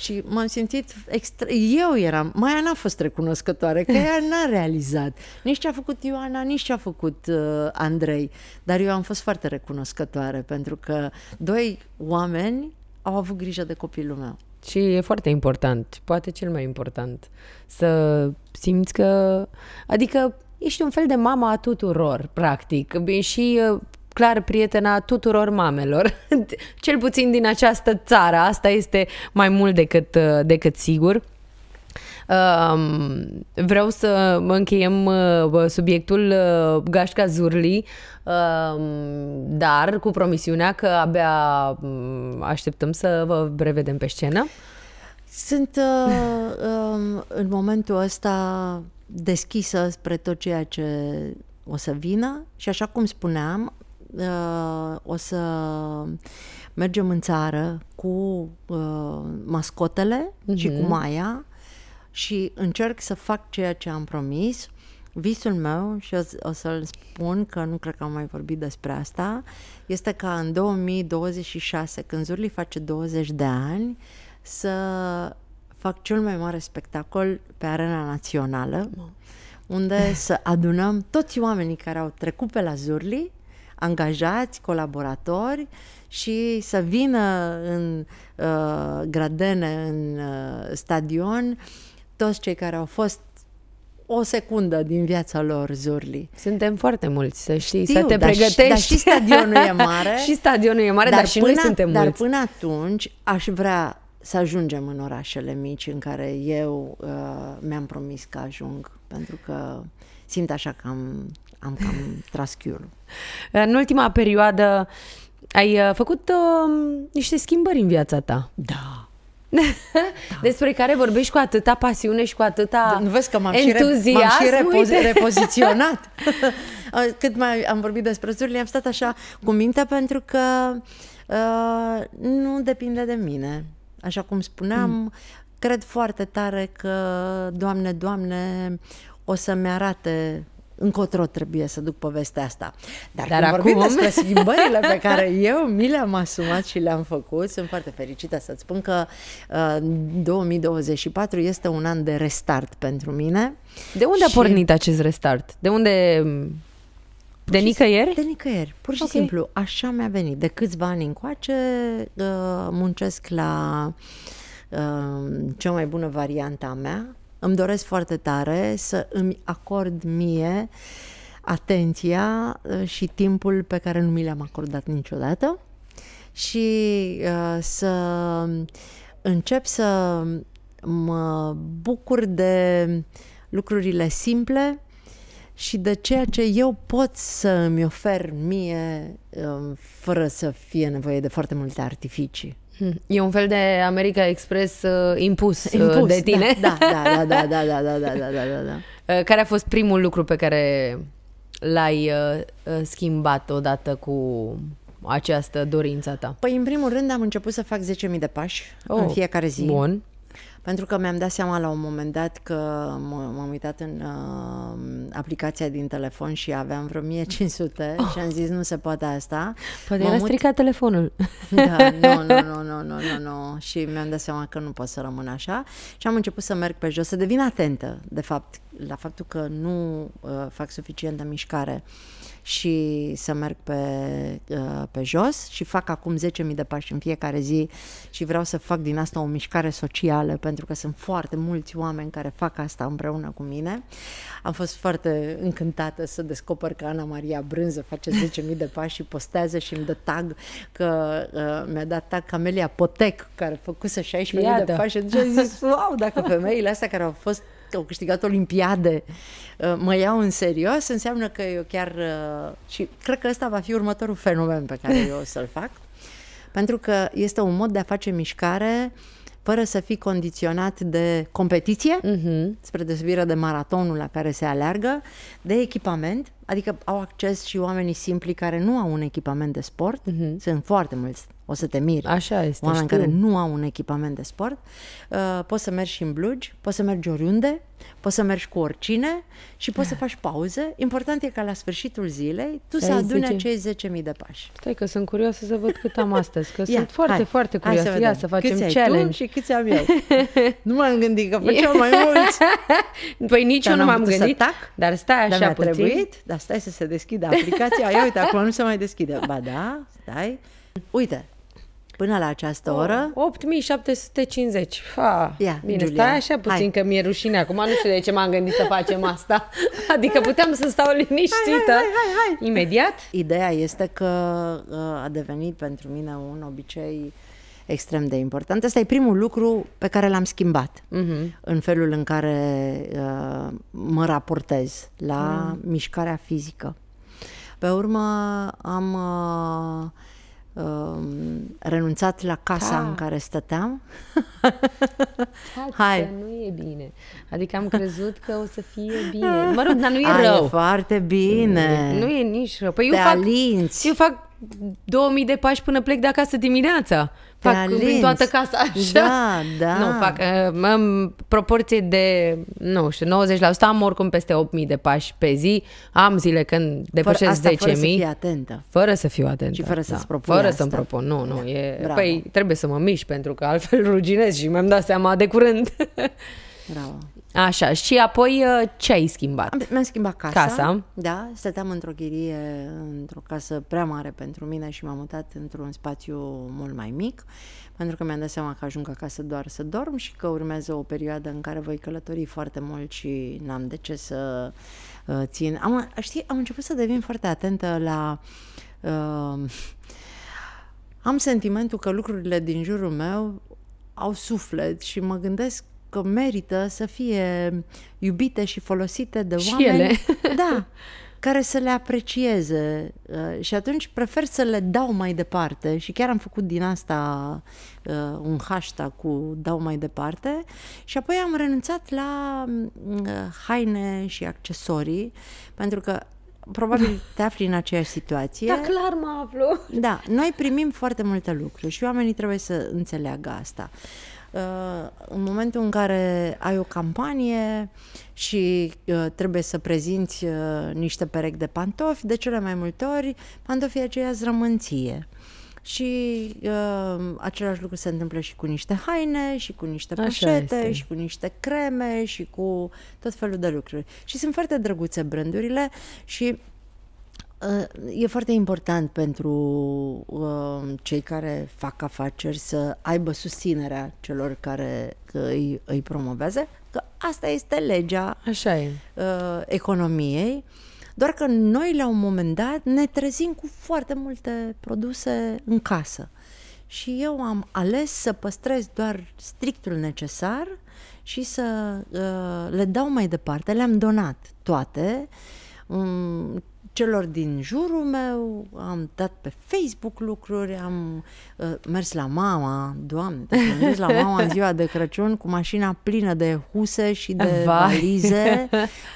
Speaker 3: Și m-am simțit extra... Eu eram... Maia n-a fost recunoscătoare, că ea n-a realizat. Nici ce a făcut Ioana, nici ce a făcut uh, Andrei. Dar eu am fost foarte recunoscătoare pentru că doi oameni au avut grijă de copilul meu.
Speaker 2: Și e foarte important, poate cel mai important, să simți că, adică ești un fel de mama a tuturor, practic, și clar prietena tuturor mamelor, cel puțin din această țară, asta este mai mult decât, decât sigur. Vreau să încheiem uh, subiectul uh, Gașca Zurli, dar cu promisiunea că abia mm, așteptăm să vă revedem pe scenă.
Speaker 3: Sunt uh, um, în momentul ăsta deschisă spre tot ceea ce o să vină și așa cum spuneam, o să mergem în țară cu mascotele mm-hmm. și cu mhm. Maia și încerc să fac ceea ce am promis. Visul meu, și o, o să-l spun că nu cred că am mai vorbit despre asta, este ca în 2026, când Zurli face 20 de ani, să fac cel mai mare spectacol pe arena națională, unde să adunăm toți oamenii care au trecut pe la Zurli, angajați, colaboratori și să vină în uh, gradene, în uh, stadion, toți cei care au fost o secundă din viața lor, Zurli.
Speaker 2: Suntem foarte mulți, să știi, Știu, să te dar pregătești. Și,
Speaker 3: dar și stadionul e mare.
Speaker 2: și stadionul e mare, dar, dar și până, noi suntem
Speaker 3: dar
Speaker 2: mulți.
Speaker 3: Dar până atunci aș vrea să ajungem în orașele mici în care eu uh, mi-am promis că ajung, pentru că simt așa că am, am cam tras chiulul.
Speaker 2: În ultima perioadă ai uh, făcut uh, niște schimbări în viața ta.
Speaker 3: Da
Speaker 2: despre care vorbești cu atâta pasiune și cu atâta
Speaker 3: Nu vezi că m-am și, re-
Speaker 2: entuziasm.
Speaker 3: m-am și repozi-
Speaker 2: Uite.
Speaker 3: repoziționat. Cât mai am vorbit despre zurile, am stat așa cu minte pentru că uh, nu depinde de mine. Așa cum spuneam, mm. cred foarte tare că, Doamne, Doamne, o să-mi arate încotro trebuie să duc povestea asta. Dar,
Speaker 2: Dar
Speaker 3: când vorbim
Speaker 2: acum-
Speaker 3: despre schimbările pe care eu mi le-am asumat și le-am făcut, sunt foarte fericită să-ți spun că uh, 2024 este un an de restart pentru mine.
Speaker 2: De unde a
Speaker 3: Și-
Speaker 2: pornit acest restart? De unde... De nicăieri?
Speaker 3: De nicăieri, pur și
Speaker 2: Ok.
Speaker 3: simplu, așa mi-a venit. De câțiva ani încoace uh, muncesc la uh, cea mai bună variantă a mea. Îmi doresc foarte tare să îmi acord mie atenția uh, și timpul pe care nu mi le-am acordat niciodată și uh, să încep să mă bucur de lucrurile simple și de ceea ce eu pot să îmi ofer mie um, fără să fie nevoie de foarte multe artificii.
Speaker 2: Hmm. E un fel de America Express uh, impus, uh,
Speaker 3: Impus,
Speaker 2: de tine.
Speaker 3: Da, da, da, da, da, da, da, da, da, da, da.
Speaker 2: Uh, Care a fost primul lucru pe care l-ai uh, uh, schimbat odată cu această dorință ta?
Speaker 3: Păi, în primul rând, am început să fac 10.000 de pași oh, în fiecare zi.
Speaker 2: Bun.
Speaker 3: Pentru că mi-am dat seama la un moment dat că m- m-am uitat în uh, aplicația din telefon și aveam vreo 1500 oh. și am zis nu se poate asta.
Speaker 2: Poate
Speaker 3: Mă
Speaker 2: era
Speaker 3: mut-
Speaker 2: stricat telefonul.
Speaker 3: Da, nu, nu, nu, nu, nu, nu, nu. Și mi-am dat seama că nu pot să rămân așa și am început să merg pe jos, să devin atentă, de fapt, la faptul că nu uh, fac suficientă mișcare și să merg pe, uh, pe jos și fac acum 10.000 de pași în fiecare zi și vreau să fac din asta o mișcare socială pentru că sunt foarte mulți oameni care fac asta împreună cu mine. Am fost foarte încântată să descoper că Ana Maria Brânză face 10.000 de pași și postează și îmi dă tag că uh, mi-a dat tag Camelia Potec care făcuse 16.000 de
Speaker 2: Iată.
Speaker 3: pași și atunci am zis, wow, dacă femeile astea care au fost au câștigat olimpiade, uh, mă iau în serios, înseamnă că eu chiar... uh, Și cred că ăsta va fi următorul fenomen pe care eu o să-l fac, pentru că este un mod de a face mișcare fără să fii condiționat de competiție,
Speaker 2: Mhm.
Speaker 3: spre deosebire de maratonul la care se aleargă, de echipament, adică au acces și oamenii simpli care nu au un echipament de sport, sunt foarte mulți, o să te miri.
Speaker 2: Așa este,
Speaker 3: Oameni
Speaker 2: știu.
Speaker 3: care nu au un echipament de sport, uh, poți să mergi și în blugi, poți să mergi oriunde, poți să mergi cu oricine și poți să faci pauze. Important e ca la sfârșitul zilei tu să
Speaker 2: Ai
Speaker 3: aduni
Speaker 2: zice-
Speaker 3: acei 10.000 de pași.
Speaker 2: Stai că sunt curioasă să văd cât am astăzi, că
Speaker 3: Ia,
Speaker 2: sunt foarte,
Speaker 3: hai,
Speaker 2: foarte
Speaker 3: hai
Speaker 2: curioasă. Ia
Speaker 3: vedem.
Speaker 2: să facem
Speaker 3: câți ai
Speaker 2: challenge.
Speaker 3: Tu și câți am eu. nu m-am gândit că făceam mai mulți.
Speaker 2: Păi nici
Speaker 3: Dar
Speaker 2: eu nu
Speaker 3: n-am
Speaker 2: m-am
Speaker 3: putut să
Speaker 2: gândit,
Speaker 3: tac,
Speaker 2: dar stai așa
Speaker 3: Dar mi-a
Speaker 2: puțin.
Speaker 3: trebuit, dar stai să se deschidă aplicația. Ia uite, acum nu se mai deschide. Ba da, stai. Uite, până la această oră,
Speaker 2: 8750. Fa.
Speaker 3: Ia,
Speaker 2: Bine,
Speaker 3: Giulia,
Speaker 2: stai așa puțin
Speaker 3: hai.
Speaker 2: că mi-e rușine acum. Nu știu de ce m-am gândit să facem asta. Adică puteam să stau liniștită.
Speaker 3: Hai, hai, hai, hai.
Speaker 2: Imediat.
Speaker 3: Ideea este că uh, a devenit pentru mine un obicei extrem de important. Asta e primul lucru pe care l-am schimbat
Speaker 2: Mhm.
Speaker 3: în felul în care uh, mă raportez la mișcarea fizică. Pe urmă am uh, um, renunțat la casa
Speaker 2: Da.
Speaker 3: în care stăteam.
Speaker 2: Hai.
Speaker 3: Hai.
Speaker 2: Că nu e bine. Adică am crezut că o să fie bine. Mă rog, dar nu e
Speaker 3: A,
Speaker 2: rău.
Speaker 3: E foarte bine.
Speaker 2: Nu e nici rău. Păi
Speaker 3: Te
Speaker 2: eu fac,
Speaker 3: alinți.
Speaker 2: eu fac 2000 de pași până plec de acasă dimineața.
Speaker 3: Te
Speaker 2: Fac prin
Speaker 3: alinți.
Speaker 2: toată casa așa.
Speaker 3: Da, da.
Speaker 2: Nu, fac uh, în proporție de, nu știu, 90%. Am oricum peste 8000 de pași pe zi. Am zile când depășesc
Speaker 3: asta fără să
Speaker 2: 10.000.
Speaker 3: fii atentă.
Speaker 2: Fără să fiu atentă.
Speaker 3: Și fără să-ți propui
Speaker 2: Fără
Speaker 3: asta.
Speaker 2: să-mi propun, nu, nu. E,
Speaker 3: Bravo.
Speaker 2: păi trebuie să mă mișc pentru că altfel ruginez și mi-am dat seama de curând.
Speaker 3: Bravo.
Speaker 2: Așa, și apoi uh, ce ai schimbat?
Speaker 3: Am, mi-am schimbat casa.
Speaker 2: Casa.
Speaker 3: Da, stăteam într-o chirie, într-o casă prea mare pentru mine și m-am mutat într-un spațiu mult mai mic, pentru că mi-am dat seama că ajung acasă doar să dorm și că urmează o perioadă în care voi călători foarte mult și n-am de ce să uh, țin. Am, știi, am început să devin foarte atentă la... Uh, am sentimentul că lucrurile din jurul meu au suflet și mă gândesc că merită să fie iubite și folosite de
Speaker 2: Și
Speaker 3: oameni.
Speaker 2: ele.
Speaker 3: Da. care să le aprecieze uh, și atunci prefer să le dau mai departe și chiar am făcut din asta uh, un hashtag cu dau mai departe și apoi am renunțat la uh, haine și accesorii pentru că probabil te afli în aceeași situație.
Speaker 2: Da, clar mă aflu.
Speaker 3: Da, noi primim foarte multe lucruri și oamenii trebuie să înțeleagă asta. Uh, în momentul în care ai o campanie și uh, trebuie să prezinți uh, niște perechi de pantofi, de cele mai multe ori pantofii aceia îți rămân ție. Și uh, același lucru se întâmplă și cu niște haine, și cu niște
Speaker 2: Așa
Speaker 3: poșete,
Speaker 2: este.
Speaker 3: și cu niște creme, și cu tot felul de lucruri. Și sunt foarte drăguțe brandurile și Uh, E foarte important pentru uh, cei care fac afaceri să aibă susținerea celor care că îi, îi promovează, că asta este legea
Speaker 2: Așa e.
Speaker 3: uh, economiei, doar că noi la un moment dat ne trezim cu foarte multe produse în casă. Și eu am ales să păstrez doar strictul necesar și să uh, le dau mai departe, le-am donat toate um, celor din jurul meu, am dat pe Facebook lucruri, am uh, mers la mama, doamne, deci m-am dus la mama în ziua de Crăciun cu mașina plină de huse și de
Speaker 2: Vai.
Speaker 3: valize,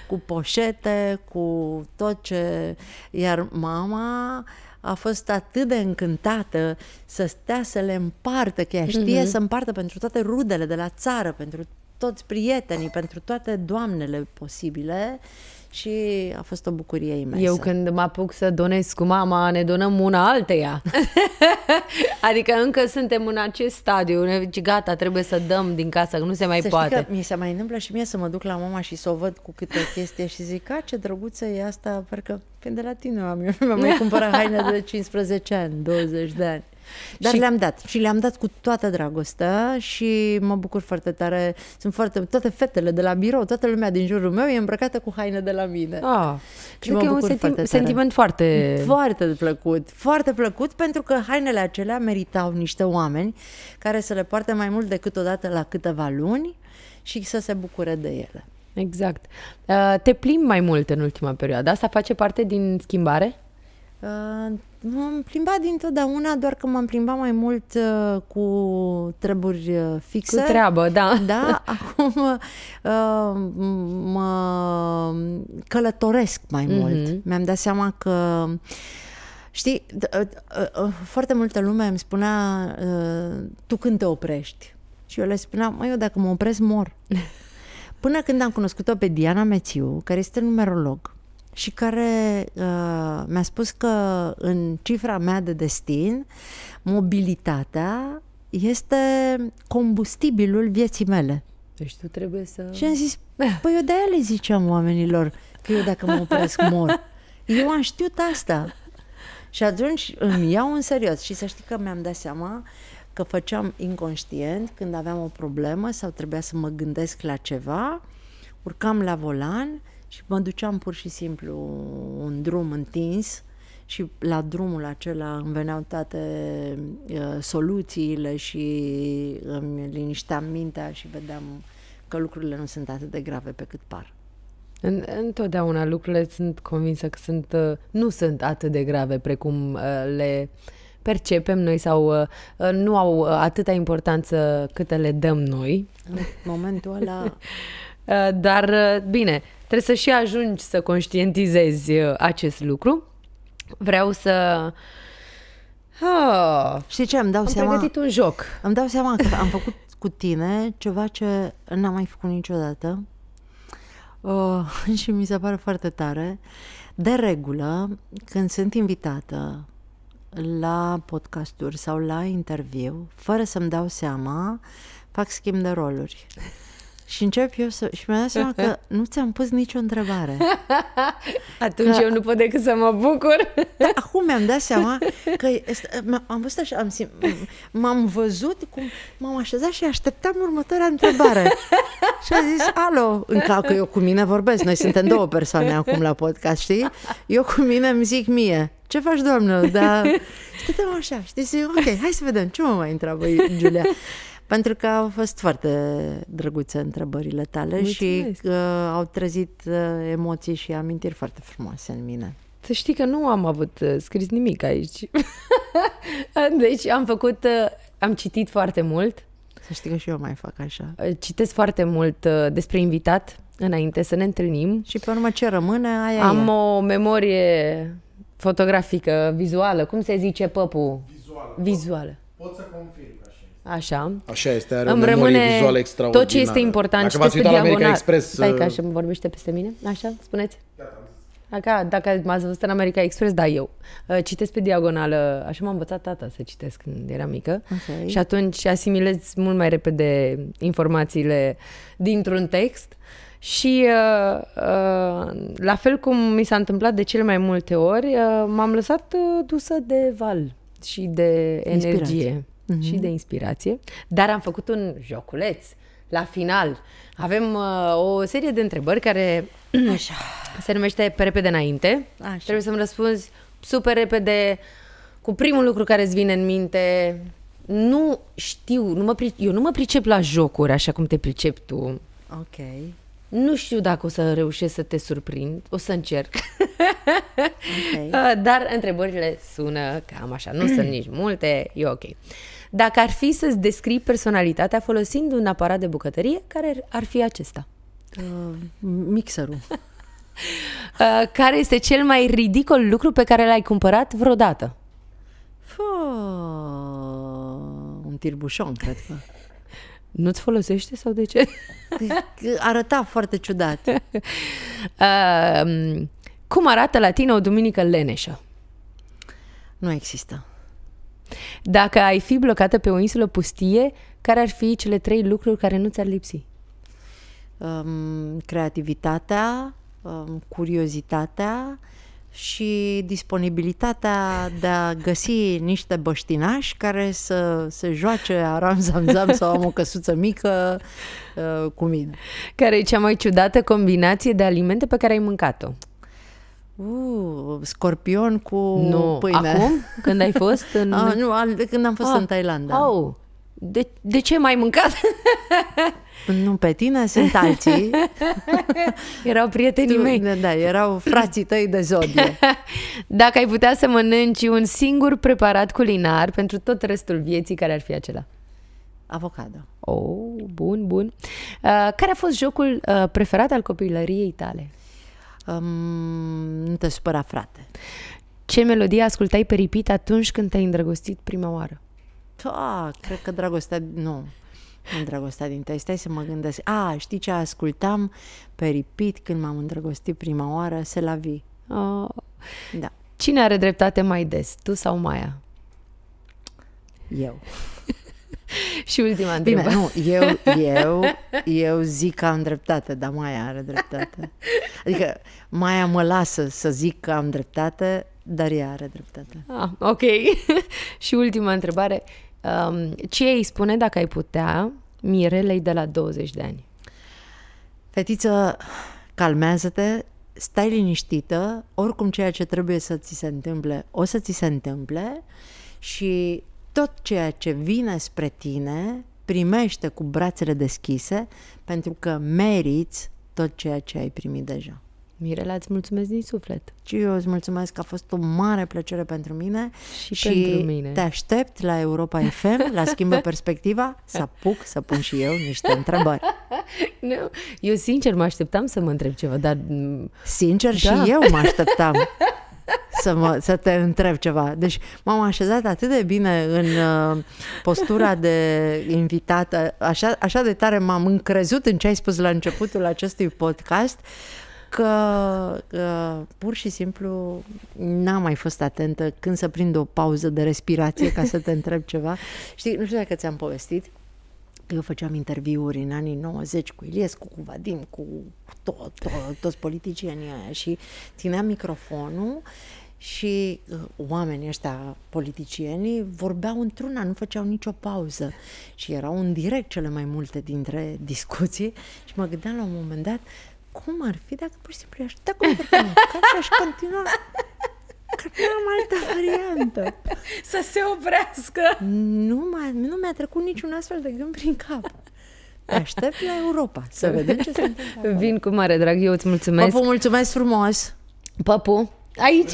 Speaker 3: cu poșete, cu tot ce... Iar mama a fost atât de încântată să stea să le împartă, că ea știe
Speaker 2: Mhm.
Speaker 3: să împartă pentru toate rudele de la țară, pentru toți prietenii, pentru toate doamnele posibile și a fost o bucurie imensă.
Speaker 2: Eu când mă apuc să donez cu mama, ne donăm una alteia. adică încă suntem în acest stadiu. Ne zici, gata, trebuie să dăm din casă, că nu se mai
Speaker 3: să
Speaker 2: poate.
Speaker 3: Știi că mi se mai întâmplă și mie să mă duc la mama și să o văd cu câte o chestie și zic, a, ce drăguță e asta, parcă pe de la tine am eu, mi-am mai cumpărat haine de 15 ani, 20 de ani. Dar
Speaker 2: Și-
Speaker 3: și... le-am dat și le-am dat cu toată dragostea și mă bucur foarte tare. Sunt foarte, toate fetele de la birou, toată lumea din jurul meu e îmbrăcată cu haine de la mine.
Speaker 2: Ah, cred
Speaker 3: mă
Speaker 2: că e un
Speaker 3: bucur
Speaker 2: senti-
Speaker 3: foarte tare.
Speaker 2: sentiment foarte...
Speaker 3: Foarte plăcut, foarte plăcut pentru că hainele acelea meritau niște oameni care să le poarte mai mult decât o dată la câteva luni și să se bucure de ele.
Speaker 2: Exact. Uh, Te plimbi mai mult în ultima perioadă. Asta face parte din schimbare?
Speaker 3: Uh, m-am plimbat dintotdeauna, doar că m-am plimbat mai mult uh, cu treburi uh, fixe.
Speaker 2: Cu treabă, da.
Speaker 3: Da, acum uh, mă călătoresc mai mult.
Speaker 2: Mhm.
Speaker 3: Mi-am dat seama că Știi, d- uh, uh, uh, foarte multă lume îmi spunea uh, tu când te oprești? Și eu le spuneam, măi, eu dacă mă opresc, mor. Până când am cunoscut-o pe Diana Mețiu, care este numerolog și care uh, mi-a spus că în cifra mea de destin, mobilitatea este combustibilul vieții mele.
Speaker 2: Deci tu trebuie să...
Speaker 3: Și am zis, păi eu de-aia le ziceam oamenilor că eu dacă mă opresc mor. Eu am știut asta. Și atunci îmi iau în serios. Și să știi că mi-am dat seama că făceam inconștient când aveam o problemă sau trebuia să mă gândesc la ceva, urcam la volan și mă duceam pur și simplu un drum întins și la drumul acela îmi veneau toate uh, soluțiile și îmi linișteam mintea și vedeam că lucrurile nu sunt atât de grave pe cât par.
Speaker 2: În, întotdeauna lucrurile sunt convinsă că sunt, uh, nu sunt atât de grave precum uh, le percepem noi sau uh, uh, nu au uh, atâta importanță câte le dăm noi.
Speaker 3: În momentul ăla
Speaker 2: Uh, Dar, uh, bine, trebuie să și ajungi să conștientizezi uh, acest lucru. Vreau să... Ah,
Speaker 3: Știi ce, îmi dau
Speaker 2: am
Speaker 3: seama,
Speaker 2: pregătit un joc.
Speaker 3: îmi dau seama că am făcut cu tine ceva ce n-am mai făcut niciodată uh, și mi se pare foarte tare. De regulă, când sunt invitată la podcasturi sau la interviu, fără să-mi dau seama, fac schimb de roluri. Și încep eu să... Și mi-am dat seama că nu ți-am pus nicio întrebare.
Speaker 2: Atunci
Speaker 3: Că-
Speaker 2: eu nu pot decât să mă bucur.
Speaker 3: Da, acum mi-am dat seama că este, m- am văzut așa, am sim, m-am văzut cum m-am așezat și așteptam următoarea întrebare. Și a zis, alo, în ca că eu cu mine vorbesc, noi suntem două persoane acum la podcast, știi? Eu cu mine îmi zic mie, ce faci, doamnă? Dar stăteam așa, știi, zic, ok, hai să vedem, ce mă mai întreabă Giulia? Pentru că au fost foarte drăguțe întrebările tale
Speaker 2: Mulțumesc.
Speaker 3: și uh, au trezit uh, emoții și amintiri foarte frumoase în mine.
Speaker 2: Să știi că nu am avut uh, scris nimic aici. deci am făcut, uh, am citit foarte mult,
Speaker 3: Să știi că și eu mai fac așa.
Speaker 2: uh, citesc foarte mult uh, despre invitat înainte să ne întâlnim.
Speaker 3: Și pe urmă ce rămâne, aia
Speaker 2: Am
Speaker 3: e.
Speaker 2: o memorie fotografică, vizuală, cum se zice păpu?
Speaker 1: Vizuală.
Speaker 2: Vizuală.
Speaker 1: Pot să confirm că așa
Speaker 2: Așa.
Speaker 1: Așa este, are
Speaker 2: Îmi
Speaker 1: o memorie
Speaker 2: rămâne
Speaker 1: vizuală extraordinară.
Speaker 2: tot ce este important.
Speaker 1: Dacă
Speaker 2: citesc
Speaker 1: v-ați
Speaker 2: pe
Speaker 1: uitat la America
Speaker 2: diagonal.
Speaker 1: Express...
Speaker 2: Stai că
Speaker 1: uh,
Speaker 2: așa vorbește peste mine. Așa, spuneți. Dacă, dacă m-ați văzut în America Express, da, eu. Uh, Citesc pe diagonală, așa m-a învățat tata să citesc când eram mică.
Speaker 3: Ok.
Speaker 2: Și atunci asimilez mult mai repede informațiile dintr-un text. Și uh, uh, la fel cum mi s-a întâmplat de cele mai multe ori, uh, m-am lăsat uh, dusă de val și de energie
Speaker 3: Inspirație.
Speaker 2: Și de inspirație. Dar am făcut un joculeț la final. Avem uh, o serie de întrebări care
Speaker 3: Așa.
Speaker 2: se numește Pe repede înainte.
Speaker 3: Așa.
Speaker 2: Trebuie să-mi răspunzi super repede cu primul lucru care îți vine în minte. Nu știu, nu mă, pri- eu nu mă pricep la jocuri așa cum te pricepi tu.
Speaker 3: Ok.
Speaker 2: Nu știu dacă o să reușesc să te surprind, o să încerc.
Speaker 3: Ok.
Speaker 2: Dar întrebările sună cam așa, nu sunt nici multe, e ok. Dacă ar fi să-ți descrii personalitatea folosind un aparat de bucătărie, care ar fi acesta?
Speaker 3: Uh, mixerul.
Speaker 2: Uh, Care este cel mai ridicol lucru pe care l-ai cumpărat vreodată?
Speaker 3: Fă, un tirbușon, cred că.
Speaker 2: Nu-ți folosește sau de ce?
Speaker 3: Arăta foarte ciudat.
Speaker 2: Uh, cum arată la tine o duminică leneșă?
Speaker 3: Nu există.
Speaker 2: Dacă ai fi blocată pe o insulă pustie, care ar fi cele trei lucruri care nu ți-ar lipsi?
Speaker 3: Um, creativitatea, um, curiozitatea și disponibilitatea de a găsi niște băștinași care să se joace aram zam zam sau am o căsuță mică uh, cu mine.
Speaker 2: Care e cea mai ciudată combinație de alimente pe care ai mâncat-o?
Speaker 3: Uh, scorpion cu
Speaker 2: nu,
Speaker 3: pâine.
Speaker 2: acum? Când ai fost în...
Speaker 3: Ah, nu, al, de când am fost
Speaker 2: Ah,
Speaker 3: în Thailanda.
Speaker 2: Au, de, de ce mai mâncat?
Speaker 3: Nu pe tine, sunt alții.
Speaker 2: Erau prietenii mei.
Speaker 3: Da, da, erau frații tăi de zodie.
Speaker 2: Dacă ai putea să mănânci un singur preparat culinar pentru tot restul vieții, care ar fi acela?
Speaker 3: Avocado.
Speaker 2: Oh, bun, bun. Uh, care a fost jocul uh, preferat al copilăriei tale?
Speaker 3: Um, nu te supăra, frate.
Speaker 2: Ce melodie ascultai pe repeat atunci când te-ai îndrăgostit prima oară?
Speaker 3: Da, cred că dragostea... Nu, nu dragostea din tăi. Stai să mă gândesc. A, știi ce ascultam pe repeat când m-am îndrăgostit prima oară? Se la vi.
Speaker 2: Uh,
Speaker 3: Da,
Speaker 2: cine are dreptate mai des, tu sau Maia?
Speaker 3: eu.
Speaker 2: Și ultima
Speaker 3: Bine,
Speaker 2: întrebare.
Speaker 3: nu, eu, eu, eu zic că am dreptate, dar Maia are dreptate. Adică Maia mă lasă să zic că am dreptate, dar ea are dreptate.
Speaker 2: Ah, ok. și ultima întrebare. Um, ce îi spune dacă ai putea Mirelei de la 20 de ani?
Speaker 3: Fetiță, calmează-te, stai liniștită, oricum ceea ce trebuie să ți se întâmple, o să ți se întâmple și tot ceea ce vine spre tine, primește cu brațele deschise, pentru că meriți tot ceea ce ai primit deja.
Speaker 2: Mirela, îți mulțumesc din suflet.
Speaker 3: Și eu îți mulțumesc că a fost o mare plăcere pentru mine
Speaker 2: Și pentru mine.
Speaker 3: te aștept la Europa FM, la Schimbă Perspectiva, să apuc să pun și eu niște întrebări.
Speaker 2: Nu, eu sincer mă așteptam să mă întreb ceva, dar mm,
Speaker 3: Sincer,
Speaker 2: Da.
Speaker 3: și eu mă așteptam să, mă, să te întreb ceva. Deci m-am așezat atât de bine în uh, postura de invitată, așa, așa de tare m-am încrezut în ce ai spus la începutul acestui podcast, că uh, pur și simplu n-am mai fost atentă când să prind o pauză de respirație ca să te întreb ceva. Știi, nu știu dacă ți-am povestit, eu făceam interviuri în anii 90 cu Iliescu, cu Vadim, cu tot, tot, toți politicienii aia și țineam microfonul și uh, oamenii ăștia, politicienii, vorbeau într-una, nu făceau nicio pauză și erau în direct cele mai multe dintre discuții și mă gândeam la un moment dat cum ar fi dacă pur și simplu aș da cu microfonul, ca și aș continua Că nu am alte altă variantă.
Speaker 2: Să se oprească.
Speaker 3: Nu, m-a, nu mi-a trecut niciun astfel de gând prin cap. Te aștept la Europa să vedem ce se întâmplă.
Speaker 2: Vin cu mare drag, eu îți mulțumesc.
Speaker 3: Papu, mulțumesc frumos!
Speaker 2: Papu, aici.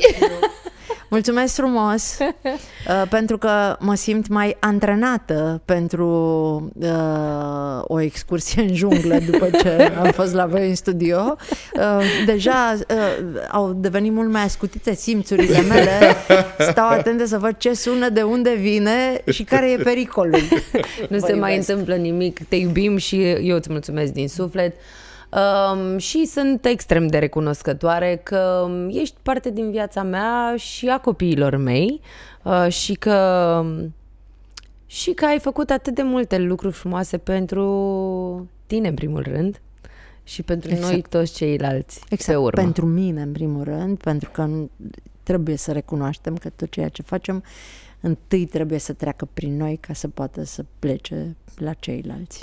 Speaker 3: Mulțumesc frumos uh, pentru că mă simt mai antrenată pentru uh, o excursie în junglă după ce am fost la voi în studio. Uh, deja uh, au devenit mult mai ascutite simțurile mele. Stau atentă să văd ce sună, de unde vine și care e pericolul.
Speaker 2: Nu
Speaker 3: Vă
Speaker 2: se mai
Speaker 3: iubesc.
Speaker 2: întâmplă nimic, te iubim și eu îți mulțumesc din suflet. Um, și sunt extrem de recunoscătoare că ești parte din viața mea și a copiilor mei uh, și că și că ai făcut atât de multe lucruri frumoase pentru tine în primul rând și pentru
Speaker 3: Exact.
Speaker 2: noi toți ceilalți pe
Speaker 3: Exact,
Speaker 2: urmă.
Speaker 3: pentru mine în primul rând, pentru că nu- trebuie să recunoaștem că tot ceea ce facem întâi trebuie să treacă prin noi ca să poată să plece la ceilalți.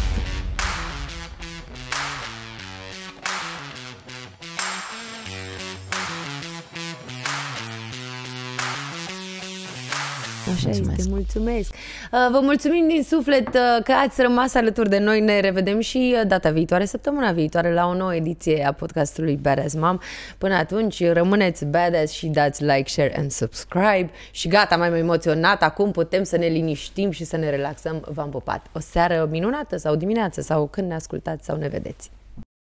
Speaker 2: Așa
Speaker 3: Mulțumesc.
Speaker 2: este, mulțumesc. Uh, Vă mulțumim din suflet uh, că ați rămas alături de noi. Ne revedem și uh, data viitoare, săptămâna viitoare, la o nouă ediție a podcastului Badass Mom. Până atunci, rămâneți badass și dați like, share and subscribe. Și gata, mai am emoționat. Acum putem să ne liniștim și să ne relaxăm. V-am pupat. O seară minunată sau dimineață sau când ne ascultați sau ne vedeți.